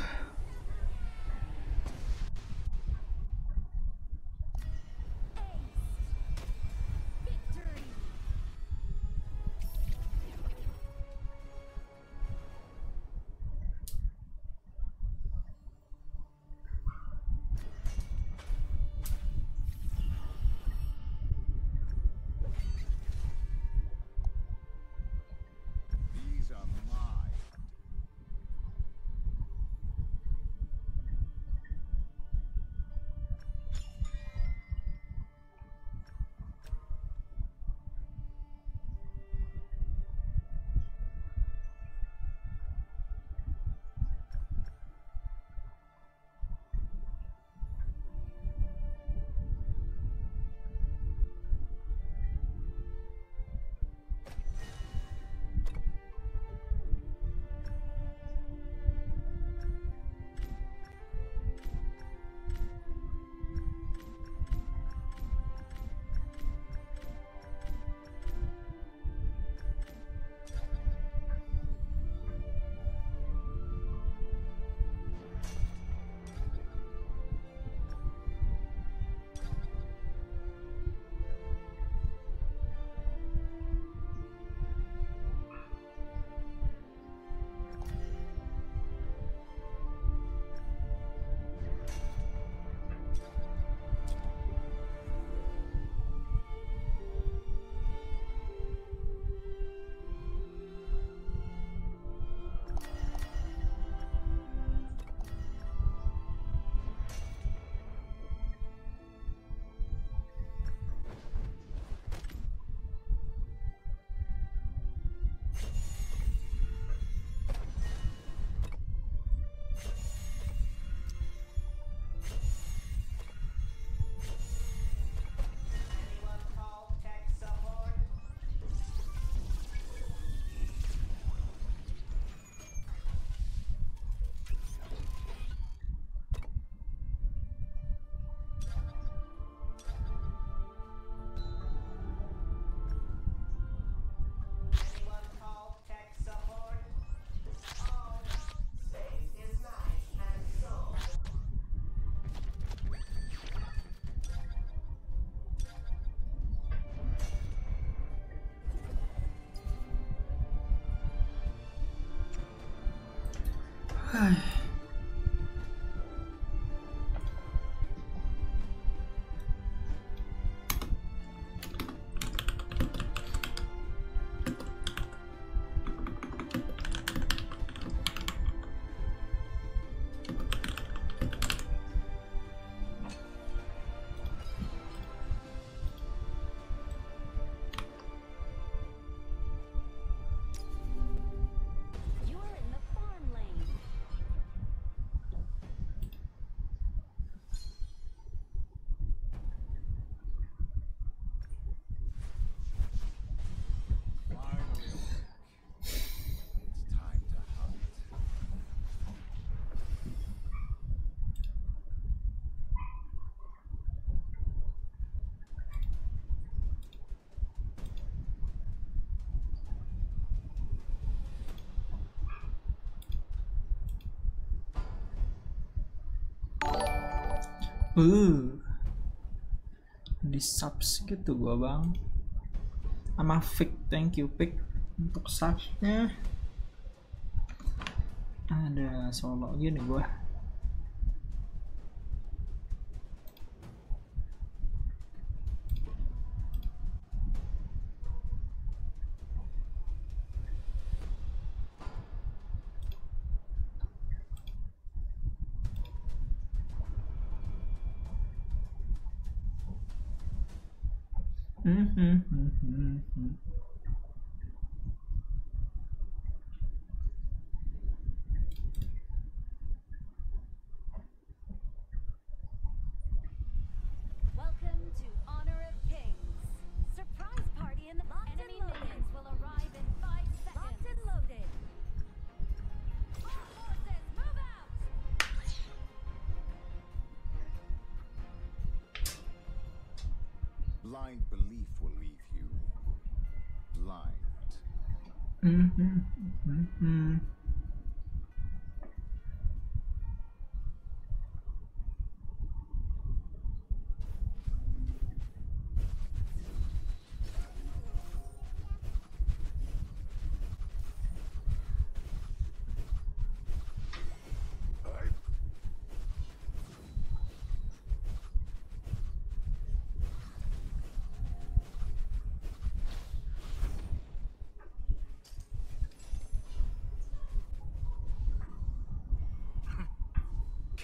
唉。Uh, di subs gitu gua bang. Sama fake thank you Vic untuk subsnya. Ada solo gini gua.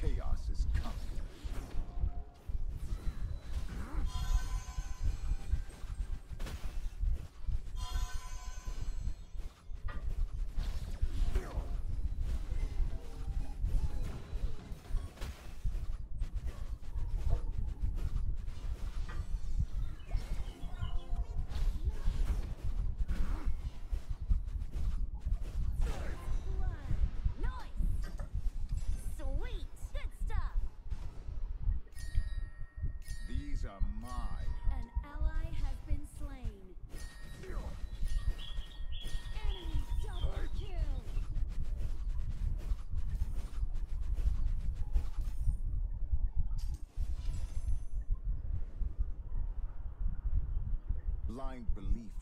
chaos is coming. These mine. An ally has been slain. Enemy double kill. Blind belief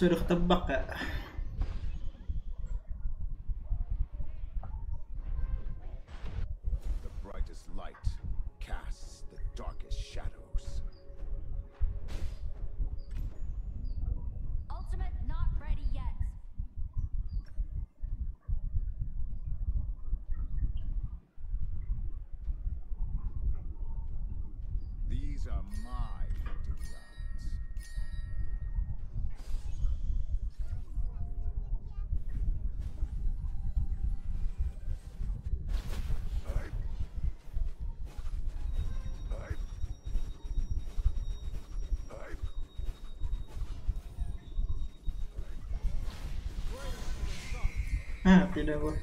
سوري طبق you know?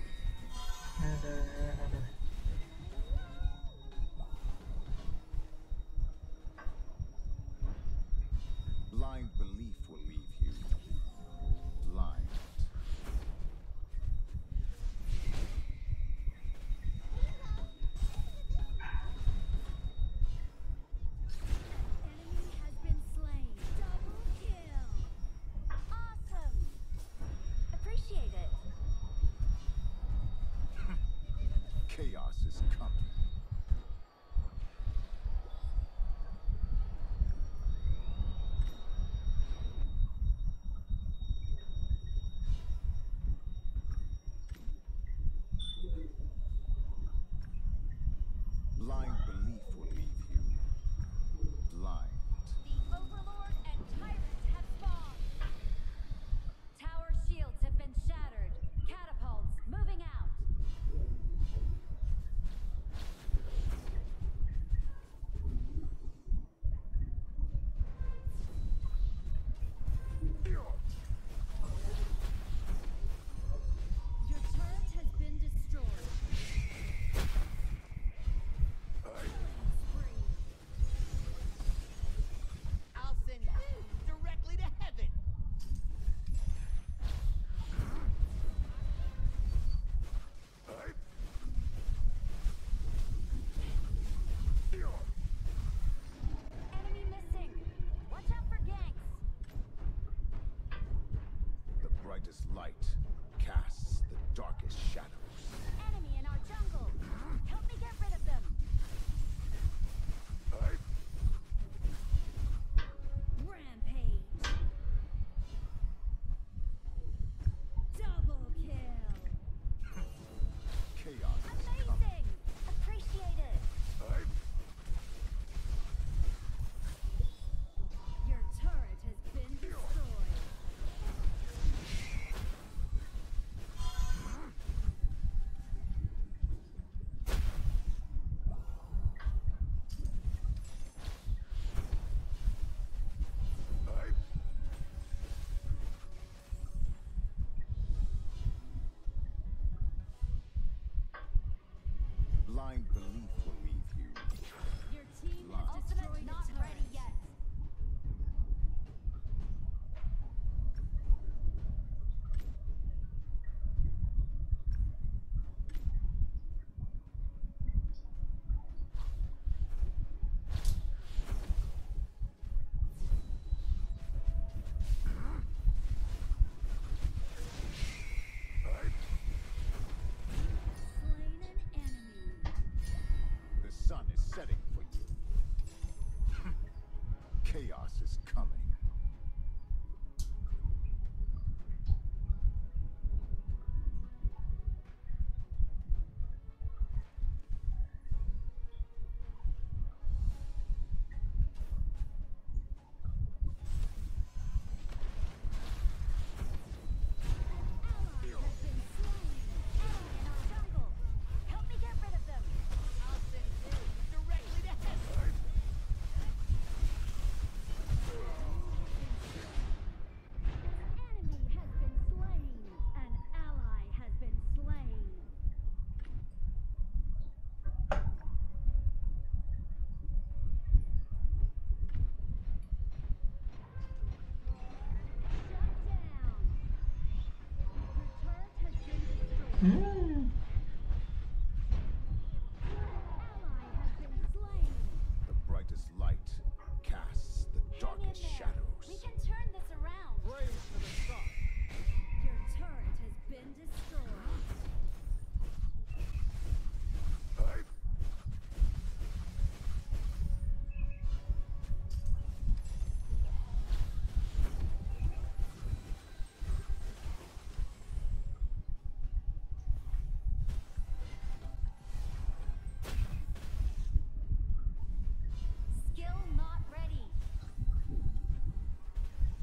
chaos is coming. brightest light casts the darkest shadow. blind belief chaos. Mm.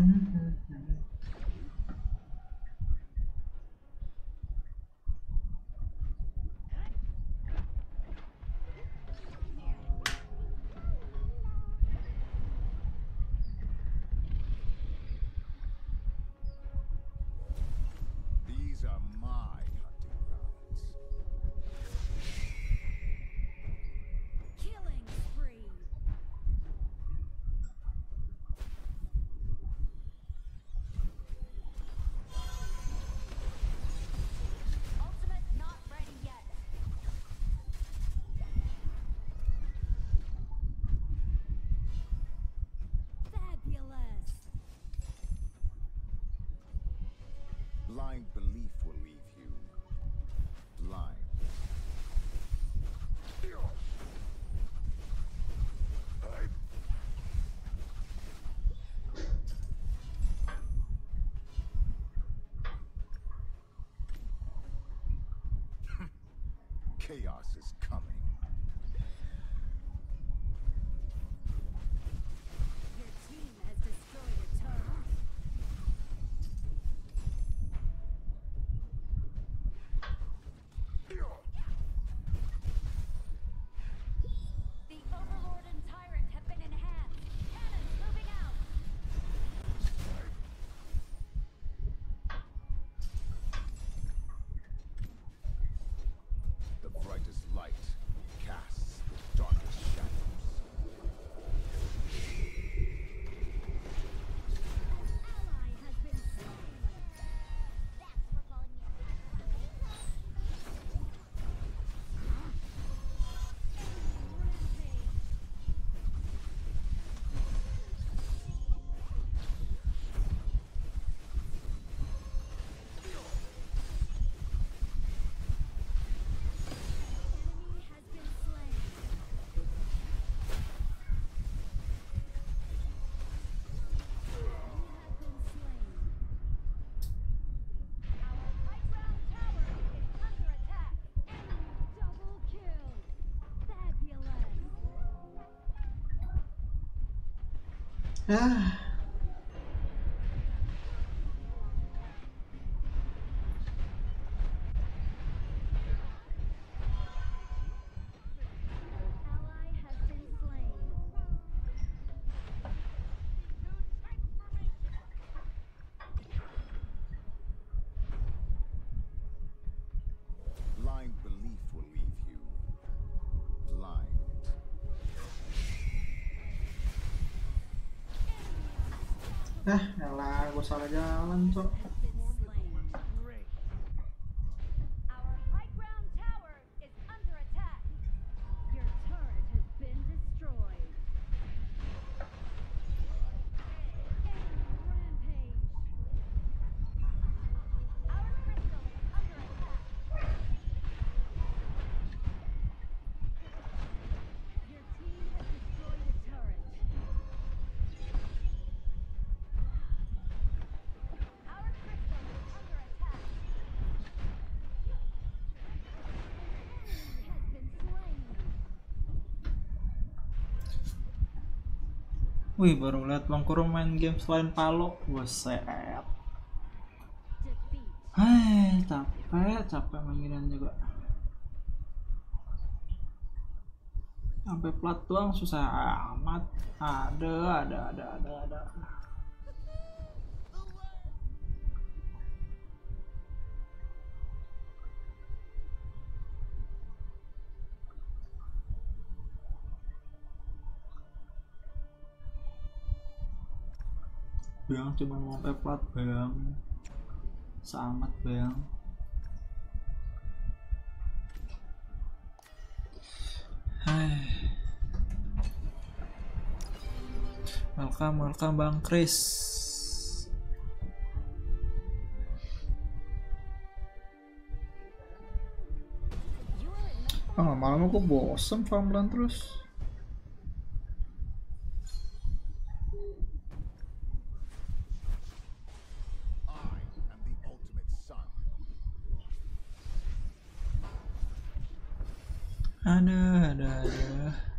Mm-hmm. Blind belief will leave you. Blind. Chaos is coming. 唉。salah jalan cok. Wih baru lihat Bang Kuro main game selain Palo. Buset. Hai, capek, capek mainan juga. Sampai plat doang susah amat. Ada, ada, ada, ada, ada. Cuma mau plat bang. Sangat bang. Hai. Welcome, welcome Bang Chris. Ah, lama-lama gue bosen farmland terus. I am the ultimate son. Ada, ada, ada.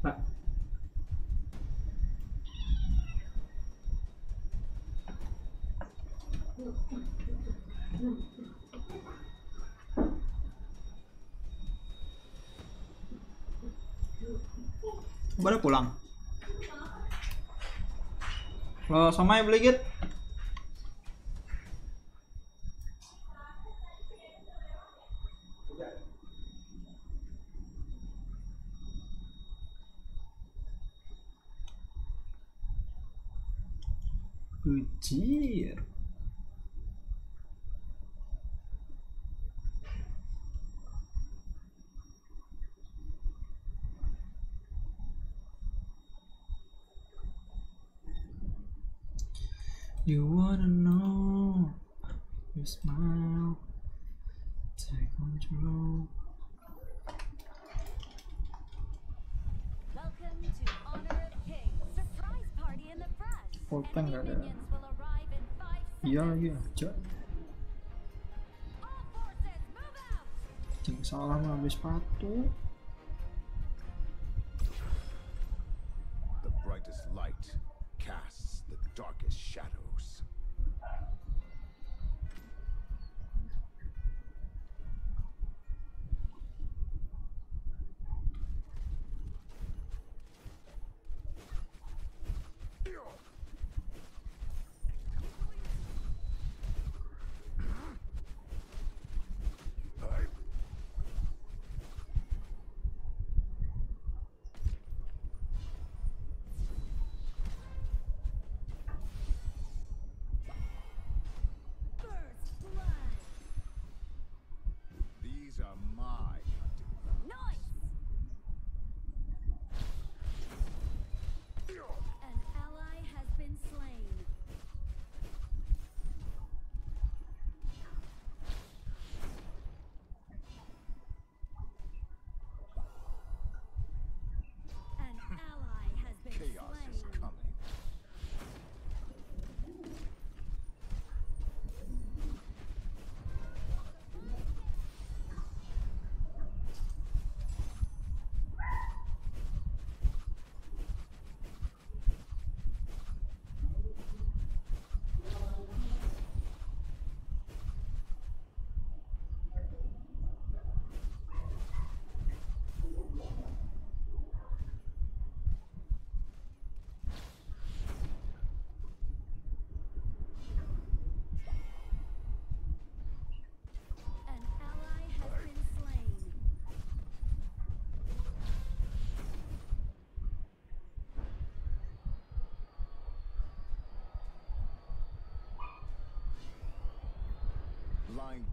Pak. Baru pulang. Lo sama beli git? You wanna know? You smile. Take control. Welcome to Honor of Kings. Surprise party in the front. Oh, thank Enemy minions will arrive in five Iya seconds. lagi aja. All forces, move out. Jangan salah ngambil sepatu. Blind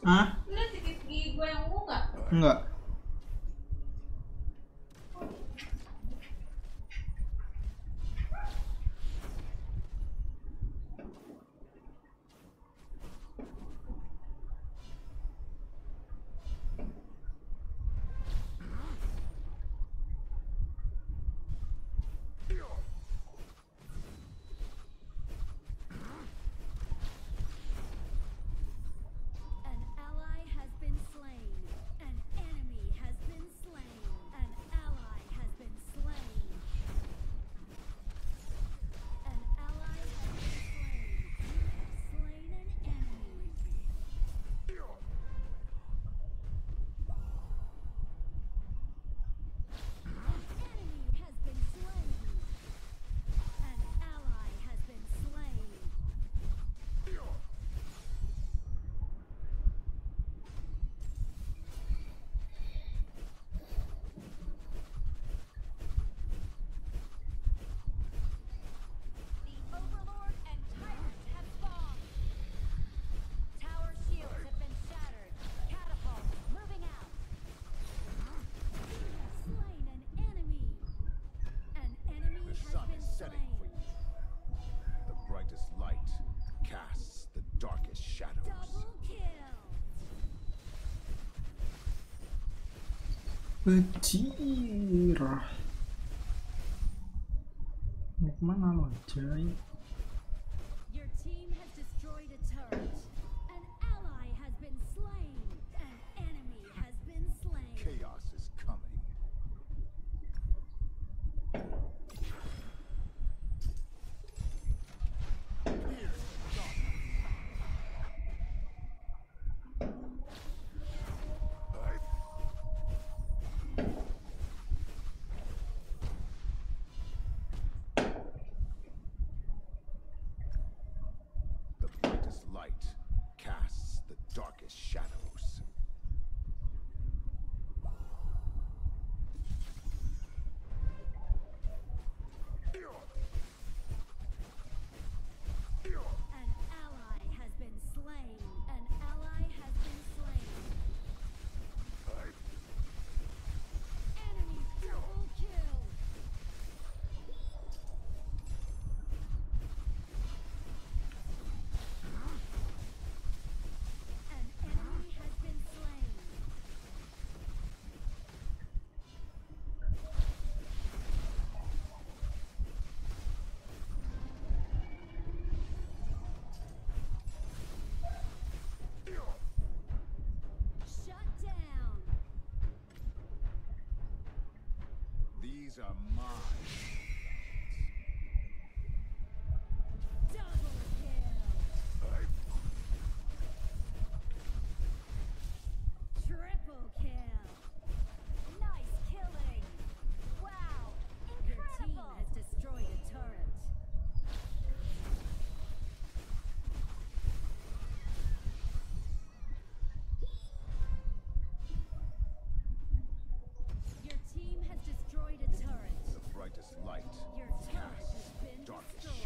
Hah? Lu tiket CCTV gue yang ungu nggak? Enggak. Bajir. Mau ke mana lo, Jai? These are mine. light. Your darkest.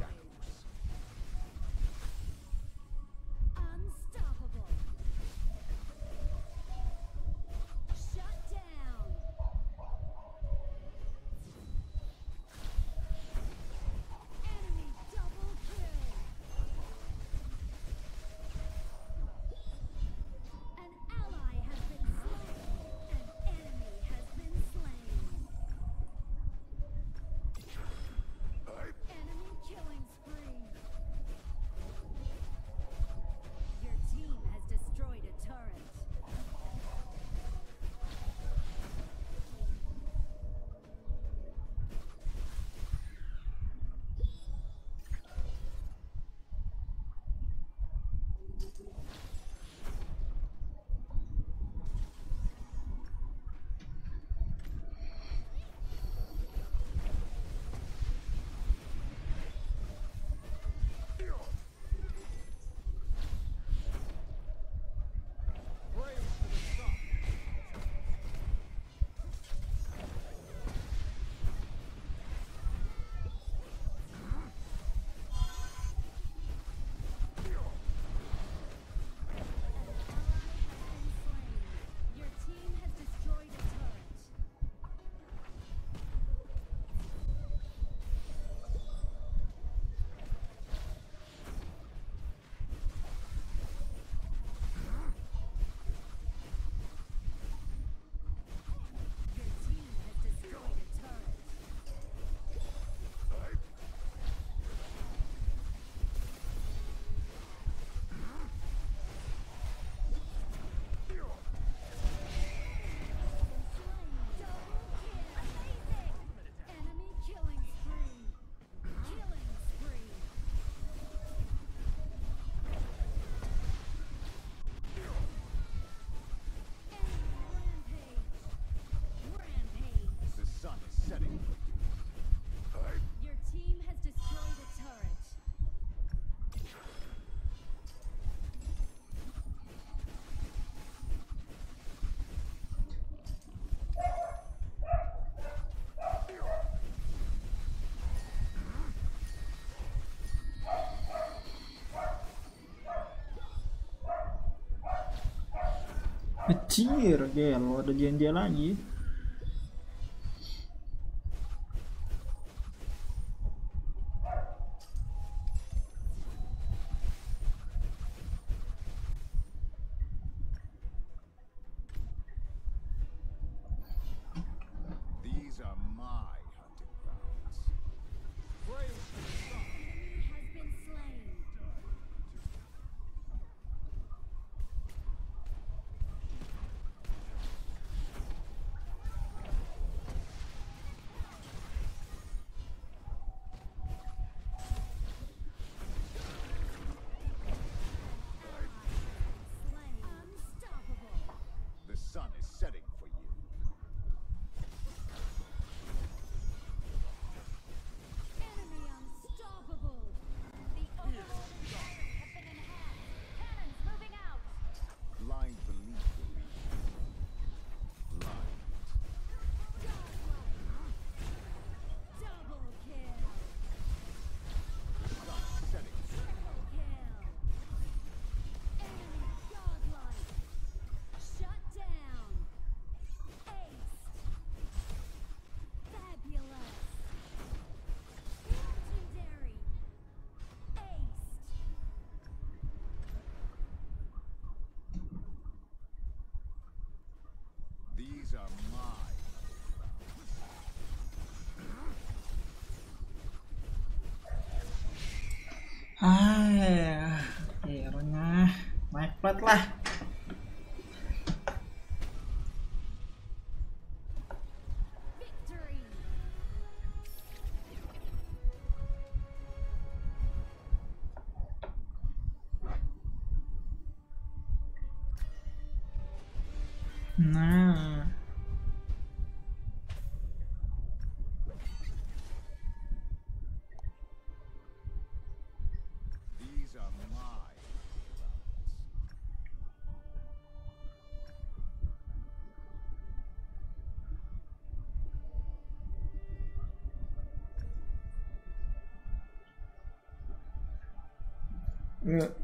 Kecil, gelo ada JNJ lagi. Plat lah. Ya.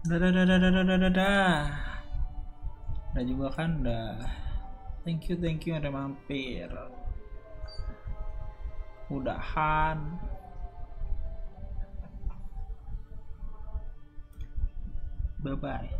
Udah, udah, udah, udah, udah, udah, udah, udah. Udah juga kan, udah. Thank you, thank you udah mampir. Udahan. Bye bye.